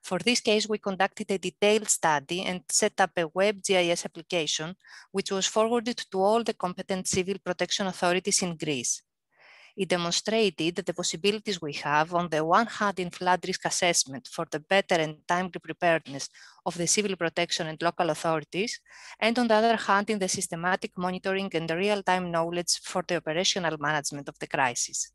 For this case, we conducted a detailed study and set up a web GIS application, which was forwarded to all the competent civil protection authorities in Greece it demonstrated the possibilities we have on the one hand in flood risk assessment for the better and timely preparedness of the civil protection and local authorities, and on the other hand in the systematic monitoring and the real-time knowledge for the operational management of the crisis.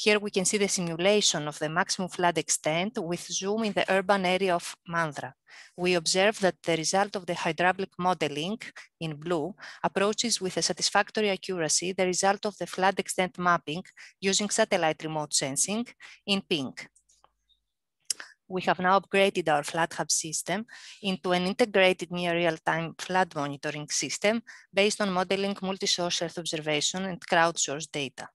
Here we can see the simulation of the maximum flood extent with zoom in the urban area of Mandra. We observe that the result of the hydraulic modeling in blue approaches with a satisfactory accuracy the result of the flood extent mapping using satellite remote sensing in pink we have now upgraded our flood hub system into an integrated near real-time flood monitoring system based on modeling multi-source earth observation and crowdsourced data.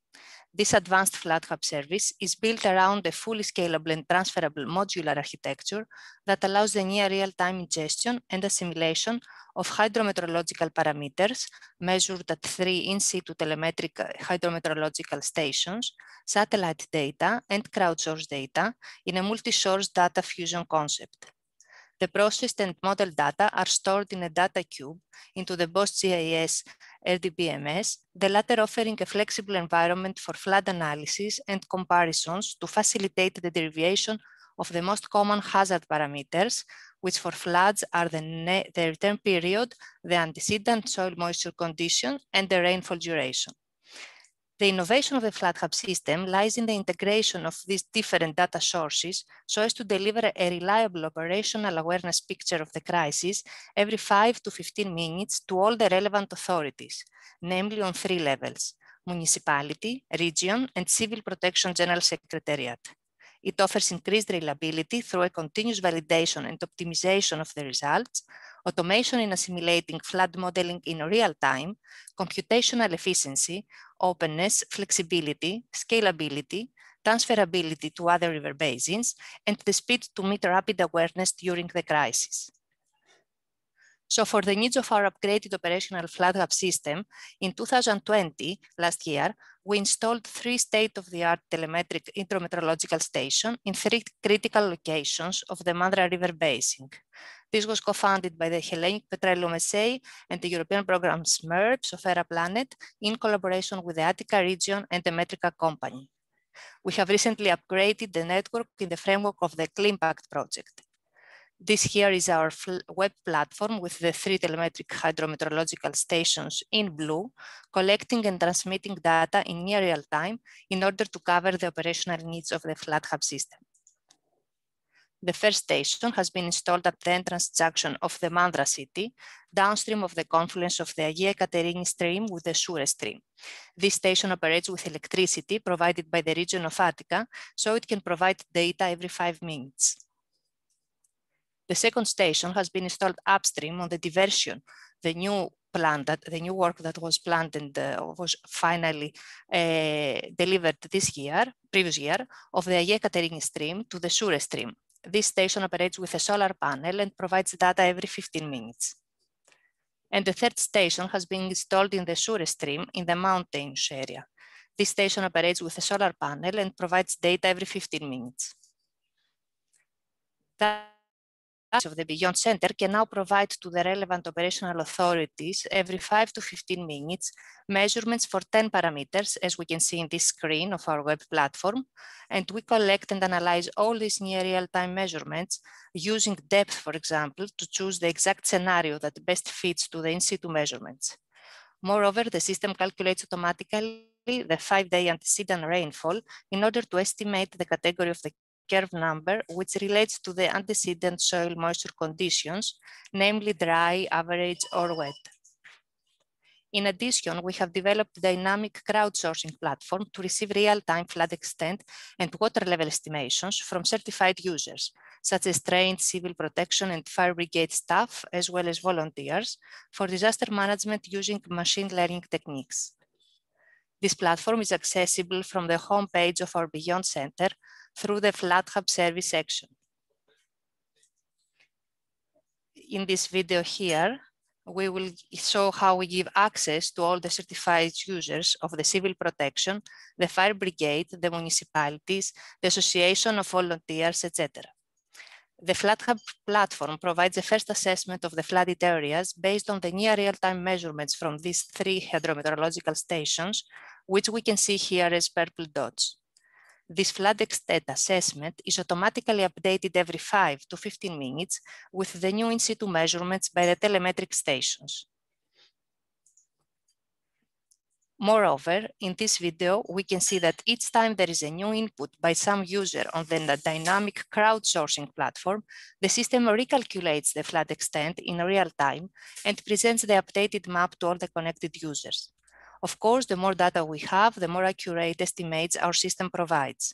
This advanced flood hub service is built around a fully scalable and transferable modular architecture that allows the near real-time ingestion and assimilation of hydrometeorological parameters measured at three in situ telemetric uh, hydrometeorological stations, satellite data, and crowdsourced data in a multi-source data fusion concept. The processed and model data are stored in a data cube into the PostGIS RDBMS, the latter offering a flexible environment for flood analysis and comparisons to facilitate the derivation of the most common hazard parameters, which for floods are the, the return period, the antecedent soil moisture condition, and the rainfall duration. The innovation of the FloodHub system lies in the integration of these different data sources so as to deliver a reliable operational awareness picture of the crisis every 5 to 15 minutes to all the relevant authorities, namely on three levels, municipality, region, and civil protection general secretariat. It offers increased reliability through a continuous validation and optimization of the results, automation in assimilating flood modeling in real time, computational efficiency, openness, flexibility, scalability, transferability to other river basins, and the speed to meet rapid awareness during the crisis. So for the needs of our upgraded operational FloodHub system, in 2020, last year, we installed three state-of-the-art telemetric hydrometeorological stations in three critical locations of the Mandra River Basin. This was co-founded by the Hellenic Petroleum SA and the European program SMURBS of ERA-Planet in collaboration with the Attica region and the Metrica company. We have recently upgraded the network in the framework of the CleanPact project. This here is our web platform with the three telemetric hydrometeorological stations in blue, collecting and transmitting data in near real time in order to cover the operational needs of the FloodHub system. The first station has been installed at the entrance junction of the Mandra city, downstream of the confluence of the Agia Katerini stream with the Sure stream. This station operates with electricity provided by the region of Attica, so it can provide data every five minutes. The second station has been installed upstream on the diversion, the new plan that the new work that was planned and uh, was finally uh, delivered this year, previous year, of the Yekaterini stream to the Sure stream. This station operates with a solar panel and provides data every 15 minutes. And the third station has been installed in the Sure stream in the mountains area. This station operates with a solar panel and provides data every 15 minutes. That of the Beyond Center can now provide to the relevant operational authorities every 5 to 15 minutes measurements for 10 parameters, as we can see in this screen of our web platform. And we collect and analyze all these near real-time measurements using depth, for example, to choose the exact scenario that best fits to the in-situ measurements. Moreover, the system calculates automatically the five-day antecedent rainfall in order to estimate the category of the curve number, which relates to the antecedent soil moisture conditions, namely dry, average, or wet. In addition, we have developed a dynamic crowdsourcing platform to receive real-time flood extent and water level estimations from certified users, such as trained civil protection and fire brigade staff, as well as volunteers, for disaster management using machine learning techniques. This platform is accessible from the homepage of our Beyond Center through the FloodHub service section. In this video here, we will show how we give access to all the certified users of the civil protection, the fire brigade, the municipalities, the association of volunteers, etc. The FloodHub platform provides a first assessment of the flooded areas based on the near real-time measurements from these three hydrometeorological stations, which we can see here as purple dots. This flood extent assessment is automatically updated every 5 to 15 minutes with the new in-situ measurements by the telemetric stations. Moreover, in this video, we can see that each time there is a new input by some user on the dynamic crowdsourcing platform, the system recalculates the flood extent in real time and presents the updated map to all the connected users. Of course, the more data we have, the more accurate estimates our system provides.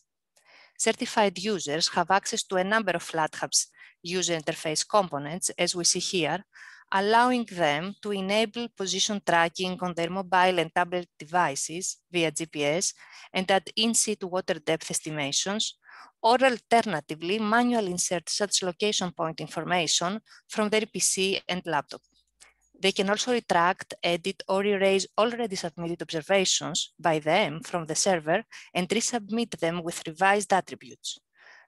Certified users have access to a number of FloodHub's user interface components, as we see here, allowing them to enable position tracking on their mobile and tablet devices via GPS and add in-situ water depth estimations, or alternatively, manually insert such location point information from their PC and laptop. They can also retract, edit, or erase already submitted observations by them from the server and resubmit them with revised attributes.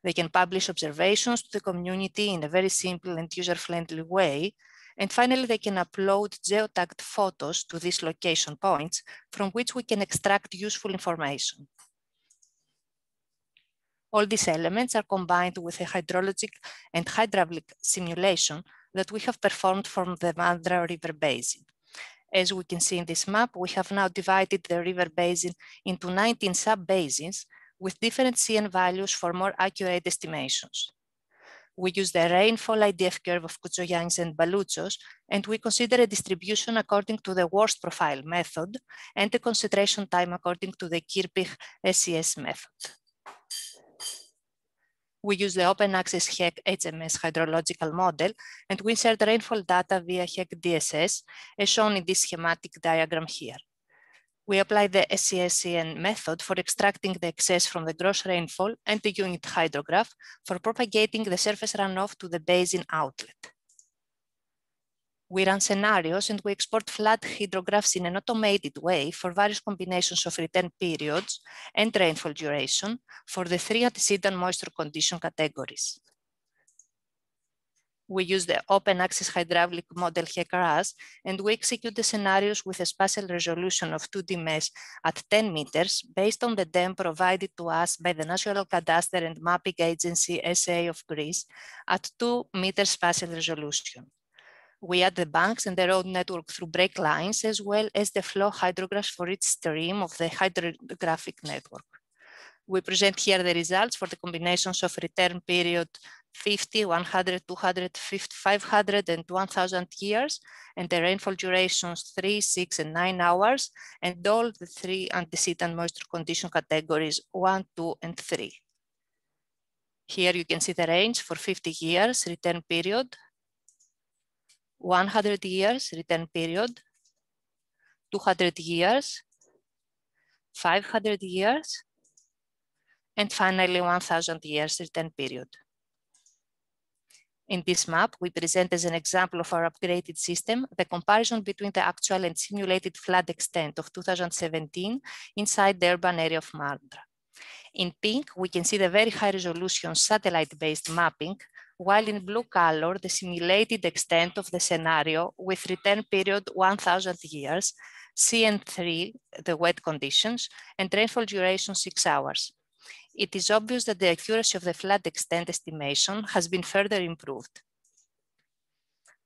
They can publish observations to the community in a very simple and user-friendly way. And finally, they can upload geotagged photos to these location points from which we can extract useful information. All these elements are combined with a hydrologic and hydraulic simulation that we have performed from the Mandra River Basin. As we can see in this map, we have now divided the river basin into 19 sub-basins with different CN values for more accurate estimations. We use the rainfall IDF curve of Koutsoyiannis and Baloutsos, and we consider a distribution according to the worst profile method and the concentration time according to the Kirpich SCS method. We use the open access HEC HMS hydrological model, and we insert rainfall data via HEC DSS, as shown in this schematic diagram here. We apply the SCS-CN method for extracting the excess from the gross rainfall and the unit hydrograph for propagating the surface runoff to the basin outlet. We run scenarios and we export flood hydrographs in an automated way for various combinations of return periods and rainfall duration for the three antecedent moisture condition categories. We use the open access hydraulic model HEC-RAS, and we execute the scenarios with a spatial resolution of 2D mesh at 10 meters based on the DEM provided to us by the National Cadastre and Mapping Agency SA of Greece at 2 meters spatial resolution. We add the banks and the road network through break lines, as well as the flow hydrographs for each stream of the hydrographic network. We present here the results for the combinations of return period 50, 100, 200, 50, 500, and 1000 years, and the rainfall durations 3, 6, and 9 hours, and all the three antecedent moisture condition categories 1, 2, and 3. Here you can see the range for 50 years return period, 100 years return period, 200 years, 500 years, and finally 1000 years return period. In this map, we present as an example of our upgraded system, the comparison between the actual and simulated flood extent of 2017 inside the urban area of Mandra. In pink, we can see the very high resolution satellite-based mapping while in blue color, the simulated extent of the scenario with return period 1000 years, CN3, the wet conditions, and rainfall duration six hours. It is obvious that the accuracy of the flood extent estimation has been further improved.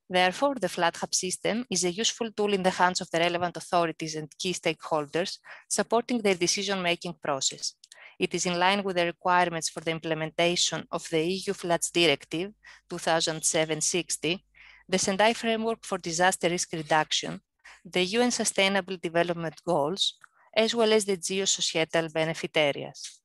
Therefore, the Flood Hub system is a useful tool in the hands of the relevant authorities and key stakeholders supporting their decision-making process. It is in line with the requirements for the implementation of the EU Floods Directive 2007-60, the Sendai Framework for Disaster Risk Reduction, the UN Sustainable Development Goals, as well as the geosocietal benefit areas.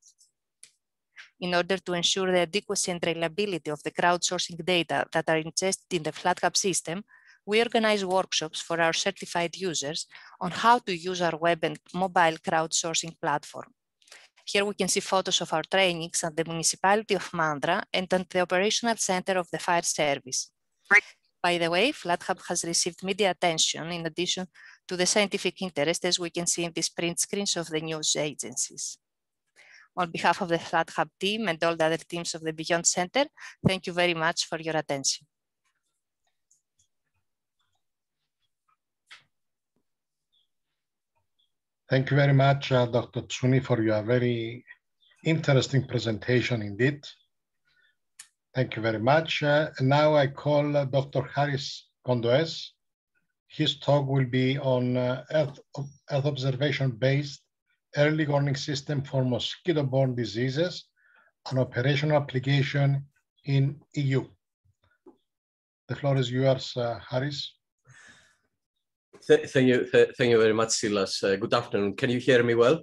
In order to ensure the adequacy and reliability of the crowdsourcing data that are ingested in the Flood Hub system, we organize workshops for our certified users on how to use our web and mobile crowdsourcing platform. Here we can see photos of our trainings at the municipality of Mandra and at the operational center of the fire service. By the way, Flood Hub has received media attention in addition to the scientific interest, as we can see in these print screens of the news agencies. On behalf of the Flood Hub team and all the other teams of the Beyond Center, thank you very much for your attention. Thank you very much, uh, Dr. Tsouni, for your very interesting presentation indeed. Thank you very much. Uh, now I call uh, Dr. Haris Kontoes. His talk will be on uh, Earth, Earth observation-based early warning system for mosquito-borne diseases, an operational application in EU. The floor is yours, uh, Haris. Th thank you, th thank you very much, Silas. Uh, good afternoon. Can you hear me well?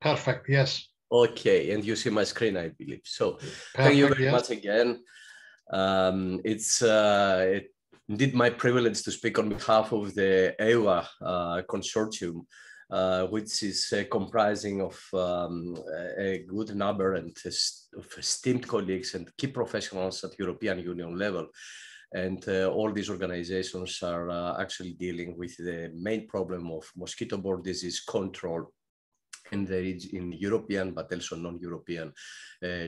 Perfect. Yes. Okay, and you see my screen, I believe. So, Perfect, thank you very yes. much again. Um, it's uh, it, indeed my privilege to speak on behalf of the EYWA uh, consortium, uh, which is uh, comprising of um, a good number and of esteemed colleagues and key professionals at European Union level. And uh, all these organizations are uh, actually dealing with the main problem of mosquito-borne disease control in the in European but also non-European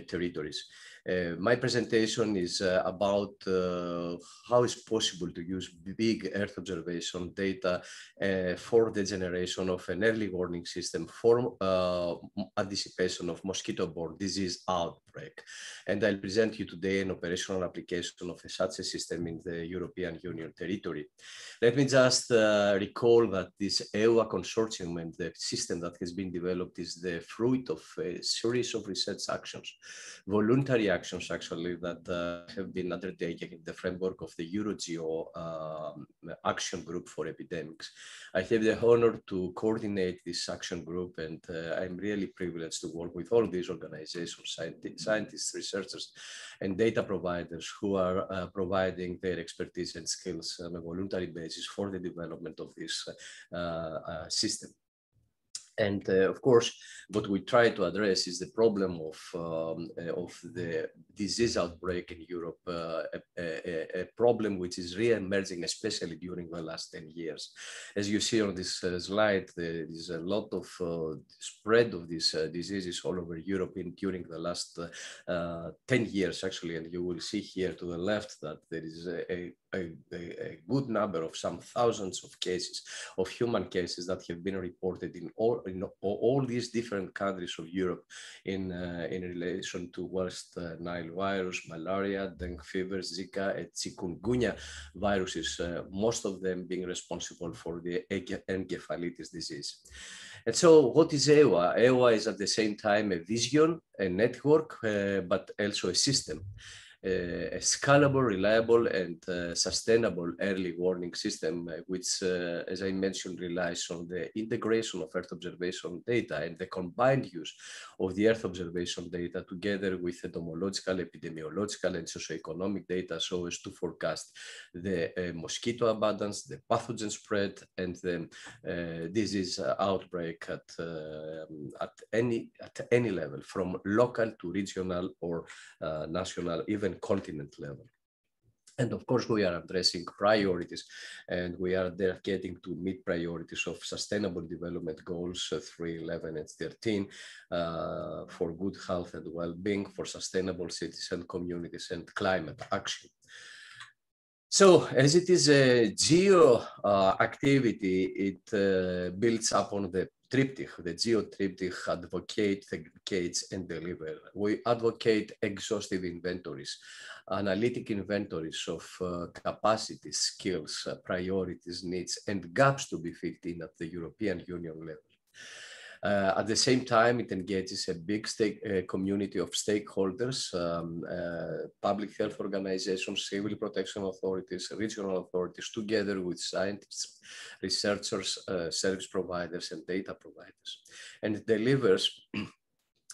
territories. Uh, my presentation is uh, about uh, how it's possible to use big Earth observation data uh, for the generation of an early warning system for uh, anticipation of mosquito-borne disease outbreak. And I'll present you today an operational application of such a system in the European Union territory. Let me just uh, recall that this EYWA consortium and the system that has been developed is the fruit of a series of research actions, voluntary actions actually that uh, have been undertaken in the framework of the Eurogeo um, action group for epidemics. I have the honor to coordinate this action group and uh, I'm really privileged to work with all these organizations, scientists, researchers, and data providers who are uh, providing their expertise and skills on a voluntary basis for the development of this uh, uh, system. And uh, of course, what we try to address is the problem of, um, uh, of the disease outbreak in Europe, uh, a, a, a, problem which is re-emerging, especially during the last 10 years. As you see on this uh, slide, there is a lot of uh, spread of these uh, diseases all over Europe in, during the last 10 years, actually. And you will see here to the left that there is a, a, a, good number of some thousands of cases of human cases that have been reported in all in all these different countries of Europe in uh, in relation to West uh, Nile virus, malaria, dengue fever, Zika, and chikungunya viruses. Uh, most of them being responsible for the encephalitis disease. And so, what is EYWA? EYWA is at the same time a vision, a network, but also a system Eh, a scalable, reliable, and uh, sustainable early warning system, uh, which, as I mentioned, relies on the integration of Earth observation data and the combined use of the Earth observation data together with entomological, epidemiological, and socioeconomic data so as to forecast the mosquito abundance, the pathogen spread, and the disease outbreak at, at, any, at any level, from local to regional or national, even even continent level. And of course, we are addressing priorities and we are dedicating to meet priorities of sustainable development goals uh, 3, 11, and 13 uh, for good health and well-being, for sustainable cities and communities and climate action. So as it is a geo uh, activity, it uh, builds upon the triptych, the geo triptych advocate, educates, and deliver. We advocate exhaustive inventories, analytic inventories of uh, capacities, skills, uh, priorities, needs, and gaps to be filled in at the European Union level. Uh, at the same time, it engages a big stake, uh, community of stakeholders, um, uh, public health organizations, civil protection authorities, regional authorities, together with scientists, researchers, uh, service providers, and data providers. And delivers <clears throat>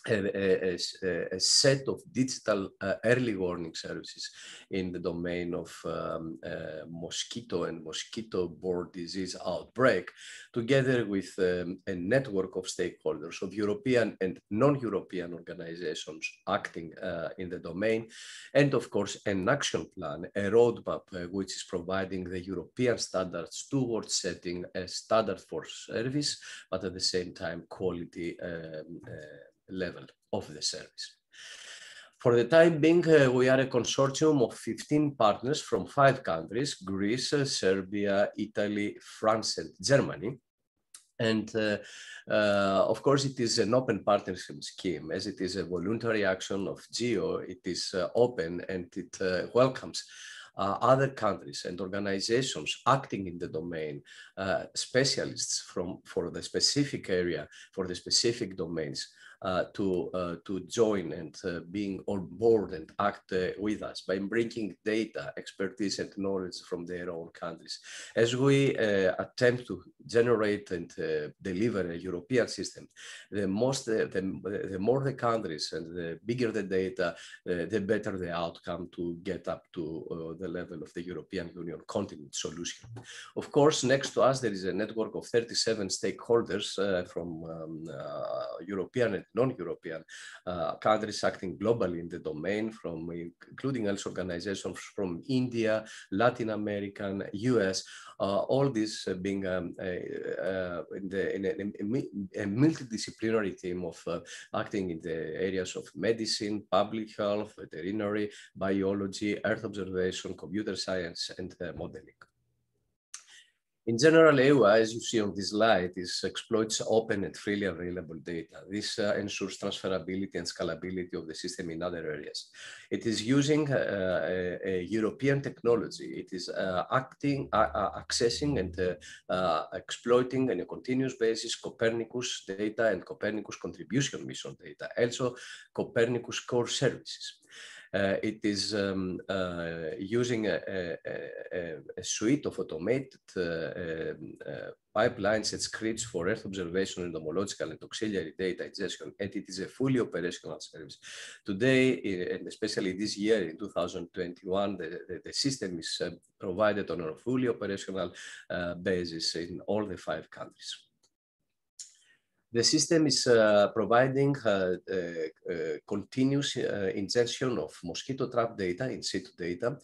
a, a, a, set of digital uh, early warning services in the domain of um, uh, mosquito and mosquito-borne disease outbreak, together with um, a network of stakeholders of European and non-European organizations acting uh, in the domain, and of course an action plan, a roadmap uh, which is providing the European standards towards setting a standard for service, but at the same time quality um, uh, level of the service. For the time being, uh, we are a consortium of 15 partners from five countries, Greece, uh, Serbia, Italy, France, and Germany. And uh, uh, of course, it is an open partnership scheme. As it is a voluntary action of GEO, it is uh, open and it uh, welcomes uh, other countries and organizations acting in the domain, specialists from for the specific area, for the specific domains, to uh, to join and uh, being on board and act with us by bringing data, expertise, and knowledge from their own countries. As we attempt to generate and deliver a European system, the most the, the more the countries and the bigger the data, the better the outcome to get up to the level of the European Union continent solution. Of course, next to us, there is a network of 37 stakeholders uh, from um, uh, European and non-European uh, countries acting globally in the domain, from including also organizations from India, Latin American, US, uh, all this uh, being um, in, the, in, a, a, multidisciplinary team of acting in the areas of medicine, public health, veterinary, biology, earth observation, computer science, and modeling. In general, EYWA, as you see on this slide, is exploits open and freely available data. This uh, ensures transferability and scalability of the system in other areas. It is using uh, a, a, European technology. It is uh, acting, uh, uh, accessing and uh, exploiting on a continuous basis Copernicus data and Copernicus contribution mission data, also Copernicus core services. Uh, it is um, uh, using a, a, a, suite of automated uh, um, pipelines and scripts for Earth observation, entomological and auxiliary data ingestion, and it is a fully operational service. Today, and especially this year in 2021, the, the, the system is uh, provided on a fully operational uh, basis in all the five countries. The system is uh, providing uh, uh, continuous ingestion of mosquito trap data, in situ data,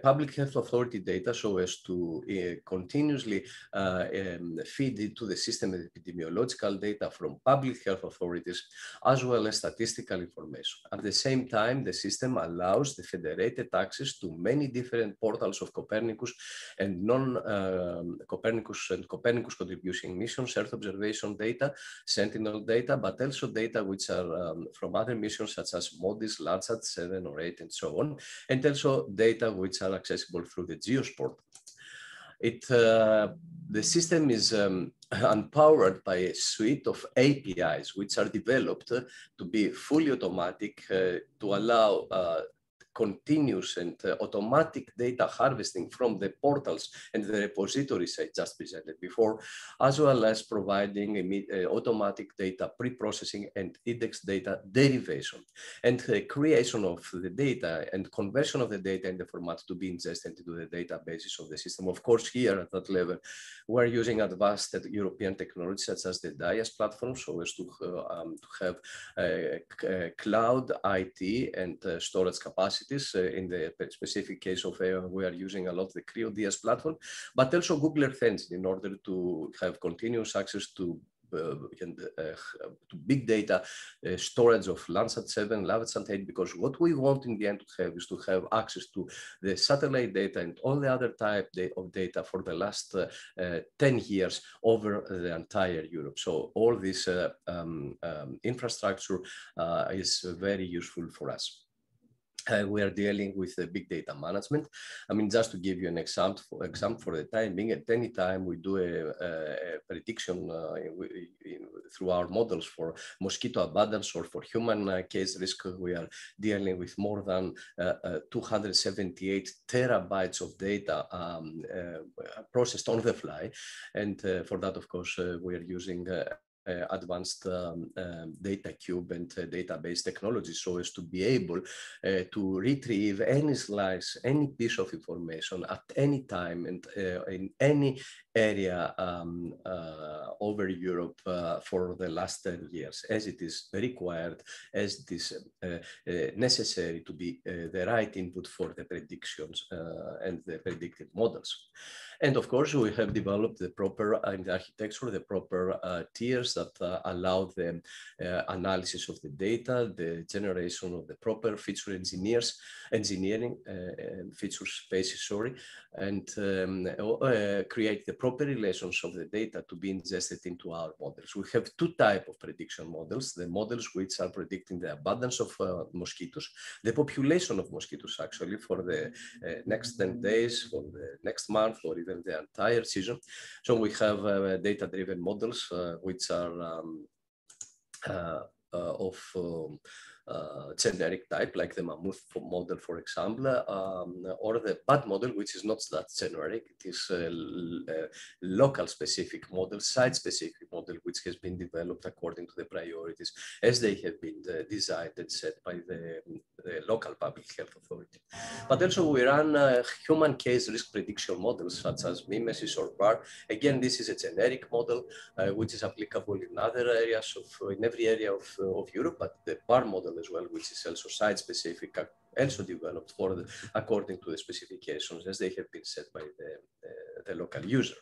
public health authority data, so as to continuously um, feed into the system epidemiological data from public health authorities, as well as statistical information. At the same time, the system allows the federated access to many different portals of Copernicus and non-Copernicus um, and Copernicus contribution missions, Earth observation data, Sentinel data, but also data which are um, from other missions such as MODIS, Landsat 7 or 8 and so on, and also data which are accessible through the GEOSPORT. It, uh, the system is um, <laughs> empowered by a suite of APIs which are developed to be fully automatic uh, to allow uh, continuous and uh, automatic data harvesting from the portals and the repositories I just presented before, as well as providing uh, automatic data pre-processing and index data derivation and the creation of the data and conversion of the data in the format to be ingested into the databases of the system. Of course, here at that level, we're using advanced European technologies such as the DIAS platform, so as to, uh, um, to have uh, cloud IT and uh, storage capacity capacities. Uh, in the specific case of AI, we are using a lot the CREODIAS platform, but also Google Earth Engine in order to have continuous access to uh, uh, to big data uh, storage of Landsat 7, Landsat 8, because what we want in the end to have is to have access to the satellite data and all the other type of data for the last 10 years over the entire Europe. So all this um, um, infrastructure is very useful for us uh, we are dealing with uh, big data management. I mean, just to give you an example, for, example for the time being, at any time we do a, a, prediction uh, in, through our models for mosquito abundance or for human uh, case risk, we are dealing with more than uh, uh, 278 terabytes of data um, processed on the fly. And for that, of course, we are using uh, advanced um, um, data cube and uh, database technology so as to be able uh, to retrieve any slice, any piece of information at any time and uh, in any area um, uh, over Europe uh, for the last 10 years, as it is required, as it is necessary to be the right input for the predictions and the predictive models. And of course, we have developed the proper uh, architecture, the proper uh, tiers that uh, allow the uh, analysis of the data, the generation of the proper feature engineers, engineering uh, feature spaces, sorry, and um, uh, create the proper relations of the data to be ingested into our models. We have two type of prediction models, the models which are predicting the abundance of mosquitoes, the population of mosquitoes actually for the next 10 days, for the next month, or even the entire season. So we have uh, data-driven models, uh, which are um, uh, of um, uh, generic type, like the mammoth model, for example, um, or the bad model, which is not that generic. It is a, local specific model, site specific model, which has been developed according to the priorities as they have been uh, designed and set by the, the, local public health authority. But also we run uh, human case risk prediction models such as Mimesis or VAR. Again, this is a generic model uh, which is applicable in other areas of, in every area of, of Europe, but the VAR model as well, which is also site specific, also developed for the, according to the specifications as they have been set by the, the local user.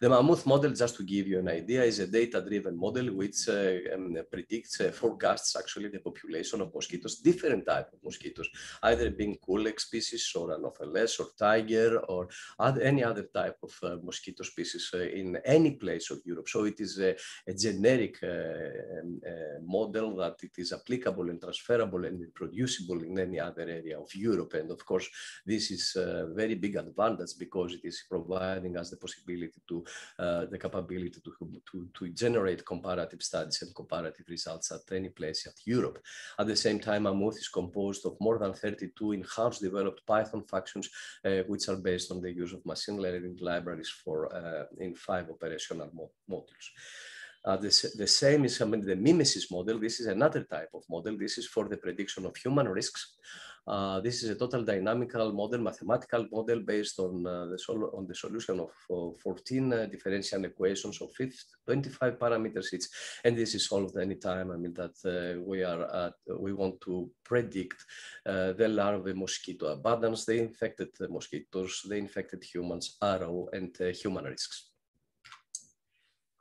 The Mammoth model, just to give you an idea, is a data-driven model which uh, um, predicts, uh, forecasts actually the population of mosquitoes, different type of mosquitoes, either being Culex species or Anopheles or tiger or other, any other type of uh, mosquito species uh, in any place of Europe. So it is a, a generic uh, um, uh, model that it is applicable and transferable and reproducible in any other area of Europe. And of course, this is a very big advantage because it is providing us the possibility to uh, the capability to, to, to generate comparative studies and comparative results at any place at Europe. At the same time, Mammoth is composed of more than 32 in-house developed Python functions, uh, which are based on the use of machine learning libraries for uh, in five operational mo modules. Uh, the, the, same is I mean, the mimesis model. This is another type of model. This is for the prediction of human risks. Uh, this is a total dynamical model, mathematical model based on, uh, the, on the solution of 14 uh, differential equations of 25 parameters each. And this is solved anytime. I mean, that uh, we are at, we want to predict uh, the larvae mosquito abundance, the infected mosquitoes, the infected humans, arrow, and human risks.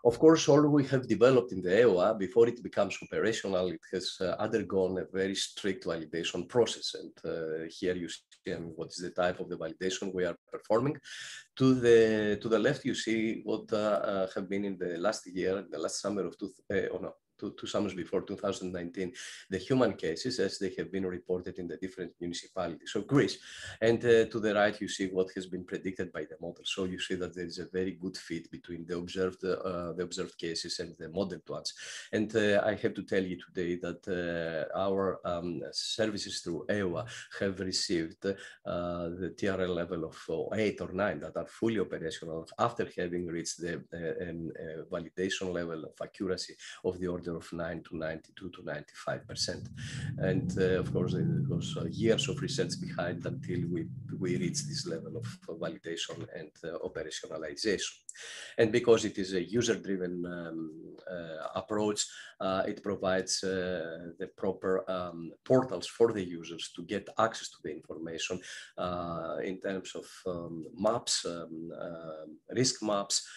Of course, all we have developed in the EYWA, before it becomes operational, it has uh, undergone a very strict validation process. And uh, here you see um, what is the type of the validation we are performing. To the, to the left, you see what uh, uh have been in the last year, the last summer of, two, uh, oh no, two, two summers before 2019, the human cases as they have been reported in the different municipalities of Greece. And uh, to the right, you see what has been predicted by the model. So you see that there is a very good fit between the observed, uh, the observed cases and the modeled ones. And uh, I have to tell you today that uh, our um, services through EYWA have received uh, the TRL level of uh, eight or nine that are fully operational after having reached the um, validation level of accuracy of the order order of 9 to 92 to 95 percent. And uh, of course, there was uh, years of research behind until we, we reach this level of validation and uh, operationalization. And because it is a user-driven um, approach, it provides the proper um, portals for the users to get access to the information in terms of um, maps, um, risk maps,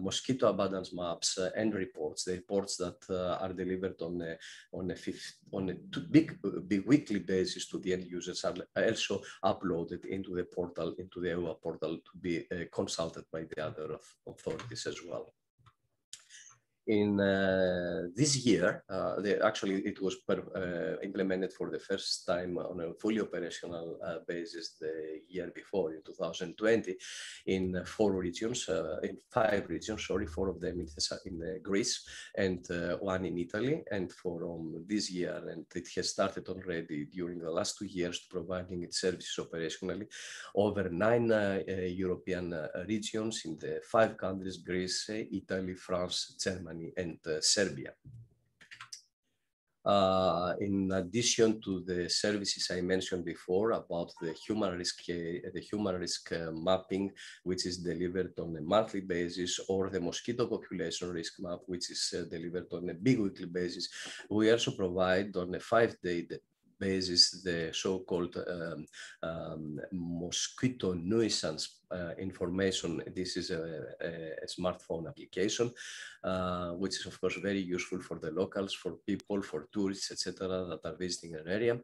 mosquito abundance maps uh, and reports, the reports that uh, are delivered on a, on a, fifth, on a big, big weekly basis to the end users are also uploaded into the portal, into the EYWA portal to be consulted by the other authorities as well in uh, this year, uh, actually it was per, uh, implemented for the first time on a fully operational uh, basis the year before in 2020 in four regions, uh, in five regions, sorry, four of them in, in Greece and uh, one in Italy. And for um, this year, and it has started already during the last two years providing its services operationally over nine European regions in the five countries, Greece, Italy, France, Germany, Germany and uh, Serbia. Uh, in addition to the services I mentioned before about the human risk, uh, the human risk mapping, which is delivered on a monthly basis, or the mosquito population risk map, which is delivered on a big weekly basis, we also provide on a five-day basis the so-called um, um, mosquito nuisance information. This is a, a, smartphone application, uh, which is of course very useful for the locals, for people, for tourists, etc., that are visiting an area,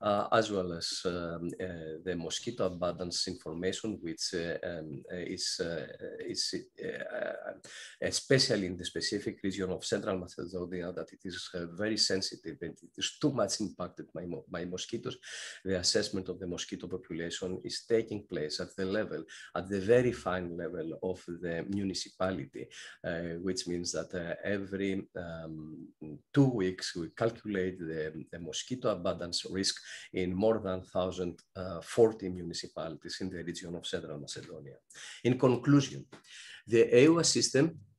uh, as well as um, uh, the mosquito abundance information, which uh, um, is, uh, is especially in the specific region of Central Macedonia, that it is very sensitive and it is too much impacted by by mosquitoes, the assessment of the mosquito population is taking place at the level, at the very fine level of the municipality, uh, which means that uh, every um, two weeks we calculate the, the, mosquito abundance risk in more than 1,040 municipalities in the region of Central Macedonia. In conclusion, the EYWA system uh,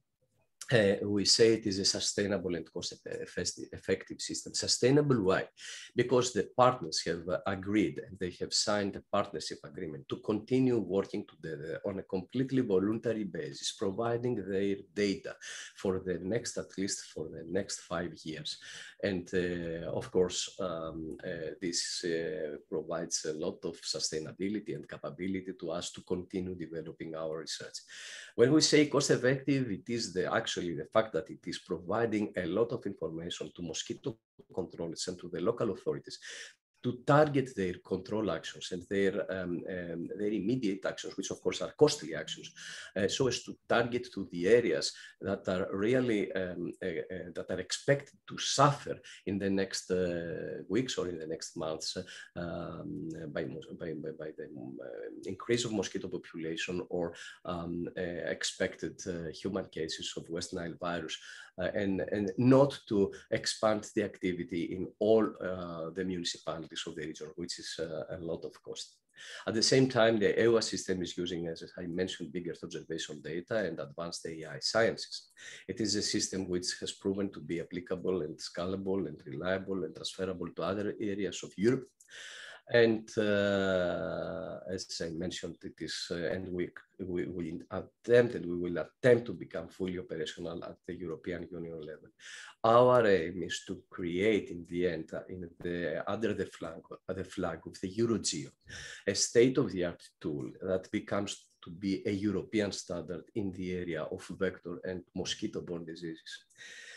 we say it is a sustainable and cost effective system. Sustainable, why? Because the partners have agreed and they have signed a partnership agreement to continue working together on a completely voluntary basis, providing their data for the next, at least for the next five years. And uh, of course, um, uh, this uh, provides a lot of sustainability and capability to us to continue developing our research. When we say cost effective, it is the the fact that it is providing a lot of information to mosquito controllers and to the local authorities to target their control actions and their, um, um, their immediate actions, which of course are costly actions, uh, so as to target to the areas that are really, um, uh, uh, that are expected to suffer in the next uh, weeks or in the next months um, by, by, by, the um, uh, increase of mosquito population or um, uh, expected human cases of West Nile virus. uh, and, and not to expand the activity in all uh, the municipalities of the region, which is uh, a lot of cost. At the same time, the EYWA system is using, as I mentioned, big Earth observation data and advanced AI sciences. It is a system which has proven to be applicable and scalable and reliable and transferable to other areas of Europe. And uh, as I mentioned, it is, uh, and we, we, we attempt and we will attempt to become fully operational at the European Union level. Our aim is to create in the end, uh, in the, under the flag, the flag of the EuroGEO, a state-of-the-art tool that becomes to be a European standard in the area of vector and mosquito-borne diseases.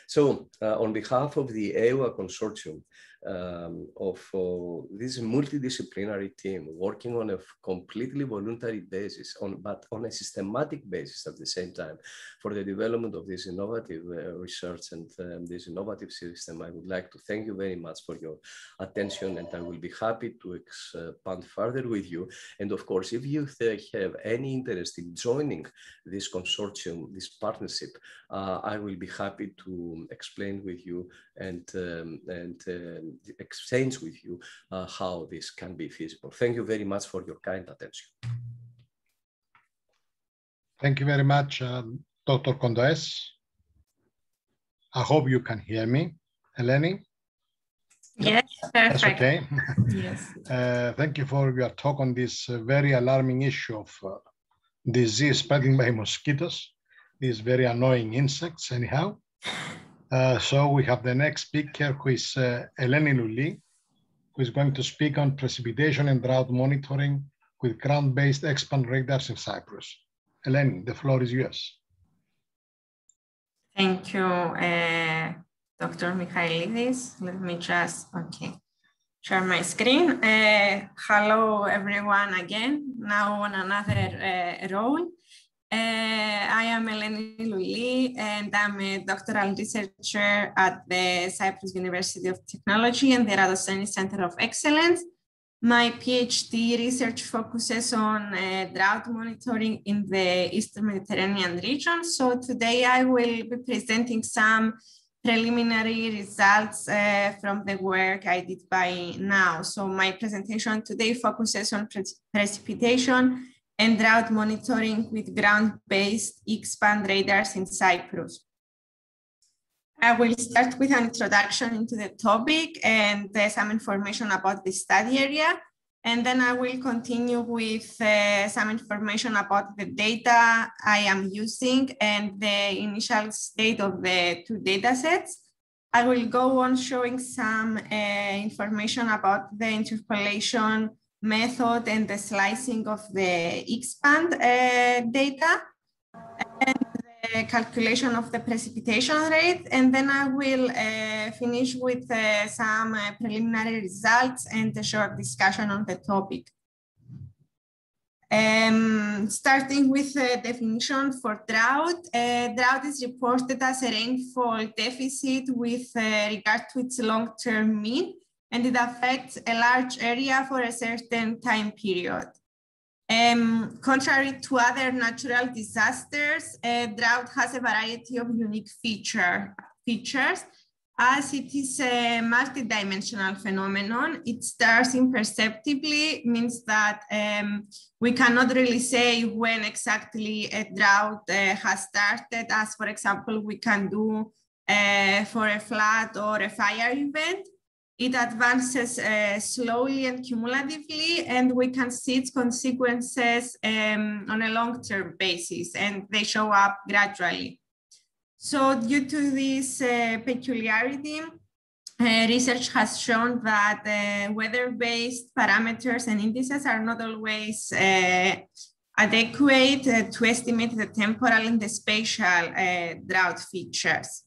So uh, on behalf of the EYWA consortium, um, of uh, this multidisciplinary team working on a completely voluntary basis, on, but on a systematic basis at the same time for the development of this innovative uh, research and um, this innovative system. I would like to thank you very much for your attention and I will be happy to expand further with you. And of course, if you have any interest in joining this consortium, this partnership, uh, I will be happy to explain with you and, um, and um, exchange with you uh, how this can be feasible. Thank you very much for your kind attention. Thank you very much, um, Dr. Kontoes. I hope you can hear me. Eleni? Yes, perfect. That's okay. yes. <laughs> Uh, thank you for your talk on this uh, very alarming issue of uh, disease spreading by mosquitoes, these very annoying insects anyhow. Uh, so we have the next speaker, who is uh, Eleni Louli, who is going to speak on precipitation and drought monitoring with ground-based X-band radars in Cyprus. Eleni, the floor is yours. Thank you, uh, Dr. Michaelides. Let me just, okay, share my screen. Uh, hello, everyone, again, now on another uh, role. Uh, I am Eleni Louli, and I'm a doctoral researcher at the Cyprus University of Technology and the Eratosthenes Center of Excellence. My PhD research focuses on uh, drought monitoring in the Eastern Mediterranean region. So today I will be presenting some preliminary results uh, from the work I did by now. So my presentation today focuses on pre precipitation and drought monitoring with ground-based X-band radars in Cyprus. I will start with an introduction into the topic and uh, some information about the study area. And then I will continue with uh, some information about the data I am using and the initial state of the two data sets. I will go on showing some uh, information about the interpolation method and the slicing of the X-band uh, data and the calculation of the precipitation rate. And then I will uh, finish with uh, some uh, preliminary results and a short discussion on the topic. Um, starting with the definition for drought, uh, drought is reported as a rainfall deficit with uh, regard to its long-term mean and it affects a large area for a certain time period. Um, contrary to other natural disasters, uh, drought has a variety of unique feature, features as it is a multidimensional phenomenon. It starts imperceptibly, means that um, we cannot really say when exactly a drought uh, has started, as for example, we can do uh, for a flood or a fire event. It advances uh, slowly and cumulatively, and we can see its consequences um, on a long-term basis, and they show up gradually. So due to this uh, peculiarity, uh, research has shown that uh, weather-based parameters and indices are not always uh, adequate uh, to estimate the temporal and the spatial drought features.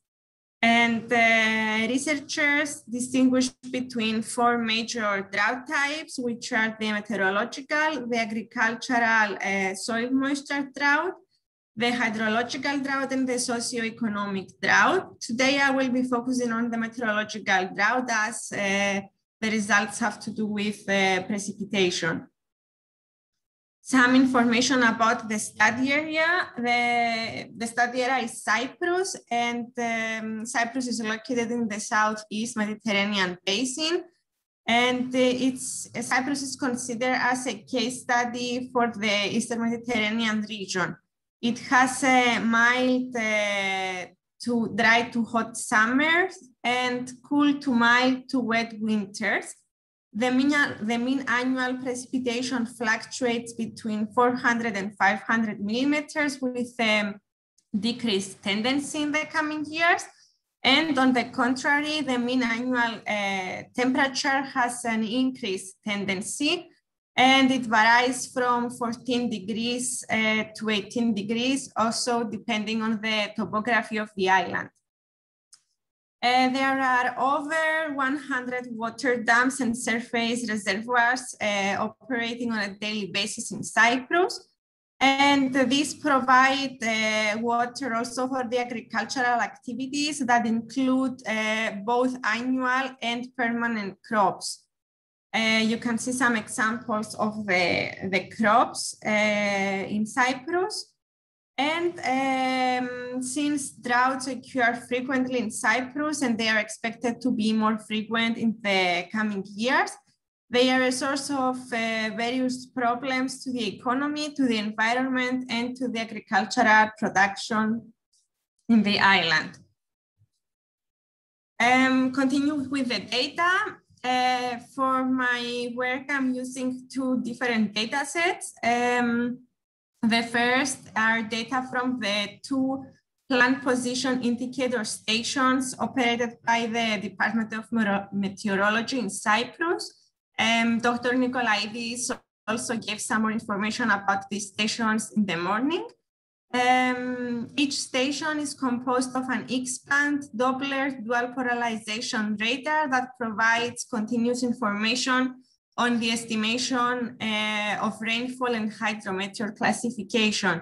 And uh, researchers distinguish between four major drought types, which are the meteorological, the agricultural uh, soil moisture drought, the hydrological drought, and the socio-economic drought. Today, I will be focusing on the meteorological drought as uh, the results have to do with uh, precipitation some information about the study area. The, the study area is Cyprus, and um, Cyprus is located in the southeast Mediterranean basin. And uh, it's, uh, Cyprus is considered as a case study for the Eastern Mediterranean region. It has a mild uh, to dry to hot summers and cool to mild to wet winters. The mean, the mean annual precipitation fluctuates between 400 and 500 millimeters with a decreased tendency in the coming years. And on the contrary, the mean annual uh, temperature has an increased tendency and it varies from 14 degrees uh, to 18 degrees, also depending on the topography of the island. Uh, there are over 100 water dams and surface reservoirs uh, operating on a daily basis in Cyprus. And these provide uh, water also for the agricultural activities that include uh, both annual and permanent crops. Uh, you can see some examples of the, the crops in Cyprus. And um, since droughts occur frequently in Cyprus and they are expected to be more frequent in the coming years, they are a source of uh, various problems to the economy, to the environment, and to the agricultural production in the island. Um, continue with the data. Uh, for my work, I'm using two different data sets. Um, the first are data from the two plan position indicator stations operated by the Department of Meteorology in Cyprus. Um, Dr. Nikolaidis also gave some more information about these stations in the morning. Um, each station is composed of an X-band Doppler dual polarization radar that provides continuous information on the estimation uh, of rainfall and hydrometeor classification.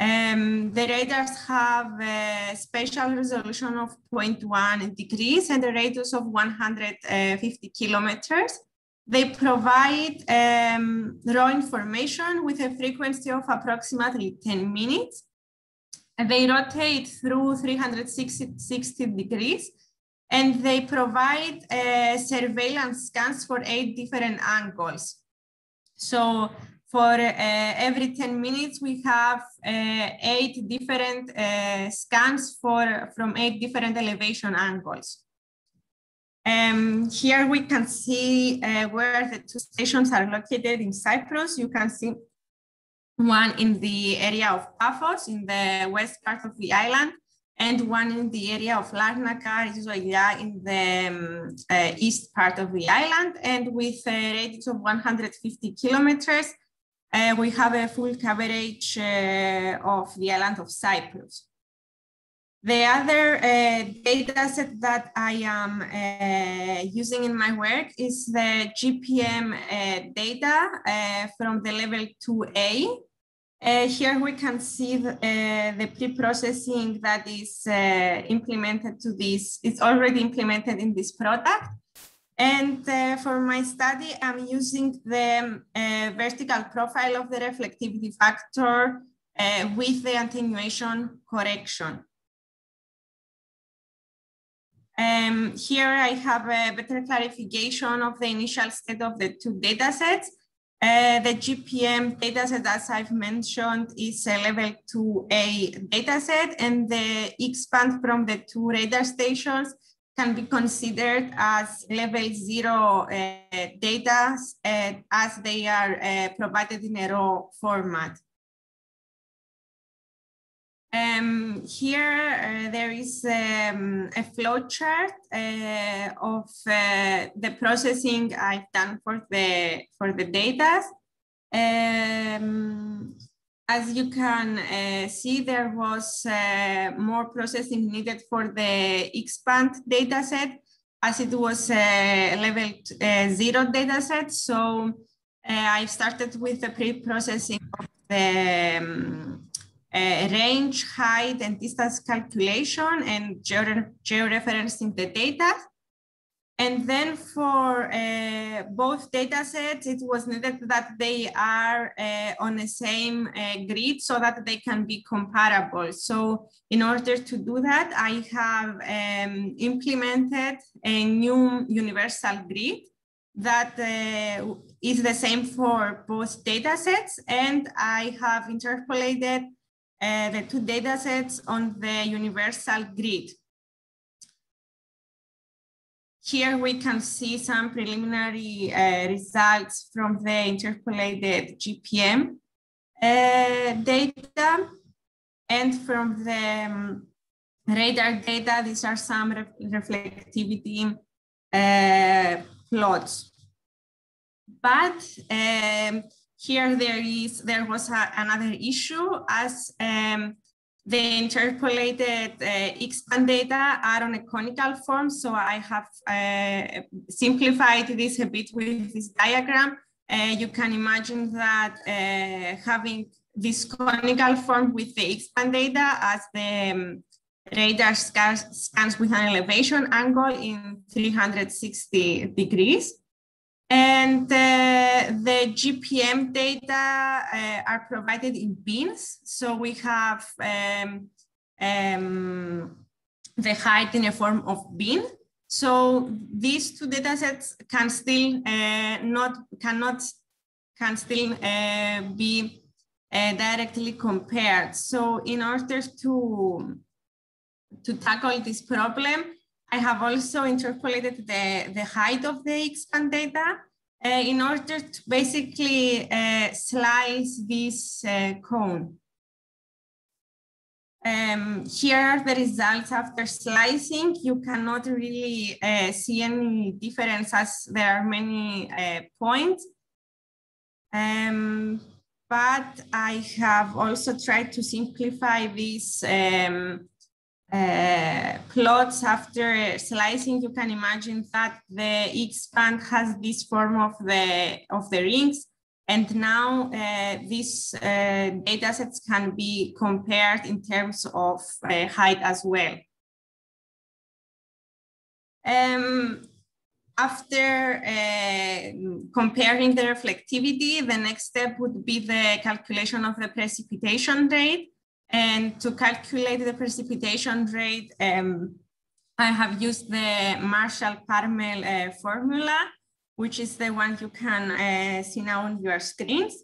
Um, the radars have a spatial resolution of 0.1 degrees and a radius of 150 kilometers. They provide um, raw information with a frequency of approximately 10 minutes. And they rotate through 360 degrees and they provide uh, surveillance scans for eight different angles. So for uh, every 10 minutes, we have uh, eight different uh, scans for, from eight different elevation angles. Um, here we can see uh, where the two stations are located in Cyprus. You can see one in the area of Paphos in the west part of the island, and one in the area of Larnaca, Rizoelia in the um, uh, east part of the island. And with a radius of 150 kilometers, uh, we have a full coverage uh, of the island of Cyprus. The other uh, data set that I am uh, using in my work is the GPM uh, data from the level 2A uh, here we can see the, uh, the pre-processing that is uh, implemented to this, it's already implemented in this product. And uh, for my study, I'm using the uh, vertical profile of the reflectivity factor uh, with the attenuation correction. Um, here I have a better clarification of the initial state of the two datasets. Uh, the GPM dataset, as I've mentioned, is a level 2A dataset, and the X-band from the two radar stations can be considered as level zero uh, data uh, as they are provided in a raw format. Um, here uh, there is um, a flow chart uh, of uh, the processing I've done for the for the data. Um, as you can uh, see, there was uh, more processing needed for the X-band dataset as it was a level zero dataset. So I started with the pre-processing of the um, uh, range, height, and distance calculation and georeferencing the data. And then for uh, both data sets, it was needed that they are uh, on the same uh, grid so that they can be comparable. So in order to do that, I have um, implemented a new universal grid that is the same for both data sets. And I have interpolated uh, the two data sets on the universal grid. Here we can see some preliminary uh, results from the interpolated GPM uh, data and from the um, radar data, these are some re reflectivity uh, plots. But um, here there is there was a, another issue as um, the interpolated uh, X-band data are on a conical form. So I have uh, simplified this a bit with this diagram. Uh, you can imagine that uh, having this conical form with the X-band data as the um, radar scans, scans with an elevation angle in 360 degrees. And uh, the GPM data uh, are provided in bins. So we have um, um, the height in a form of bin. So these two data sets can still uh, not, cannot, can still uh, be uh, directly compared. So in order to, to tackle this problem, I have also interpolated the, the height of the X-band data uh, in order to basically uh, slice this uh, cone. Um, here are the results after slicing. You cannot really uh, see any difference as there are many uh, points. Um, but I have also tried to simplify this um, uh, plots after slicing, you can imagine that the X-band has this form of the, of the rings. And now uh, these uh, data sets can be compared in terms of uh, height as well. Um, after uh, comparing the reflectivity, the next step would be the calculation of the precipitation rate. And to calculate the precipitation rate, um, I have used the Marshall-Palmer uh, formula, which is the one you can uh, see now on your screens.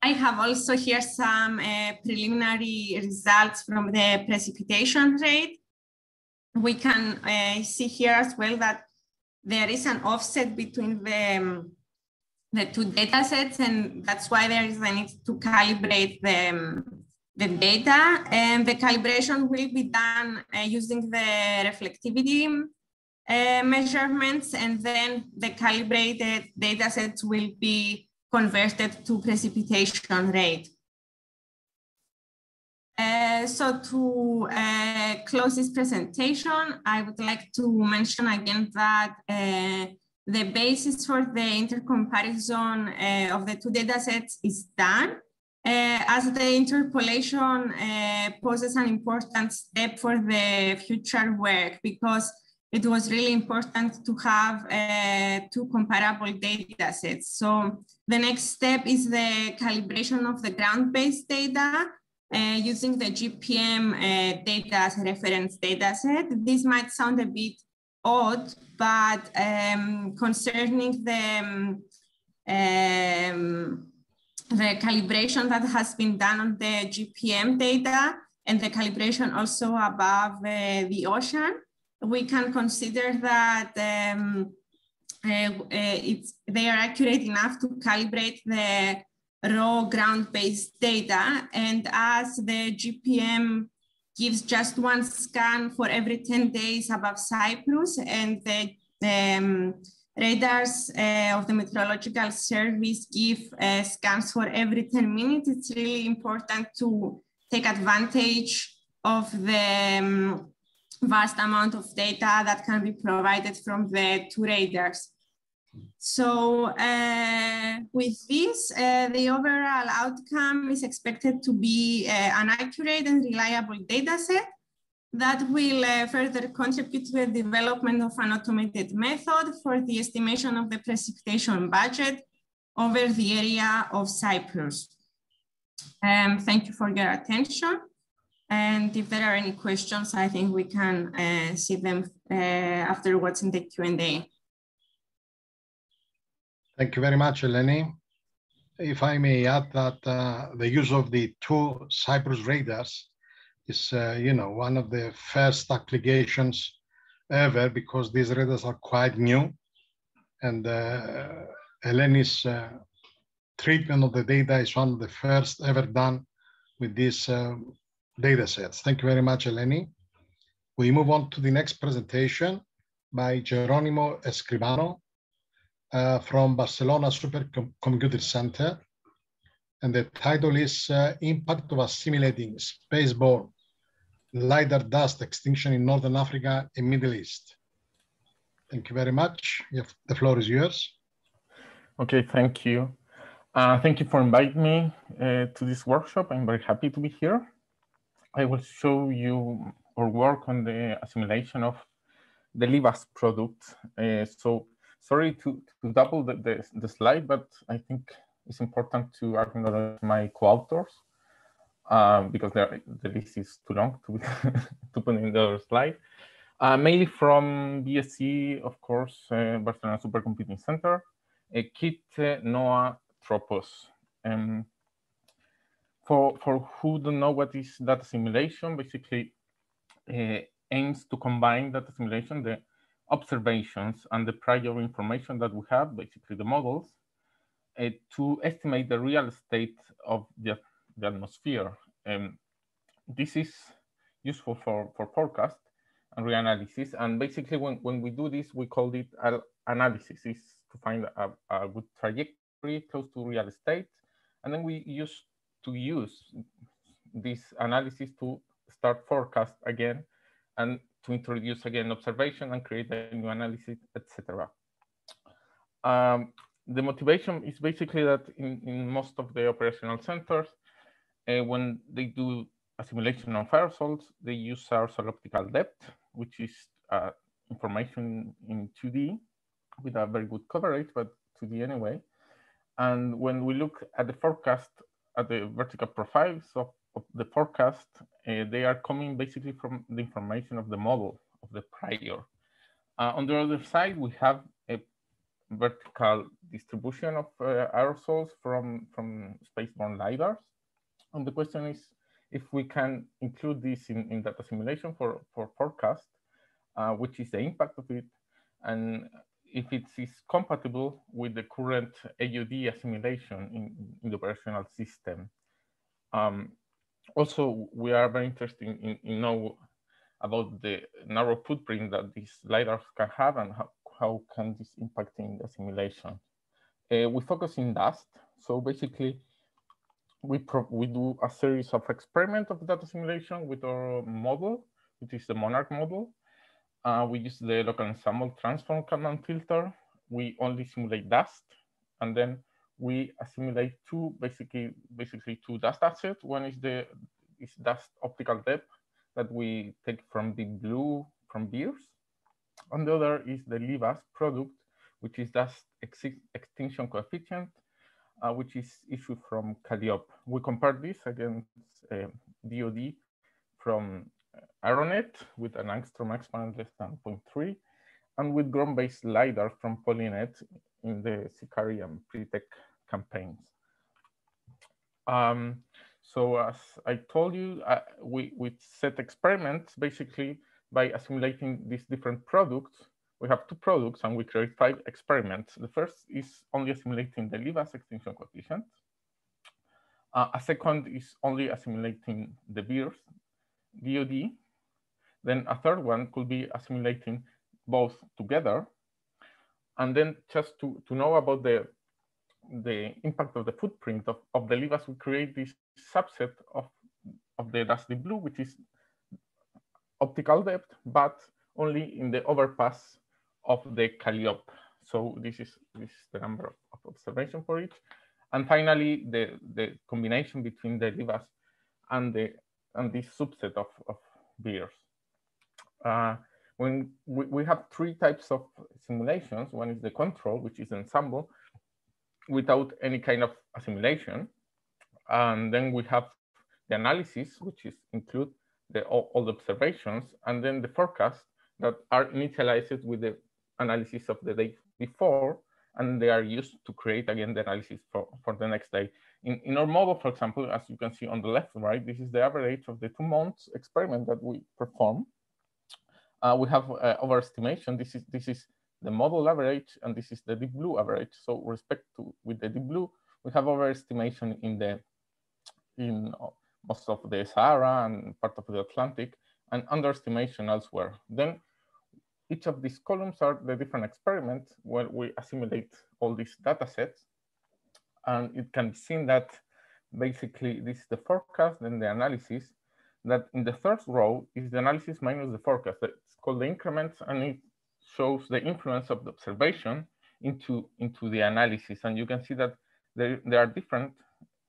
I have also here some uh, preliminary results from the precipitation rate. We can uh, see here as well that there is an offset between the, um, the two data sets, and that's why there is a need to calibrate the, um, the data and the calibration will be done uh, using the reflectivity uh, measurements and then the calibrated data sets will be converted to precipitation rate. Uh, so to uh, close this presentation, I would like to mention again that uh, the basis for the intercomparison uh, of the two data sets is done. Uh, as the interpolation uh, poses an important step for the future work because it was really important to have uh, two comparable data sets. So the next step is the calibration of the ground-based data uh, using the GPM uh, data as reference data set. This might sound a bit odd, but um, concerning the, um, um, the calibration that has been done on the GPM data and the calibration also above uh, the ocean, we can consider that um, uh, uh, it's, they are accurate enough to calibrate the raw ground-based data. And as the GPM gives just one scan for every 10 days above Cyprus and the um, radars uh, of the Meteorological Service give uh, scans for every 10 minutes, it's really important to take advantage of the um, vast amount of data that can be provided from the two radars. So uh, with this, uh, the overall outcome is expected to be uh, an accurate and reliable data set that will uh, further contribute to the development of an automated method for the estimation of the precipitation budget over the area of Cyprus. Um, thank you for your attention. And if there are any questions, I think we can uh, see them uh, afterwards in the Q&A. Thank you very much, Eleni. If I may add that uh, the use of the two Cyprus radars is, uh, you know, one of the first applications ever because these radars are quite new. And uh, Eleni's uh, treatment of the data is one of the first ever done with these uh, data sets. Thank you very much, Eleni. We move on to the next presentation by Jerónimo Escribano uh, from Barcelona Supercomputer Center. And the title is uh, Impact of Assimilating Spaceborne LiDAR Dust Extinction in Northern Africa and Middle East. Thank you very much. The floor is yours. Okay, thank you. Uh, thank you for inviting me uh, to this workshop. I'm very happy to be here. I will show you our work on the assimilation of the LIVAS product. Uh, so sorry to, to double the, the, the, slide, but I think it's important to acknowledge my co-authors um, because the list is too long to, <laughs> to put in the other slide. Uh, mainly from BSC, of course, uh, Barcelona Supercomputing Center, uh, KIT, NOA, TROPOS. Um, for, for who don't know what is data assimilation, basically uh, aims to combine data assimilation, the observations and the prior information that we have, basically the models, uh, to estimate the real state of the, the atmosphere. Um, this is useful for, for forecast and reanalysis. And basically when, when we do this, we call it analysis, is to find a, a good trajectory close to real estate. And then we use to use this analysis to start forecast again and to introduce again observation and create a new analysis, etc. Um, the motivation is basically that in, in most of the operational centers, uh, when they do a simulation of aerosols, they use aerosol optical depth, which is uh, information in 2D with a very good coverage, but 2D anyway. And when we look at the forecast at the vertical profiles of, of the forecast, uh, they are coming basically from the information of the model of the prior. Uh, on the other side, we have a vertical distribution of uh, aerosols from, from spaceborne LiDARs. And the question is if we can include this in, in data simulation for, for forecast, uh, which is the impact of it, and if it is compatible with the current AOD assimilation in, in the operational system. Um, also, we are very interested in, in know about the narrow footprint that these LiDARs can have and how, how can this impact in the simulation. Uh, we focus in dust. So basically, we, we do a series of experiments of data simulation with our model, which is the Monarch model. Uh, we use the local ensemble transform Kalman filter. We only simulate dust, and then we assimilate two basically basically two dust assets. One is the is dust optical depth that we take from the blue from VIIRS, and the other is the LIVAS product, which is dust ex extinction coefficient, uh, which is issued from CALIOP. We compare this against uh, DOD from Aeronet with an angstrom exponent less than 0.3, and with ground-based LiDAR from PollyNET in the CyCARE and PRETEC campaigns. Um, so as I told you, uh, we, we set experiments basically by assimilating these different products. We have two products and we create five experiments. The first is only assimilating the LIVAS extinction coefficient. Uh, a second is only assimilating the VIIRS, DOD. Then a third one could be assimilating both together. And then just to, to know about the the impact of the footprint of, of the LIVAS, we create this subset of, of the dusty blue, which is optical depth, but only in the overpass of the CALIOP. So this is, this is the number of, of observation for each. And finally, the, the combination between the LIVAS and, the, and this subset of, of VIIRS. Uh, when we, we have three types of simulations, one is the control, which is ensemble, without any kind of assimilation. And then we have the analysis, which is include the, all, all the observations, and then the forecast that are initialized with the analysis of the day before, and they are used to create again the analysis for, for the next day. In, in our model, for example, as you can see on the left right, this is the average of the two months experiment that we perform. Uh, we have uh, overestimation. This is this is the model average, and this is the deep blue average. So respect to with the deep blue, we have overestimation in the in most of the Sahara and part of the Atlantic, and underestimation elsewhere. Then each of these columns are the different experiments where we assimilate all these data sets. And it can be seen that basically this is the forecast and the analysis that in the first row is the analysis minus the forecast. It's called the increments and it shows the influence of the observation into, into the analysis. And you can see that there, there are different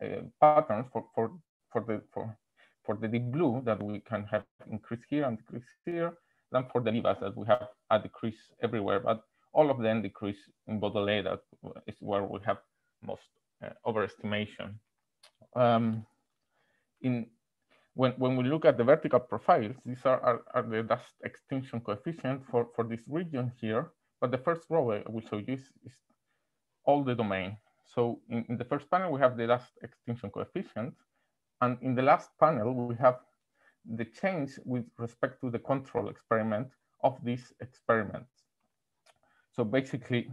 uh, patterns for, for, for, the, for, for the deep blue that we can have increase here and decrease here than for the LIVAS that we have a decrease everywhere, but all of them decrease in Bodélé that is where we have most uh, overestimation. Um, in when, when we look at the vertical profiles, these are, are, are, the dust extinction coefficient for, for this region here. But the first row I will show you is, is all the domain. So in, in, the first panel, we have the dust extinction coefficient. And in the last panel, we have the change with respect to the control experiment of these experiments. So basically,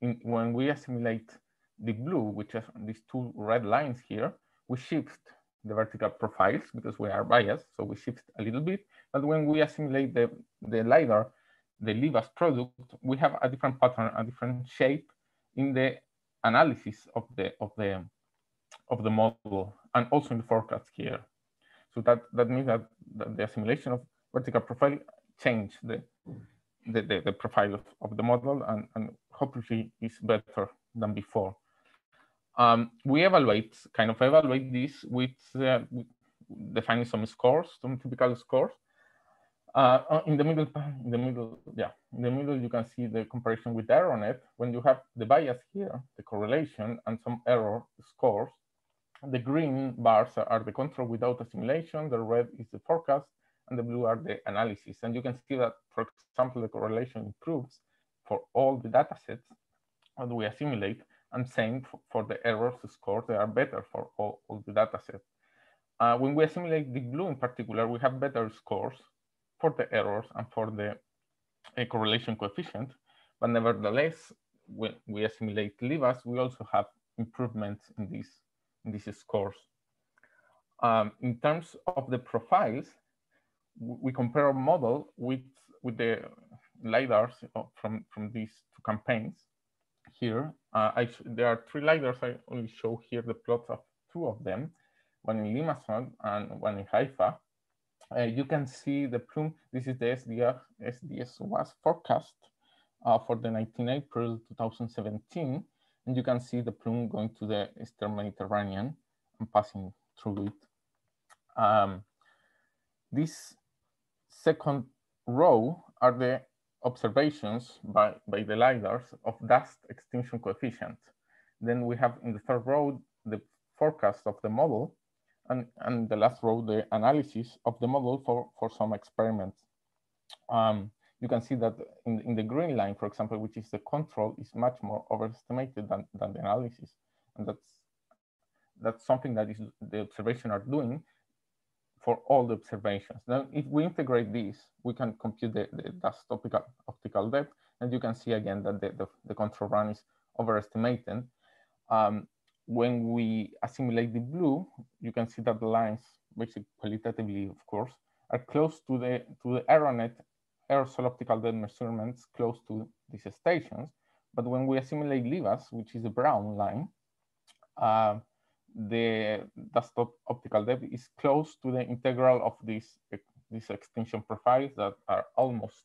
in, when we assimilate the blue, which is these two red lines here, we shift the vertical profiles because we are biased, so we shift a little bit. But when we assimilate the, the LiDAR, the LIVAS product, we have a different pattern, a different shape in the analysis of the of the of the model and also in the forecast here. So that that means that, that the assimilation of vertical profile change the the, the, the profile of, of the model and, and hopefully is better than before. Um, we evaluate, kind of evaluate this with, uh, defining some scores, some typical scores. Uh, uh, in the middle, in the middle, yeah, in the middle, you can see the comparison with Aeronet. When you have the bias here, the correlation and some error scores, the green bars are the control without assimilation, the red is the forecast, and the blue are the analysis. And you can see that, for example, the correlation improves for all the data sets that we assimilate, and same for the errors score, they are better for all, all the data set. Uh, when we assimilate the blue in particular, we have better scores for the errors and for the uh, correlation coefficient. But nevertheless, when we assimilate LIVAS, we also have improvements in these, these scores. Um, in terms of the profiles, we compare our model with, with the LiDARs from, from these two campaigns here. Uh, I, there are three LiDARs. I only show here the plots of two of them, one in Limassol and one in Haifa. Uh, you can see the plume. This is the SDS, SDS-WAS forecast uh, for the 19 April 2017. And you can see the plume going to the Eastern Mediterranean and passing through it. Um, this second row are the observations by, by the LiDARs of dust extinction coefficient. Then we have in the third row, the forecast of the model, and, and the last row, the analysis of the model for, for some experiments. Um, you can see that in, in the green line, for example, which is the control, is much more overestimated than, than the analysis. And that's, that's something that is the observation are doing for all the observations. Now, if we integrate this, we can compute the, the dust optical, optical depth, and you can see again that the, the, the control run is overestimated. Um, when we assimilate the blue, you can see that the lines, basically qualitatively, of course, are close to the to the Aeronet aerosol optical depth measurements close to these stations. But when we assimilate LIVAS, which is a brown line, uh, the dust optical depth is close to the integral of these, these extinction profiles that are almost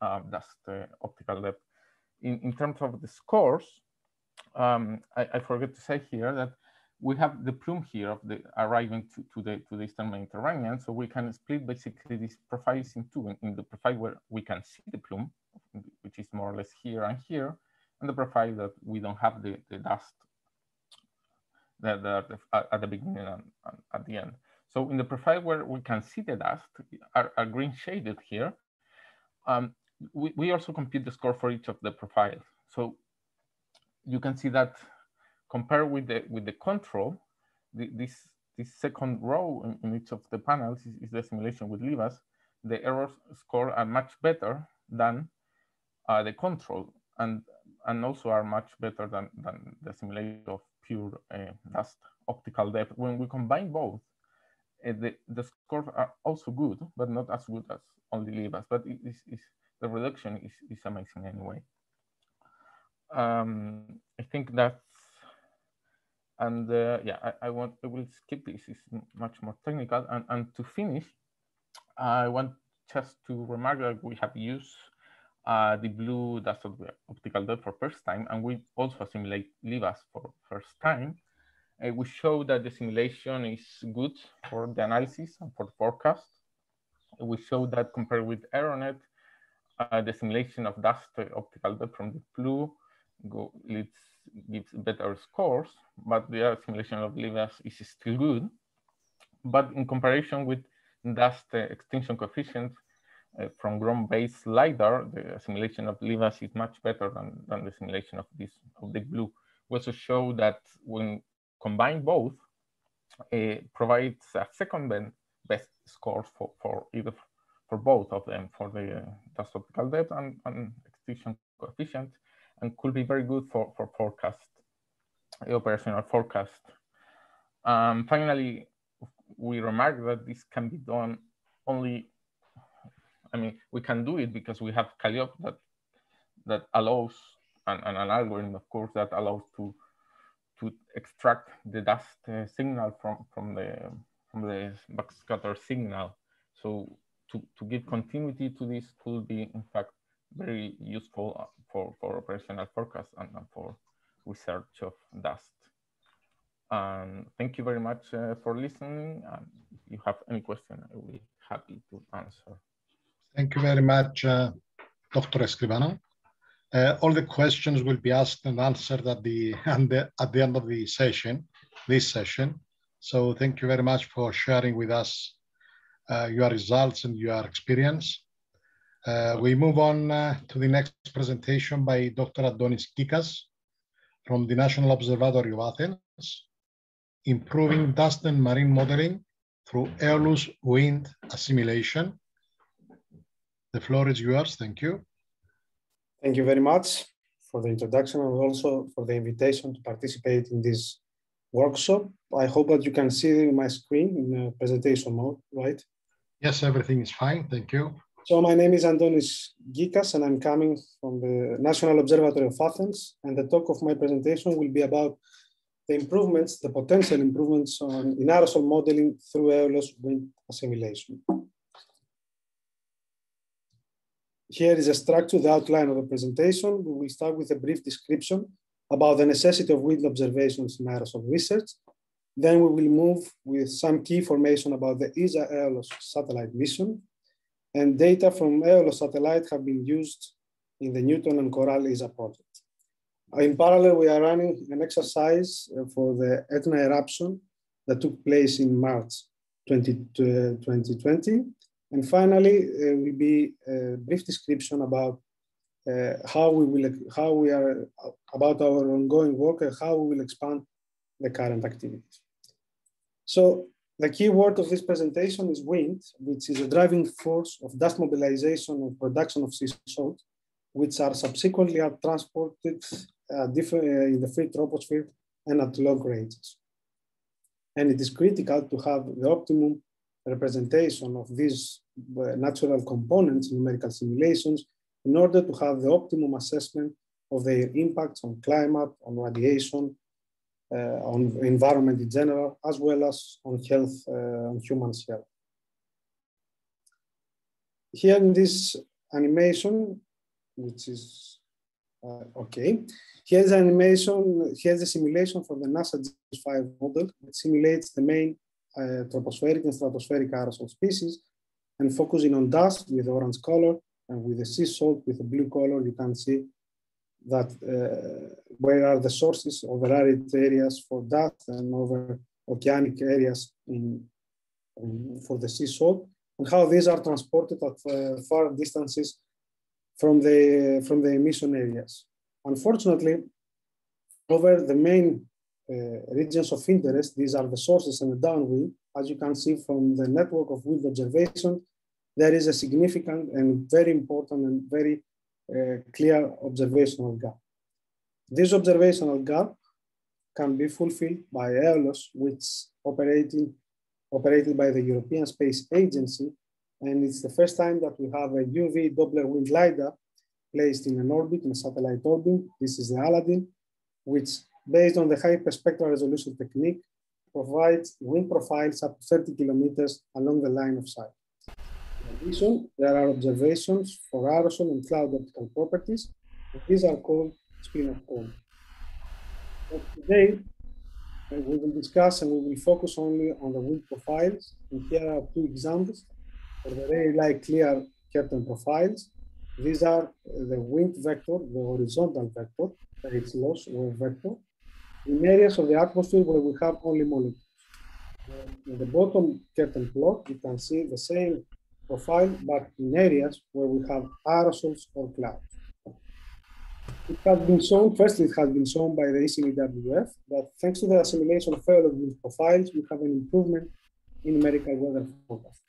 uh, dust uh, optical depth. In, in terms of the scores, um, I, I, forget to say here that we have the plume here of the arriving to, to the to the Eastern Mediterranean, so we can split basically these profiles in two. In, in the profile where we can see the plume, which is more or less here and here, and the profile that we don't have the, the dust that, at the beginning and, and, at the end. So in the profile where we can see the dust, are, are green shaded here, um, we, we also compute the score for each of the profiles. So you can see that compared with the with the control, the, this this second row in, in, each of the panels is, is, the simulation with LIVAS. The error score are much better than uh, the control, and and also are much better than than the simulation of pure uh, dust optical depth. When we combine both, uh, the, the scores are also good, but not as good as only LIVAS. But it is, the reduction is, is amazing anyway. Um, I think that's, and uh, yeah, I, I, want, I will skip this, it's much more technical. And, and to finish, I want just to remark that we have used uh, the blue dust optical depth for first time, and we also simulate LIVAS for first time. Uh, we show that the simulation is good for the analysis and for the forecast. We show that compared with Aeronet, uh, the simulation of dust optical depth from the blue go, leads, gives better scores, but the simulation of LIVAS is still good. But in comparison with dust extinction coefficient, uh, from ground-based LiDAR, the simulation of LIVAS is much better than, than the simulation of this of the blue. We also show that when combined both, it provides a second best score for, for either for both of them, for the uh, dust optical depth and, and extinction coefficient, and could be very good for, for forecast, operational forecast. Um, finally, we remark that this can be done only I mean, we can do it because we have CALIOP that that allows and, and an algorithm, of course, that allows to to extract the dust uh, signal from from the from the backscatter signal. So to, to give continuity to this could be, in fact, very useful uh, for, for operational forecast and, and for research of dust. And thank you very much uh, for listening. And if you have any question, I will be happy to answer. Thank you very much, uh, Dr. Escribano. Uh, all the questions will be asked and answered at the, <laughs> the, at the end of the session, this session. So thank you very much for sharing with us uh, your results and your experience. Uh, we move on uh, to the next presentation by Dr. Antonis Gkikas from the National Observatory of Athens, improving dust and marine modeling through Aeolus wind assimilation the floor is yours. Thank you. Thank you very much for the introduction and also for the invitation to participate in this workshop. I hope that you can see my screen in presentation mode, right? Yes, everything is fine. Thank you. So my name is Antonis Gkikas and I'm coming from the National Observatory of Athens. And the talk of my presentation will be about the improvements, the potential improvements on, in aerosol modeling through Aeolus wind assimilation. Here is a structure, the outline of the presentation. We will start with a brief description about the necessity of wind observations in aerosol research. Then we will move with some key information about the ESA Aeolus satellite mission. And data from Aeolus satellite have been used in the Newton and Coral ESA project. In parallel, we are running an exercise uh, for the Etna eruption that took place in March 2020. And finally, uh, will be a brief description about uh, how we will, how we are about our ongoing work and how we will expand the current activities. So the key word of this presentation is wind, which is a driving force of dust mobilization and production of sea salt, which are subsequently are transported uh, uh, in the free troposphere and at long ranges. And it is critical to have the optimum representation of these uh, natural components in numerical simulations in order to have the optimum assessment of their impacts on climate, on radiation, on environment in general, as well as on health, uh, on human health. Here in this animation, which is uh, okay, here's animation, here's a simulation for the NASA GEOS-5 model that simulates the main uh, tropospheric and stratospheric aerosol species and focusing on dust with orange color and with the sea salt with a blue color, you can see that uh, where are the sources of arid areas for dust and over oceanic areas in, for the sea salt and how these are transported at uh, far distances from the, from the emission areas. Unfortunately, over the main uh, regions of interest, these are the sources and the downwind, as you can see from the network of wind observation, there is a significant and very important and very uh, clear observational gap. This observational gap can be fulfilled by Aeolus, which operating, operated by the European Space Agency. And it's the first time that we have a UV Doppler wind LiDAR placed in an orbit, in a satellite orbit. This is the ALADIN, which based on the hyperspectral resolution technique, provides wind profiles up to 30 kilometers along the line of sight. There are observations for aerosol and cloud optical properties. These are called spin-off cones. Today, uh, we will discuss and we will focus only on the wind profiles. And here are two examples for the very light clear curtain profiles. These are uh, the wind vector, the horizontal vector, its loss wave vector, in areas of the atmosphere where we have only molecules. In the bottom curtain plot, you can see the same profile, but in areas where we have aerosols or clouds. It has been shown, firstly, it has been shown by the ECMWF that thanks to the assimilation of wind profiles, we have an improvement in numerical weather forecast.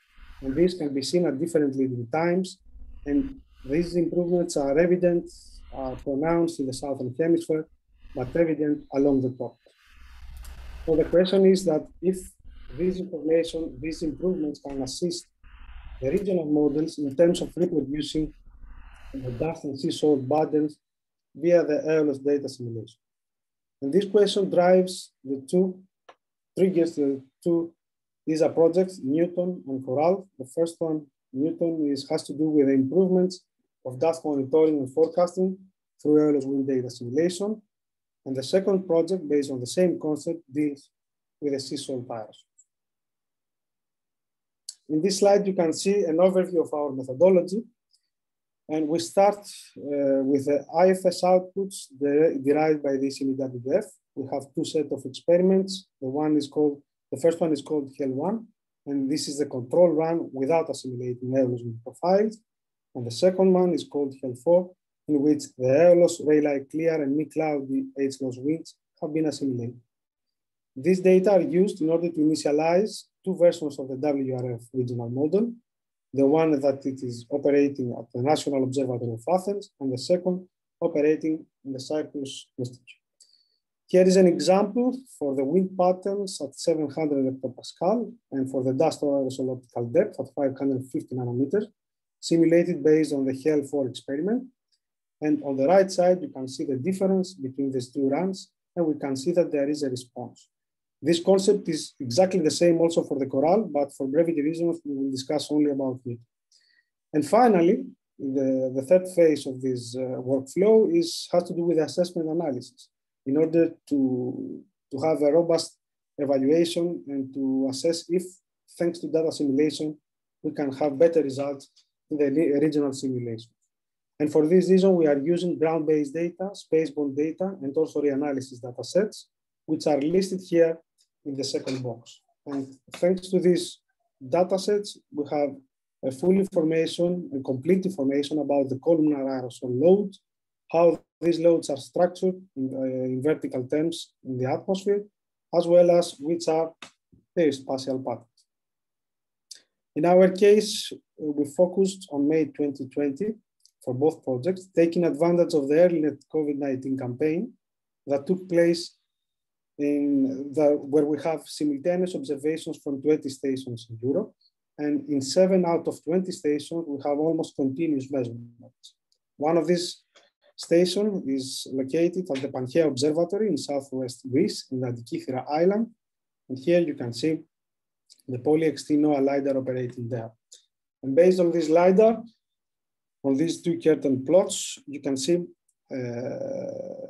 And this can be seen at different leading times. And these improvements are evident, are pronounced in the southern hemisphere, but evident along the top. So the question is that if this information, these improvements can assist the regional models in terms of reproducing the dust and sea salt burdens via the Aeolus data simulation. And this question drives the two, triggers the two, these are projects, Newton and Coral. The first one, Newton, is, has to do with the improvements of dust monitoring and forecasting through Aeolus wind data simulation. And the second project, based on the same concept, deals with the sea salt aerosols. In this slide, you can see an overview of our methodology. And we start uh, with the IFS outputs derived by this ECMWF. We have two sets of experiments. The one is called, the first one is called HEL1, and this is the control run without assimilating wind profiles. And the second one is called HEL4, in which the Aeolus, Rayleigh Clear, and Mie-cloudy HLOS winds have been assimilated. These data are used in order to initialize two versions of the WRF regional model, the one that it is operating at the National Observatory of Athens, and the second operating in the Cyprus Institute. Here is an example for the wind patterns at 700 hectopascal and for the dust aerosol optical depth at 550 nanometers, simulated based on the HEL4 experiment. And on the right side, you can see the difference between these two runs, and we can see that there is a response. This concept is exactly the same also for the coral, but for brevity reasons, we will discuss only about it. And finally, the, the third phase of this uh, workflow is has to do with assessment analysis in order to, to have a robust evaluation and to assess if, thanks to data simulation, we can have better results in the regional simulation. And for this reason, we are using ground-based data, spaceborne data, and also reanalysis data sets, which are listed here in the second box. And thanks to these data sets, we have a full information and complete information about the columnar aerosol load, how these loads are structured in, uh, in vertical terms in the atmosphere, as well as which are their spatial patterns. In our case, we focused on May 2020 for both projects, taking advantage of the early COVID-19 campaign that took place in the, where we have simultaneous observations from 20 stations in Europe. And in seven out of 20 stations, we have almost continuous measurements. One of these stations is located at the PANGEA Observatory in southwest Greece in the Antikythera Island. And here you can see the PollyXT NOA LiDAR operating there. And based on this LiDAR, on these two curtain plots, you can see uh,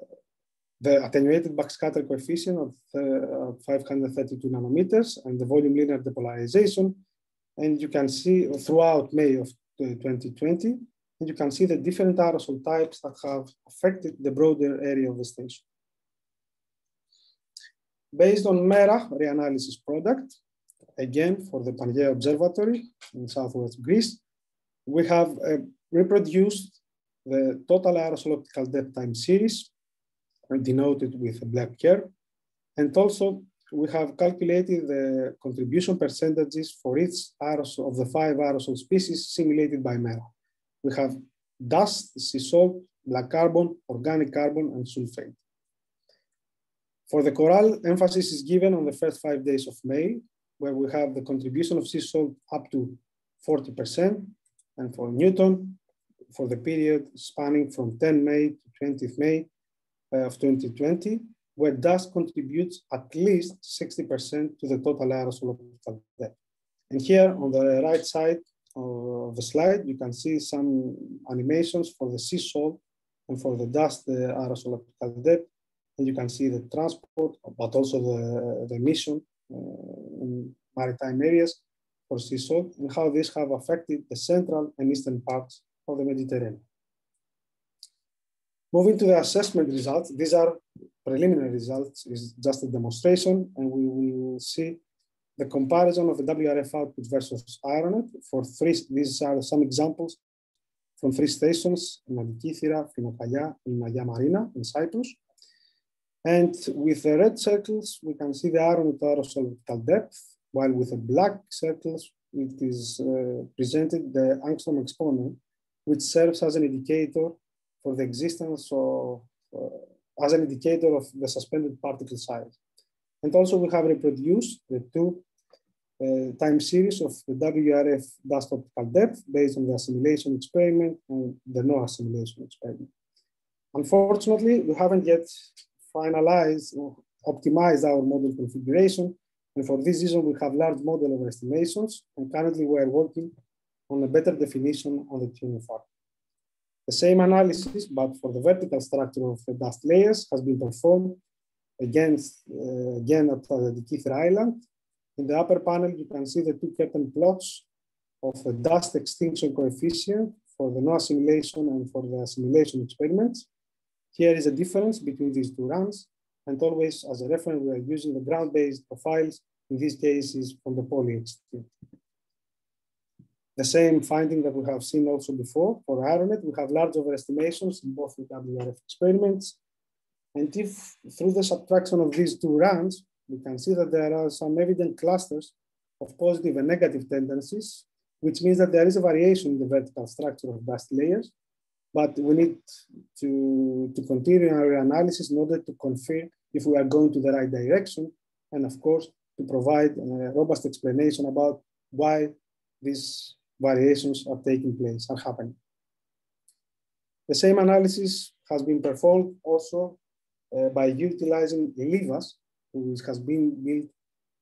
the attenuated backscatter coefficient of uh, 532 nanometers and the volume linear depolarization. And you can see throughout May of 2020, and you can see the different aerosol types that have affected the broader area of the station. Based on MERRA reanalysis product, again for the PANGEA Observatory in southwest Greece, we have uh, reproduced the total aerosol optical depth time series denoted with a black curve. And also we have calculated the contribution percentages for each aerosol of the five aerosol species simulated by MERRA. We have dust, sea salt, black carbon, organic carbon, and sulfate. For the coral, emphasis is given on the first five days of May, where we have the contribution of sea salt up to 40%, and for Newton, for the period spanning from 10 May to 20th May, of 2020, where dust contributes at least 60% to the total aerosol optical depth. And here on the right side of the slide, you can see some animations for the sea salt and for the dust, the aerosol optical depth. And you can see the transport, but also the, the emission uh, in maritime areas for sea salt and how these have affected the central and eastern parts of the Mediterranean. Moving to the assessment results, these are preliminary results, is just a demonstration, and we will see the comparison of the WRF output versus Aeronet for three, these are some examples from three stations in Antikythera, Finokalia, in Agia Marina in Cyprus. And with the red circles, we can see the Aeronet aerosol depth, while with the black circles, it is uh, presented the angstrom exponent, which serves as an indicator for the existence of, uh, as an indicator of the suspended particle size. And also we have reproduced the two uh, time series of the WRF dust optical depth based on the assimilation experiment and the no assimilation experiment. Unfortunately, we haven't yet finalized or optimized our model configuration. And for this reason, we have large model overestimations. And currently we are working on a better definition on the tuning factor. The same analysis, but for the vertical structure of the dust layers has been performed against, uh, again at uh, the Keith Island. In the upper panel, you can see the two curtain plots of the dust extinction coefficient for the no assimilation and for the assimilation experiments. Here is a difference between these two runs. And always as a reference, we are using the ground-based profiles, in this case is from the Polly the same finding that we have seen also before for Aeronet, we have large overestimations in both the WRF experiments. And if through the subtraction of these two runs, we can see that there are some evident clusters of positive and negative tendencies, which means that there is a variation in the vertical structure of dust layers. But we need to, to continue our analysis in order to confirm if we are going to the right direction. And of course, to provide a robust explanation about why these variations are taking place, are happening. The same analysis has been performed also uh, by utilizing LIVAS, which has been built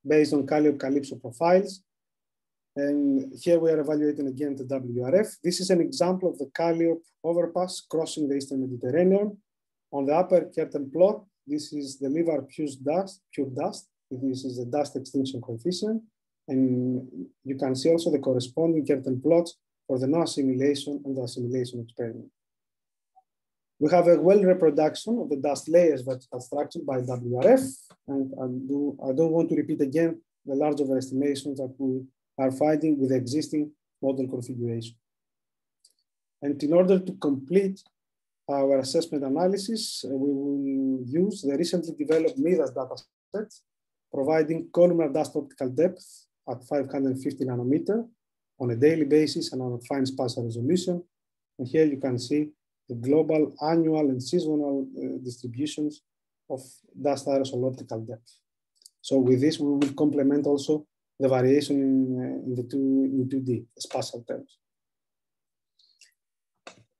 based on CALIOP CALIPSO profiles. And here we are evaluating again the WRF. This is an example of the CALIOP overpass crossing the Eastern Mediterranean. On the upper curtain plot, this is the LIVAS pure dust, pure dust. This is the dust extinction coefficient. And you can see also the corresponding curtain plots for the no-assimilation and the assimilation experiment. We have a well reproduction of the dust layers that are by WRF, and I, do, I don't want to repeat again the large overestimations that we are finding with the existing model configuration. And in order to complete our assessment analysis, uh, we will use the recently developed MIDAS dataset, providing columnar dust optical depth at 550 nanometer on a daily basis and on a fine spatial resolution. And here you can see the global annual and seasonal uh, distributions of dust aerosol optical depth. So with this, we will complement also the variation in, uh, in the two, in 2D spatial terms.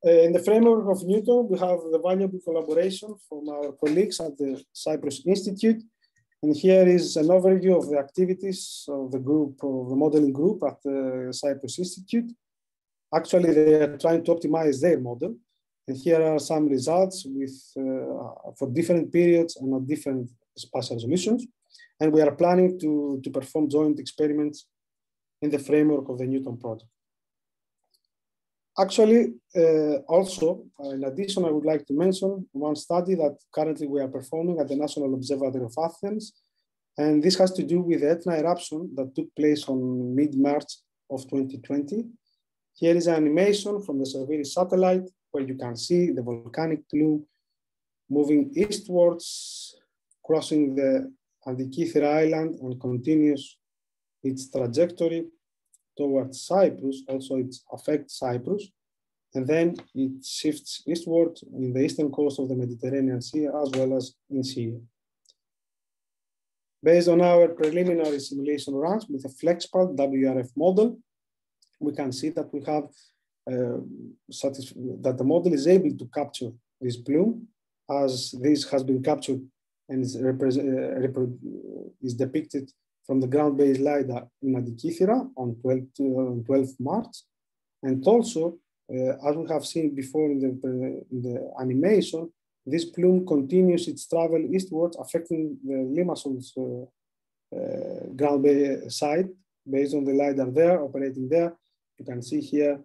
Uh, in the framework of Newton, we have the valuable collaboration from our colleagues at the Cyprus Institute. And here is an overview of the activities of the group, of the modeling group at the Cyprus Institute. Actually, they are trying to optimize their model. And here are some results with, uh, for different periods and at different spatial resolutions. And we are planning to, to perform joint experiments in the framework of the Newton project. Actually, uh, also, uh, in addition, I would like to mention one study that currently we are performing at the National Observatory of Athens. And this has to do with the Etna eruption that took place on mid-March of 2020. Here is an animation from the SEVIRI satellite where you can see the volcanic plume moving eastwards, crossing the Antikythera island and continues its trajectory towards Cyprus, also it affects Cyprus, and then it shifts eastward in the eastern coast of the Mediterranean Sea as well as in Syria. Based on our preliminary simulation runs with a FLEXPART WRF model, we can see that we have uh, that the model is able to capture this plume as this has been captured and is, uh, is depicted from the ground-based LiDAR in Antikythera on 12, uh, 12 March. And also, uh, as we have seen before in the, in the animation, this plume continues its travel eastwards, affecting the Limassol's uh, uh, ground-based site based on the LiDAR there, operating there. You can see here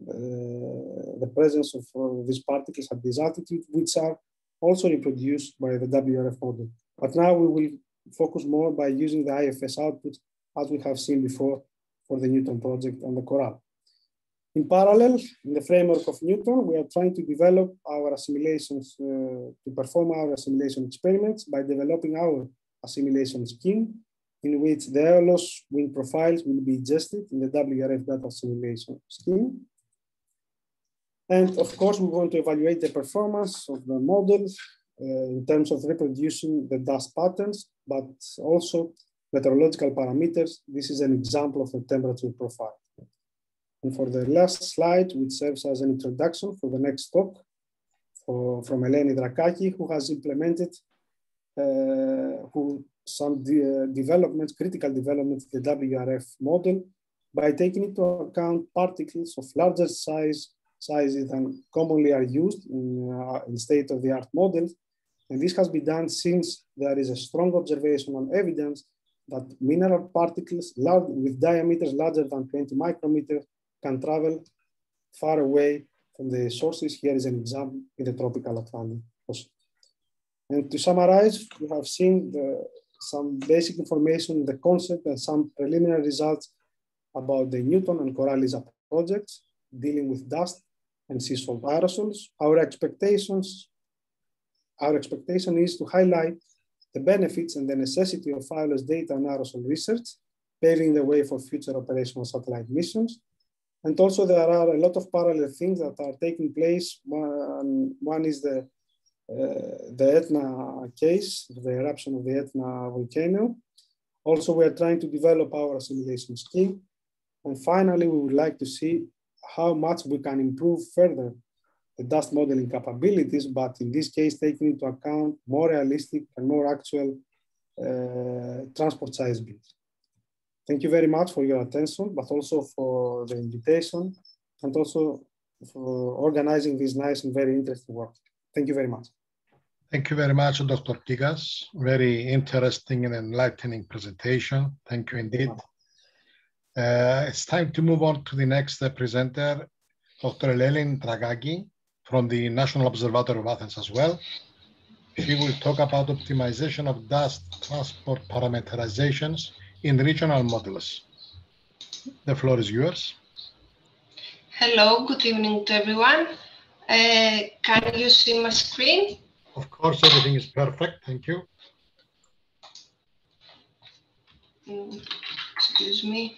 uh, the presence of uh, these particles at this altitude, which are also reproduced by the WRF model. But now we will focus more by using the IFS output as we have seen before for the Newton project and the Coral. In parallel, in the framework of Newton, we are trying to develop our assimilations, uh, to perform our assimilation experiments by developing our assimilation scheme in which the Aeolus wind profiles will be adjusted in the WRF data assimilation scheme. And of course, we want to evaluate the performance of the model uh, in terms of reproducing the dust patterns, but also meteorological parameters. This is an example of a temperature profile. And for the last slide, which serves as an introduction for the next talk for, from Eleni Drakaki, who has implemented uh, who some de uh, developments, critical developments, the WRF model by taking into account particles of larger size sizes than commonly are used in, uh, in state-of-the-art models and this has been done since there is a strong observational evidence that mineral particles large, with diameters larger than 20 micrometers can travel far away from the sources. Here is an example in the tropical Atlantic Ocean. And to summarize, we have seen the, some basic information, the concept and some preliminary results about the Newton and Coral ESA projects dealing with dust and sea salt aerosols. Our expectations our expectation is to highlight the benefits and the necessity of wireless data and aerosol research, paving the way for future operational satellite missions. And also there are a lot of parallel things that are taking place. One, one is the, uh, the Etna case, the eruption of the Etna volcano. Also, we are trying to develop our simulation scheme. And finally, we would like to see how much we can improve further the dust modeling capabilities, but in this case, taking into account more realistic and more actual uh, transport size bits. Thank you very much for your attention, but also for the invitation and also for organizing this nice and very interesting work. Thank you very much. Thank you very much, Dr. Gkikas. Very interesting and enlightening presentation. Thank you indeed. Uh, it's time to move on to the next uh, presenter, Dr. Eleni Drakaki from the National Observatory of Athens as well. She will talk about optimization of dust transport parameterizations in regional models. The floor is yours. Hello, good evening to everyone. Uh, can you see my screen? Of course, everything is perfect. Thank you. Mm, excuse me.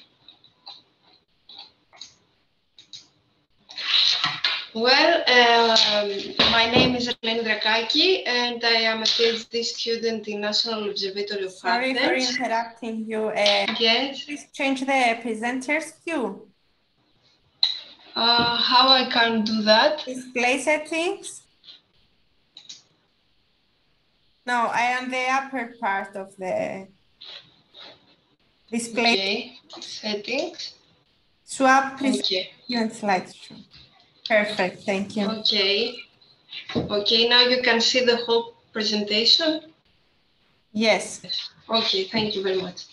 Well, um, my name is Eleni Drakaki, and I am a PhD student in National Observatory of Sorry Athens. for interrupting you. Uh, yes. Please change the presenter's view. Uh, how I can do that? Display settings. No, I am the upper part of the display. Okay. Settings. Swap Okay. preview and slideshow. Perfect, thank you. Okay. Okay, now you can see the whole presentation? Yes. Okay, thank you very much.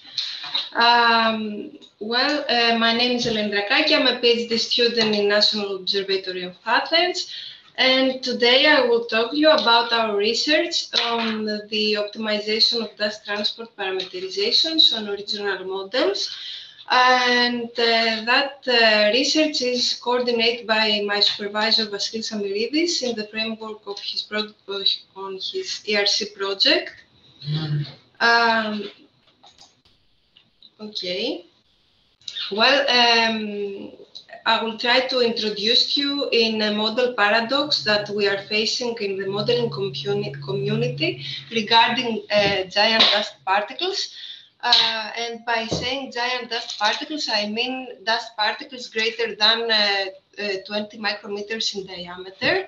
Um, well, uh, my name is Eleni Drakaki. I'm a PhD student in National Observatory of Athens. And today I will talk to you about our research on the optimization of dust transport parameterizations on original models. And uh, that uh, research is coordinated by my supervisor Vasilis Amiridis in the framework of his on his ERC project. Um, okay. Well, um, I will try to introduce you in a model paradox that we are facing in the modeling community regarding uh, giant dust particles. Uh, and by saying giant dust particles, I mean dust particles greater than uh, uh, 20 micrometers in diameter.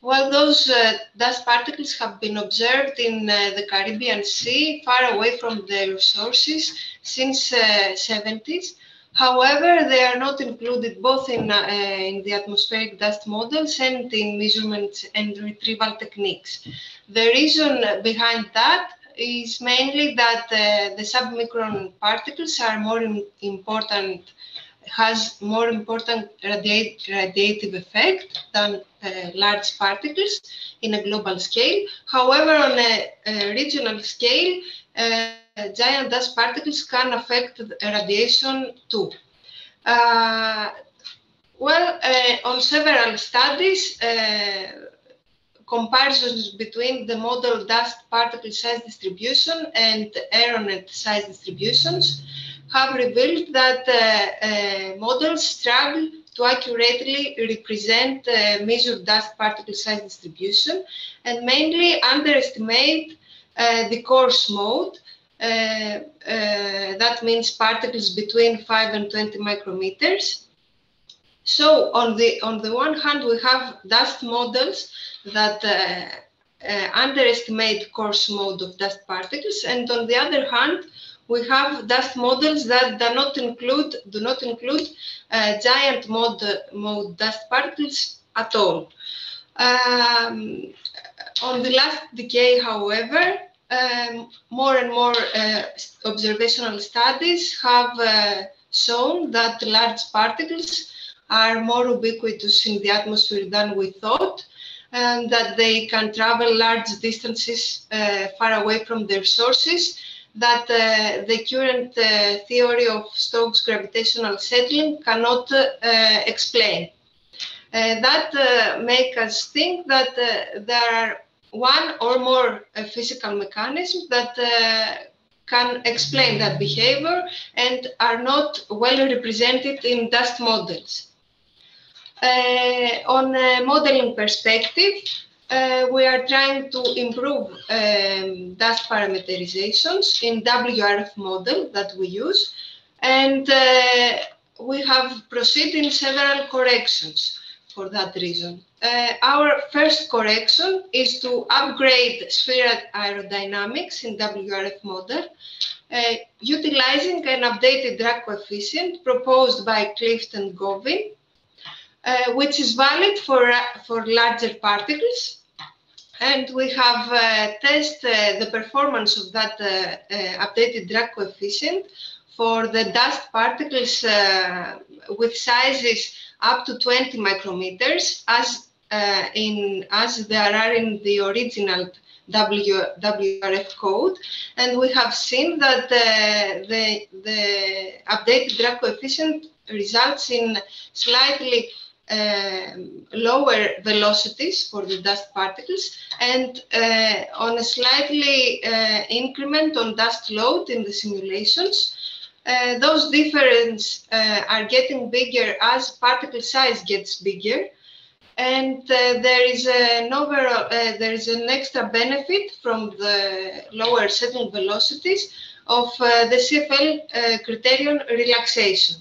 Well, those uh, dust particles have been observed in uh, the Caribbean Sea, far away from their sources, since uh, 70s. However, they are not included both in, uh, in the atmospheric dust models and in measurements and retrieval techniques. The reason behind that is mainly that uh, the submicron particles are more important, has more important radiate, radiative effect than uh, large particles in a global scale. However, on a, a regional scale, uh, giant dust particles can affect radiation too. Uh, well, uh, on several studies, uh, comparisons between the model dust particle size distribution and aeronet size distributions have revealed that uh, uh, models struggle to accurately represent uh, measured dust particle size distribution and mainly underestimate uh, the coarse mode. Uh, uh, that means particles between 5 and 20 micrometers. So on the on the one hand, we have dust models that uh, uh, underestimate coarse mode of dust particles, and on the other hand, we have dust models that do not include do not include uh, giant mode mode dust particles at all. Um, on the last decade, however, um, more and more uh, observational studies have uh, shown that large particles are more ubiquitous in the atmosphere than we thought, and that they can travel large distances uh, far away from their sources, that uh, the current uh, theory of Stokes gravitational settling cannot uh, explain. Uh, that uh, make us think that there are one or more physical mechanisms that can explain that behavior and are not well represented in dust models. Uh, on a modeling perspective, uh, we are trying to improve um, dust parameterizations in WRF model that we use, and we have proceeded in several corrections for that reason. Uh, our first correction is to upgrade sphere aerodynamics in WRF model, uh, utilizing an updated drag coefficient proposed by Clift and uh, which is valid for, uh, for larger particles. And we have uh, tested uh, the performance of that updated drag coefficient for the dust particles with sizes up to 20 micrometers as in as there are in the original w, WRF code. And we have seen that uh, the, the updated drag coefficient results in slightly uh, lower velocities for the dust particles and uh, on a slightly uh, increment on dust load in the simulations. Uh, those differences uh, are getting bigger as particle size gets bigger and uh, there is an overall there is an extra benefit from the lower settling velocities of the CFL criterion relaxation.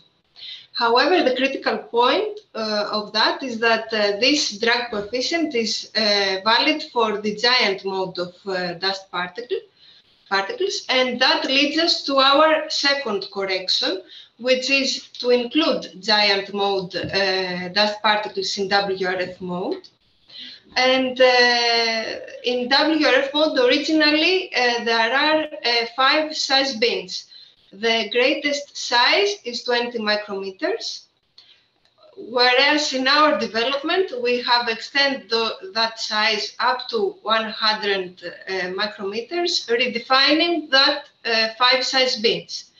However, the critical point uh, of that is that uh, this drag coefficient is uh, valid for the giant mode of uh, dust particle, particles, and that leads us to our second correction, which is to include giant mode uh, dust particles in WRF mode. And uh, in WRF mode, originally, there are five size bins. The greatest size is 20 micrometers, whereas in our development, we have extended the, that size up to 100 uh, micrometers, redefining that uh, five size bins.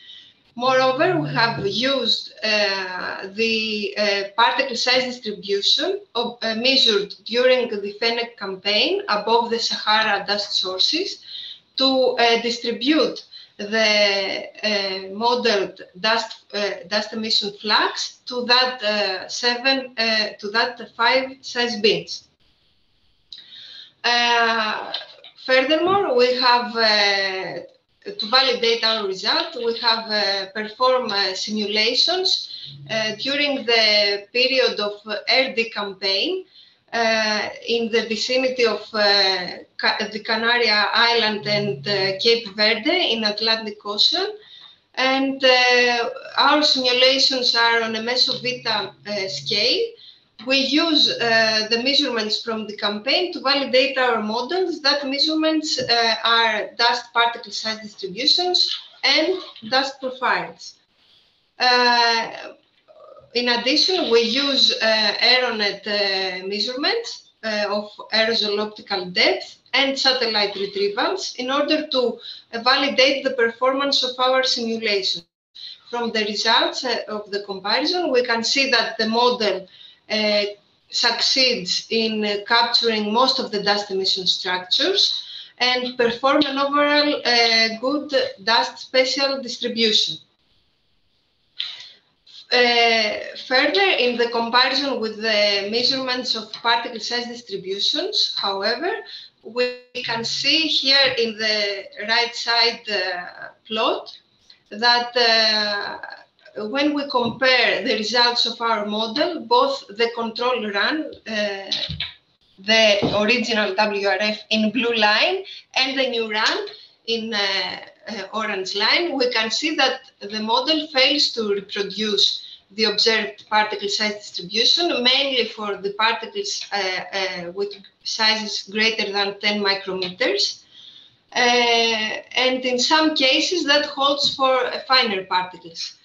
Moreover, we have used uh, the uh, particle size distribution of, uh, measured during the Fennec campaign above the Sahara dust sources to uh, distribute the uh, modeled dust uh, dust emission flux to that uh, seven uh, to that five size bins. Uh, furthermore, we have uh, to validate our result. We have performed simulations during the period of AER-D campaign uh, in the vicinity of uh, the Canary Island and uh, Cape Verde in Atlantic Ocean. And our simulations are on a Mesovita scale. We use uh, the measurements from the campaign to validate our models. That measurements uh, are dust particle size distributions and dust profiles. Uh, in addition, we use uh, Aeronet uh, measurements uh, of aerosol optical depth and satellite retrievals in order to validate the performance of our simulation. From the results of the comparison, we can see that the model succeeds in uh, capturing most of the dust emission structures and perform an overall uh, good dust spatial distribution. Uh, further, in the comparison with the measurements of particle size distributions, however, we can see here in the right side uh, plot that uh, when we compare the results of our model, both the control run, uh, the original WRF in blue line, and the new run in uh, orange line, we can see that the model fails to reproduce the observed particle size distribution, mainly for the particles uh, uh, with sizes greater than 10 micrometers. Uh, and in some cases, that holds for finer particles.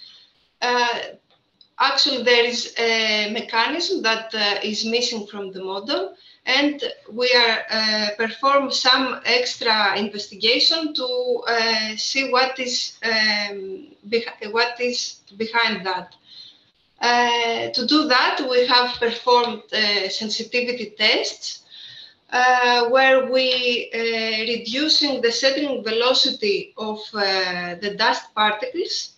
actually, there is a mechanism that is missing from the model, and we are uh, perform some extra investigation to uh, see what is um, what is behind that. Uh, to do that, we have performed uh, sensitivity tests uh, where we uh, reducing the settling velocity of the dust particles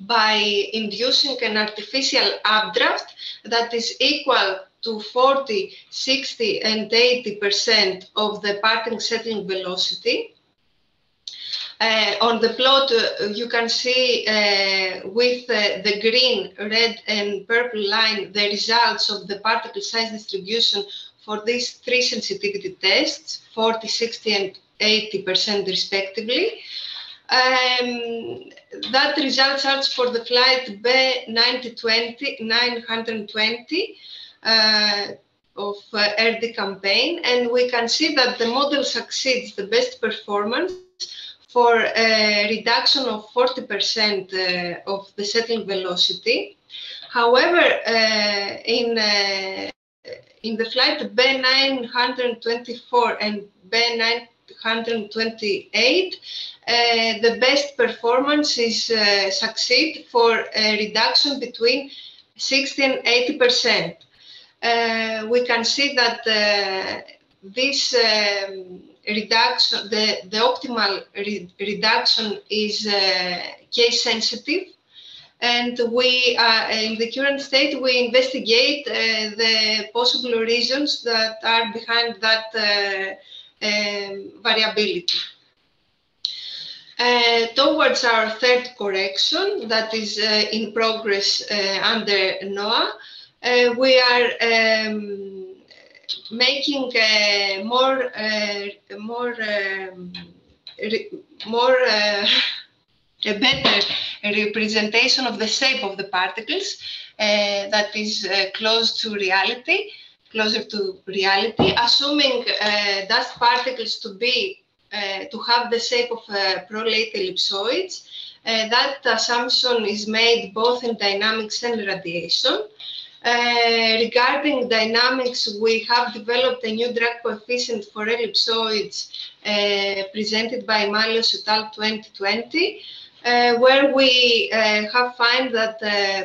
by inducing an artificial updraft that is equal to 40, 60, and 80% of the parting settling velocity. Uh, on the plot, uh, you can see uh, with uh, the green, red, and purple line the results of the particle size distribution for these three sensitivity tests, 40, 60, and 80% respectively. Um, that result charts for the flight B920, 920 uh, of uh, campaign, and we can see that the model succeeds the best performance for a reduction of 40% uh, of the settling velocity. However, uh, in uh, in the flight B924 and B928, uh, the best performance is uh, succeed for a reduction between 60 and 80 percent. Uh, we can see that uh, this um, reduction, the, the optimal re reduction is uh, case sensitive. And we, in the current state, we investigate the possible reasons that are behind that um, variability. Uh, towards our third correction that is uh, in progress uh, under NOA, uh, we are um, making uh, more, more, um, more <laughs> a better representation of the shape of the particles that is close to reality, closer to reality, assuming dust particles to be uh, to have the shape of uh, prolate ellipsoids. Uh, that assumption is made both in dynamics and radiation. Uh, regarding dynamics, we have developed a new drag coefficient for ellipsoids uh, presented by Mallios et al. 2020, uh, where we have found that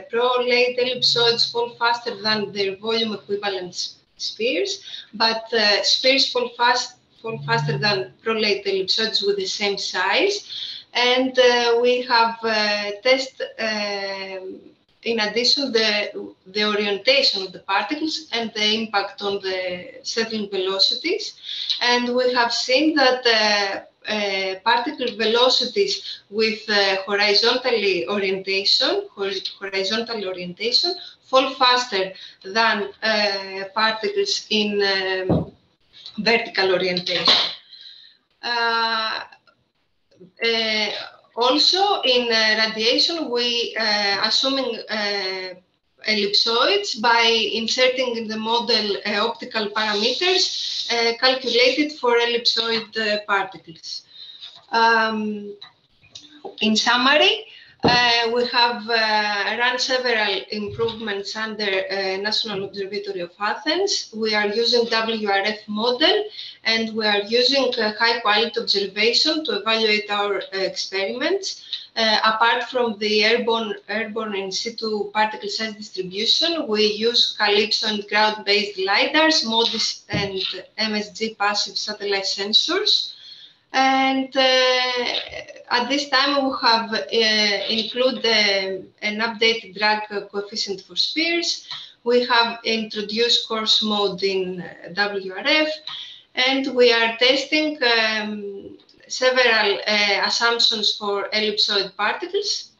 prolate ellipsoids fall faster than their volume equivalent spheres, but spheres fall fast fall faster than prolate ellipsoids with the same size. And uh, we have uh, tested, um, in addition, the, the orientation of the particles and the impact on the settling velocities. And we have seen that uh, uh, particle velocities with uh, horizontally orientation, horizontal orientation, fall faster than uh, particles in um, vertical orientation. Uh, uh, also, in uh, radiation, we assuming ellipsoids by inserting in the model uh, optical parameters uh, calculated for ellipsoid uh, particles. Um, in summary, uh, we have uh, run several improvements under uh, National Observatory of Athens. We are using WRF model and we are using high quality observation to evaluate our experiments. Uh, apart from the airborne, airborne in situ particle size distribution, we use CALIPSO and ground-based LiDARs, MODIS and MSG passive satellite sensors. And uh, at this time, we have uh, included uh, an updated drag coefficient for spheres. We have introduced coarse mode in WRF, and we are testing um, several assumptions for ellipsoid particles.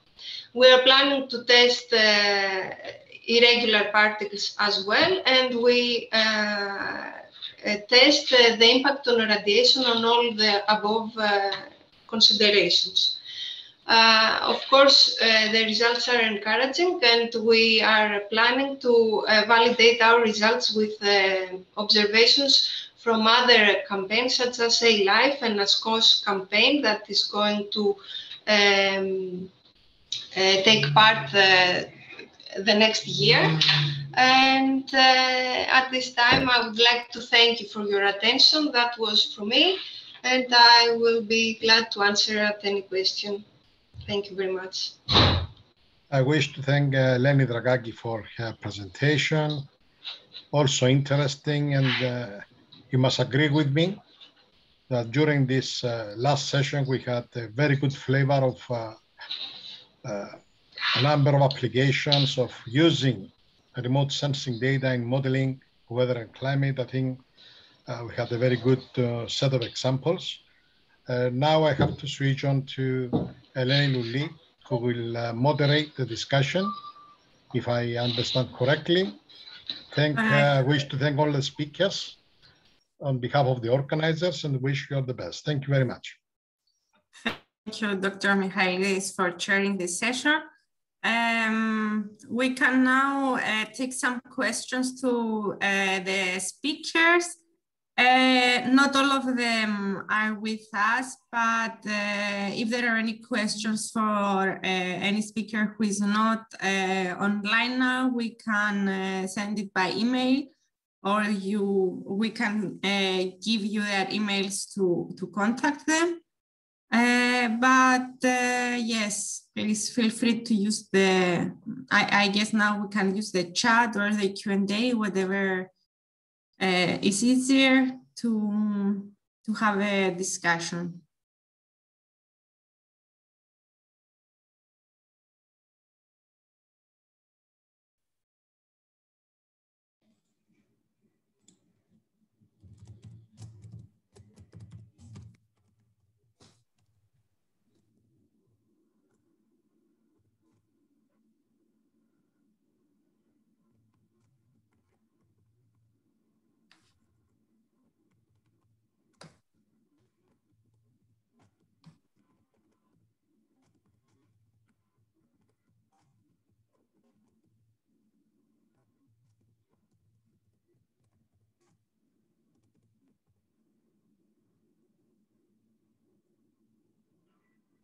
We are planning to test irregular particles as well, and we uh, test uh, the impact on radiation on all the above uh, considerations. Uh, of course, uh, the results are encouraging, and we are planning to uh, validate our results with observations from other campaigns, such as ALIFE and ASKOS campaign that is going to um, take part the next year. And uh, at this time, I would like to thank you for your attention. That was from me, and I will be glad to answer at any question. Thank you very much. I wish to thank uh, Eleni Drakaki for her presentation. Also interesting, and uh, you must agree with me that during this uh, last session, we had a very good flavor of uh, uh, a number of applications of using remote sensing data in modeling weather and climate. I think uh, we had a very good uh, set of examples. Uh, now I have to switch on to Eleni Louli, who will uh, moderate the discussion, if I understand correctly. Thank, uh, wish to thank all the speakers on behalf of the organizers and wish you all the best. Thank you very much. Thank you, Dr. Michaelides, for chairing this session. Um, we can now uh, take some questions to uh, the speakers. Uh, not all of them are with us, but uh, if there are any questions for uh, any speaker who is not uh, online now, we can send it by email or you we can give you their emails to, to contact them. But yes, please feel free to use the, I, I guess now we can use the chat or the Q&A, whatever uh, it's easier to, to have a discussion.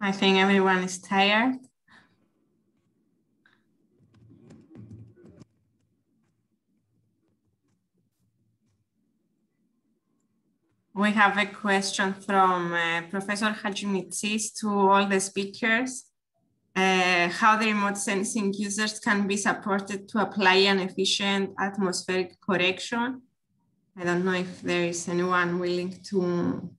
I think everyone is tired. We have a question from uh, Professor Hadjimitsis to all the speakers. Uh, how the remote sensing users can be supported to apply an efficient atmospheric correction. I don't know if there is anyone willing to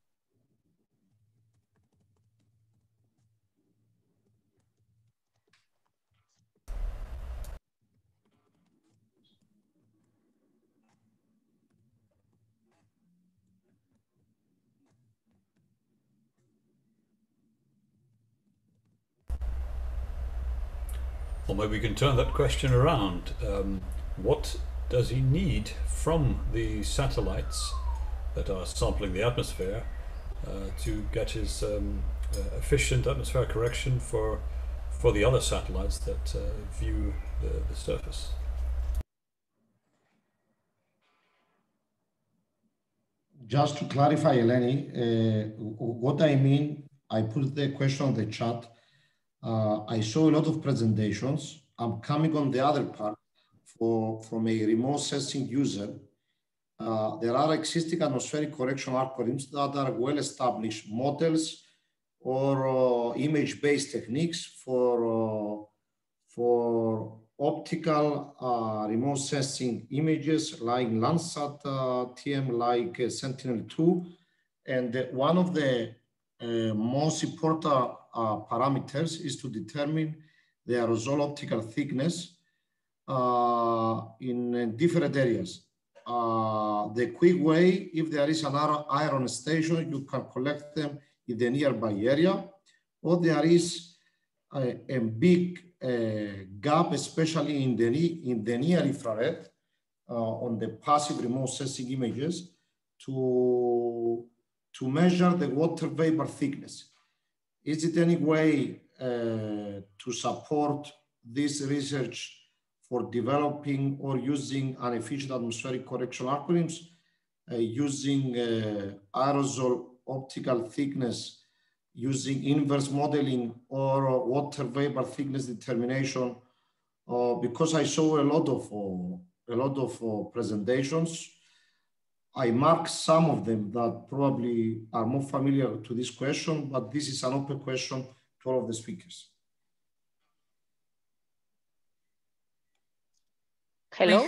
Well, maybe we can turn that question around. Um, what does he need from the satellites that are sampling the atmosphere uh, to get his um, uh, efficient atmospheric correction for for the other satellites that uh, view the, the surface? Just to clarify, Eleni, uh, what I mean, I put the question on the chat uh, I saw a lot of presentations. I'm coming on the other part for, from a remote sensing user. Uh, there are existing atmospheric correction algorithms that are well-established models or uh, image-based techniques for, uh, for optical uh, remote sensing images like Landsat uh, TM, like Sentinel-2. And one of the most important parameters is to determine the aerosol optical thickness uh, in different areas. Uh, the quick way, if there is an Aeronet station, you can collect them in the nearby area, or there is a, a big uh, gap, especially in the, in the near infrared, uh, on the passive remote sensing images, to, to measure the water vapor thickness. Is it any way uh, to support this research for developing or using an efficient atmospheric correction algorithms uh, using uh, aerosol optical thickness using inverse modeling or water vapor thickness determination? Uh, because I saw a lot of uh, a lot of presentations I mark some of them that probably are more familiar to this question, but this is an open question to all of the speakers. Hello?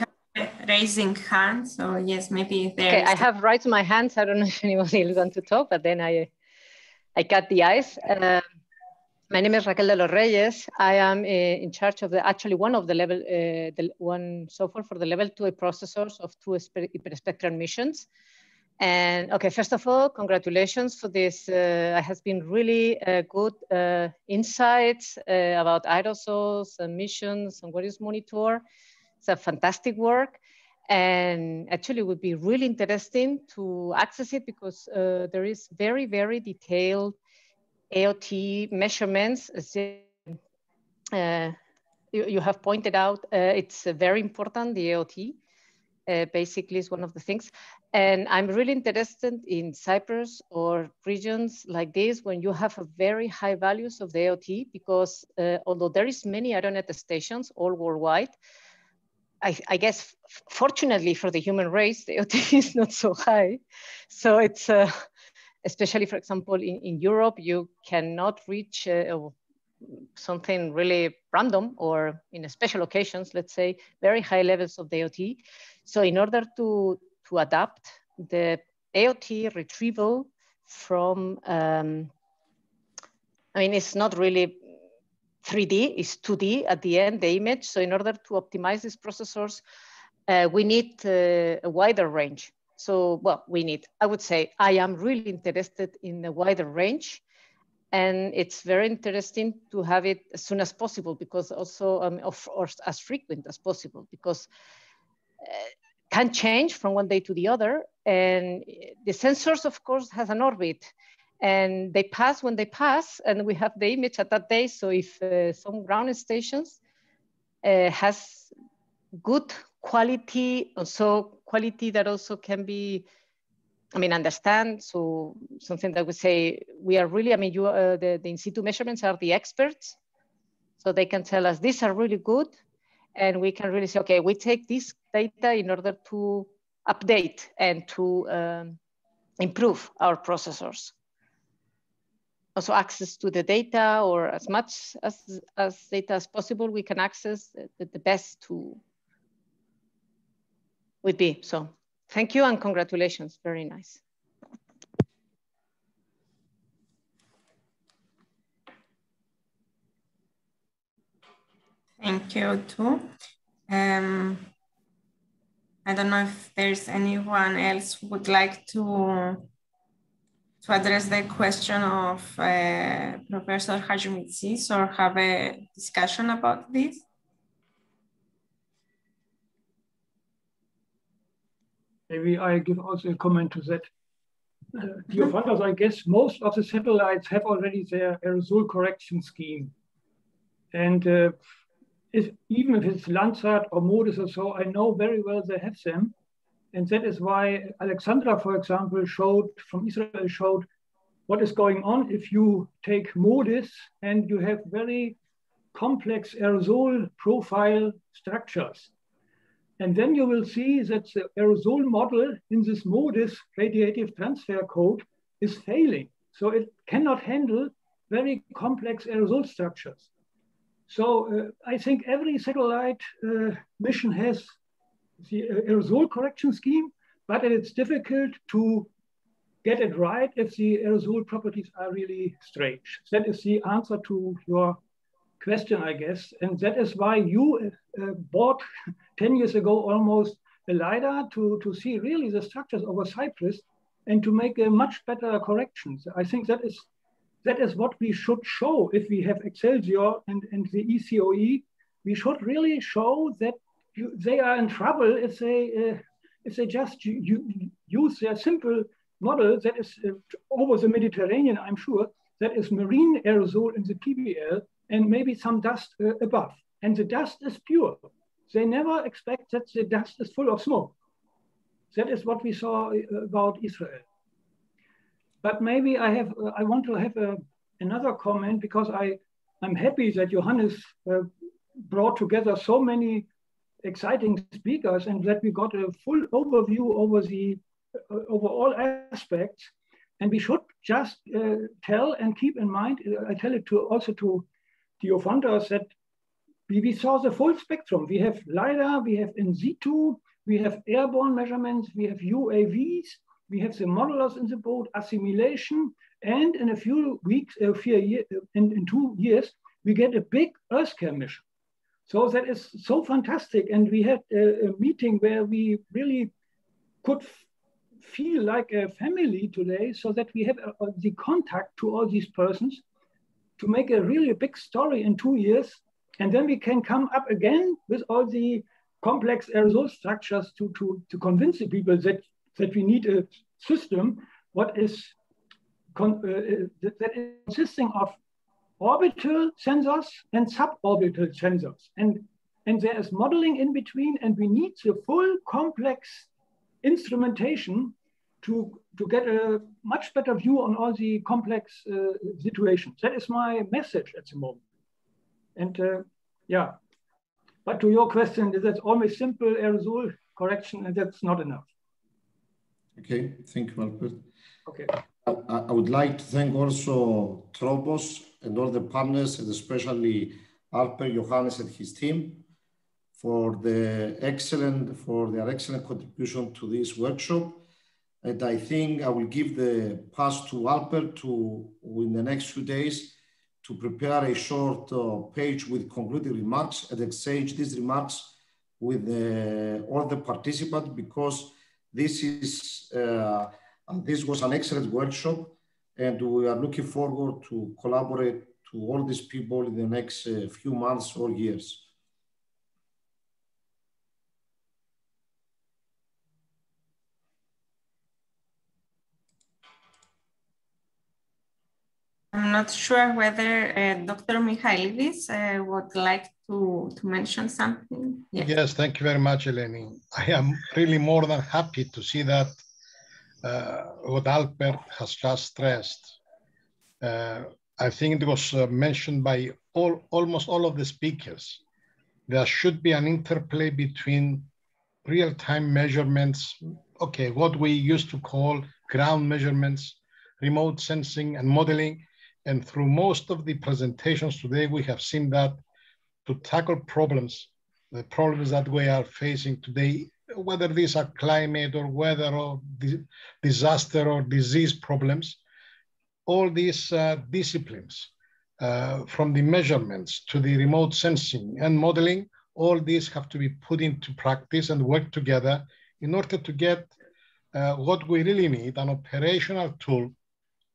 Raising hands, so yes, maybe there. Okay, I have raised my hands. I don't know if anybody <laughs> else wants to talk, but then I, I cut the ice. Uh, my name is Raquel de los Reyes. I am uh, in charge of the actually one of the level uh, the one software for the level two processors of two hyperspectral missions. And okay, first of all, congratulations for this. Uh, has been really uh, good uh, insights uh, about aerosols and missions and what is monitor. It's a fantastic work. And actually it would be really interesting to access it because uh, there is very, very detailed AOT measurements, uh, you, you, have pointed out, uh, it's very important, the AOT. uh, basically is one of the things. And I'm really interested in Cyprus or regions like this when you have a very high values of the AOT because uh, although there is many Aeronet stations all worldwide, I, I, guess fortunately for the human race, the AOT <laughs> is not so high. So it's, uh, especially for example, in, in Europe, you cannot reach uh, something really random or in special occasions, let's say, very high levels of AOT. So in order to, to adapt the AOT retrieval from, um, I mean, it's not really 3D, it's 2D at the end, the image. So in order to optimize these processors, uh, we need uh, a wider range. So, well, we need, I would say, I am really interested in a wider range and it's very interesting to have it as soon as possible because also um, of, or as frequent as possible because uh, can change from one day to the other and the sensors of course has an orbit and they pass when they pass and we have the image at that day. So if uh, some ground stations uh, has good quality also quality that also can be I mean, understand. So something that we say, we are really, I mean, you, uh, the, the in situ measurements are the experts. So they can tell us these are really good. And we can really say, okay, we take this data in order to update and to um, improve our processors. Also access to the data or as much as, as data as possible, we can access the, the best to would be. So Thank you and congratulations. Very nice. Thank you too. Um, I don't know if there's anyone else who would like to to address the question of uh, Professor Hadjimitsis or have a discussion about this. Maybe I give also a comment to that. Uh, Diofantos, I guess most of the satellites have already their aerosol correction scheme. And uh, if, even if it's Landsat or MODIS or so, I know very well they have them. And that is why Alexandra, for example, showed from Israel showed what is going on if you take MODIS and you have very complex aerosol profile structures. And then you will see that the aerosol model in this MODIS radiative transfer code is failing. So it cannot handle very complex aerosol structures. So uh, I think every satellite uh, mission has the aerosol correction scheme, but it's difficult to get it right if the aerosol properties are really strange. That is the answer to your question, I guess. And that is why you uh, bought <laughs> 10 years ago almost a LiDAR to, to see really the structures over Cyprus and to make a much better corrections. I think that is that is what we should show if we have Excelsior and, and the ECOE. We should really show that you, they are in trouble if they uh, if they just use their simple model that is uh, over the Mediterranean, I'm sure, that is marine aerosol in the PBL and maybe some dust uh, above. And the dust is pure. They never expect that the dust is full of smoke. That is what we saw uh, about Israel. But maybe I have, uh, I want to have a, another comment because I, I'm happy that Johannes uh, brought together so many exciting speakers and that we got a full overview over the uh, over all aspects. And we should just uh, tell and keep in mind, I tell it to also to Diofantos that we, we saw the full spectrum. We have LiDAR, we have in situ, we have airborne measurements, we have UAVs, we have the modelers in the boat, assimilation, and in a few weeks, a few year, in, in two years, we get a big EarthCARE mission. So that is so fantastic. And we had a, a meeting where we really could feel like a family today so that we have uh, the contact to all these persons to make a really big story in two years. And then we can come up again with all the complex aerosol structures to, to, to convince the people that, that we need a system what is con, uh, that is consisting of orbital sensors and suborbital sensors. And and there is modeling in between, and we need the full complex instrumentation to, to get a much better view on all the complex uh, situations. That is my message at the moment. And uh, yeah, but to your question, is that's always simple aerosol correction, and that's not enough. Okay, thank you, Albert. Okay. I, I would like to thank also Tropos and all the partners, and especially Albert Johannes and his team for the excellent for their excellent contribution to this workshop. And I think I will give the pass to Albert to in the next few days to prepare a short uh, page with concluding remarks and exchange these remarks with uh, all the participants because this is uh, this was an excellent workshop and we are looking forward to collaborate to all these people in the next uh, few months or years. I'm not sure whether uh, Dr. Michaelides uh, would like to, to mention something. Yes. yes, thank you very much, Eleni. I am really more than happy to see that uh, what Albert has just stressed. Uh, I think it was uh, mentioned by all, almost all of the speakers. There should be an interplay between real-time measurements, okay, what we used to call ground measurements, remote sensing and modeling. And through most of the presentations today, we have seen that to tackle problems, the problems that we are facing today, whether these are climate or weather or disaster or disease problems, all these uh, disciplines, uh, from the measurements to the remote sensing and modeling, all these have to be put into practice and work together in order to get uh, what we really need, an operational tool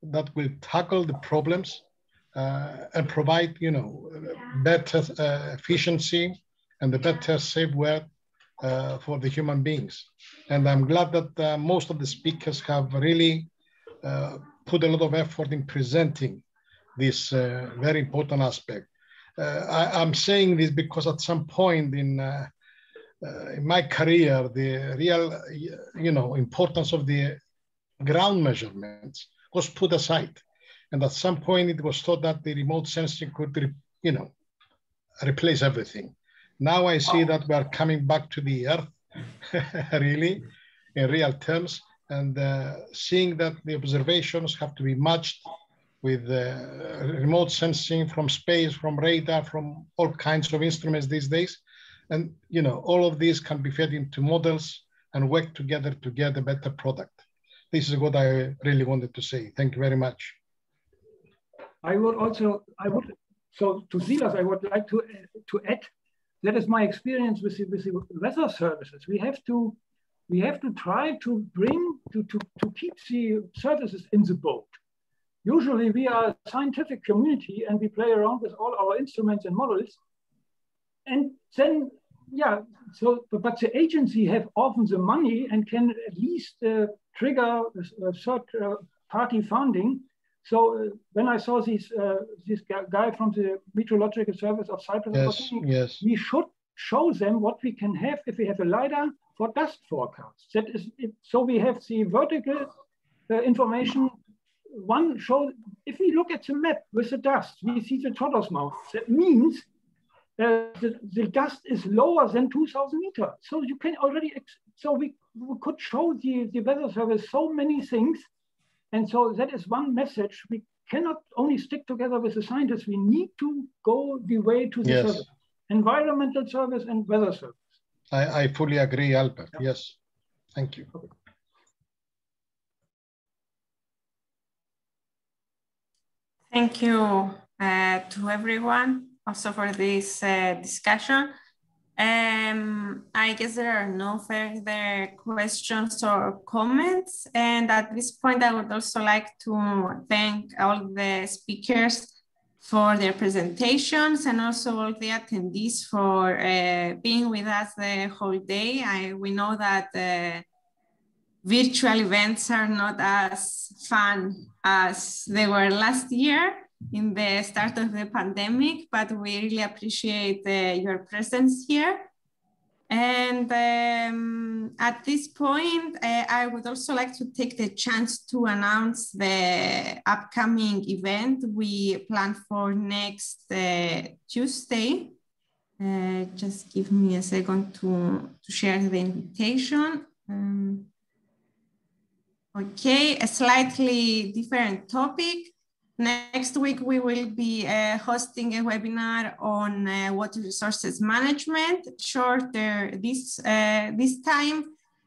that will tackle the problems uh, and provide, you know, better uh, efficiency and the better safe work uh, for the human beings. And I'm glad that most of the speakers have really put a lot of effort in presenting this very important aspect. I, am saying this because at some point in uh, in my career, the real, you know, importance of the ground measurements was put aside. And at some point, it was thought that the remote sensing could, you know, replace everything. Now I see that we are coming back to the earth, <laughs> really, in real terms, and uh, seeing that the observations have to be matched with uh, remote sensing from space, from radar, from all kinds of instruments these days. And, you know, all of these can be fed into models and work together to get a better product. This is what I really wanted to say. Thank you very much. I would also, I would, so to Silas, I would like to, to add, that is my experience with the, with the weather services. We have to, we have to try to bring, to, to, to keep the services in the boat. Usually we are a scientific community and we play around with all our instruments and models. And then, yeah, so, but the agency have often the money and can at least uh, trigger a third uh, party funding so uh, when I saw this uh, this guy from the meteorological service of Cyprus, yes, yes. we should show them what we can have if we have a lidar for dust forecasts. That is, it, so we have the vertical uh, information. One show if we look at the map with the dust, we see the turtle's mouth. That means uh, the, the, dust is lower than 2,000 meters. So you can already, so we, we could show the, the weather service so many things and so that is one message. We cannot only stick together with the scientists, we need to go the way to the yes. service, environmental service and weather service. I, I fully agree, Albert. Yeah. Yes. Thank you. Okay. Thank you uh, to everyone also for this uh, discussion. Um, I guess there are no further questions or comments. And at this point, I would also like to thank all the speakers for their presentations and also all the attendees for uh, being with us the whole day. I, we know that uh, virtual events are not as fun as they were last year, in the start of the pandemic, but we really appreciate uh, your presence here. And um, at this point, uh, I would also like to take the chance to announce the upcoming event we plan for next uh, Tuesday. Uh, just give me a second to, to share the invitation. Um, okay, a slightly different topic. Next week, we will be uh, hosting a webinar on uh, water resources management, shorter this, uh, this time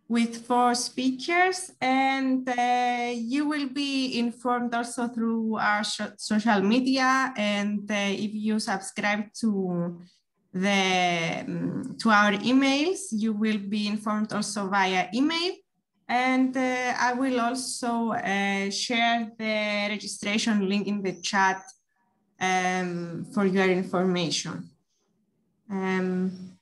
with four speakers. And uh, you will be informed also through our social media. And uh, if you subscribe to the um, to our emails, you will be informed also via email. And uh, I will also uh, share the registration link in the chat um, for your information. Um,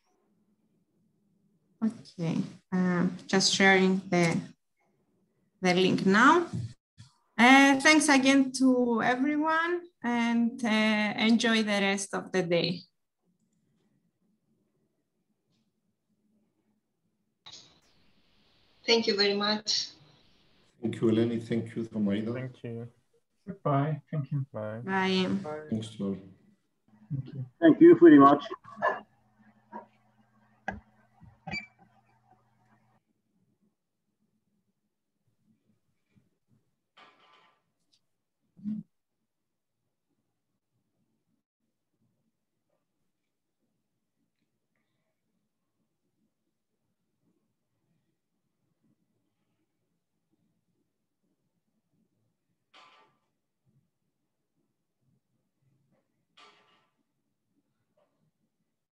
okay, um, just sharing the, the link now. Uh, thanks again to everyone and uh, enjoy the rest of the day. Thank you very much. Thank you, Eleni. Thank you, Thomaida. Thank you. Goodbye. Thank you. Bye. Bye. Thanks, Lord. Thank you. Thank you very much.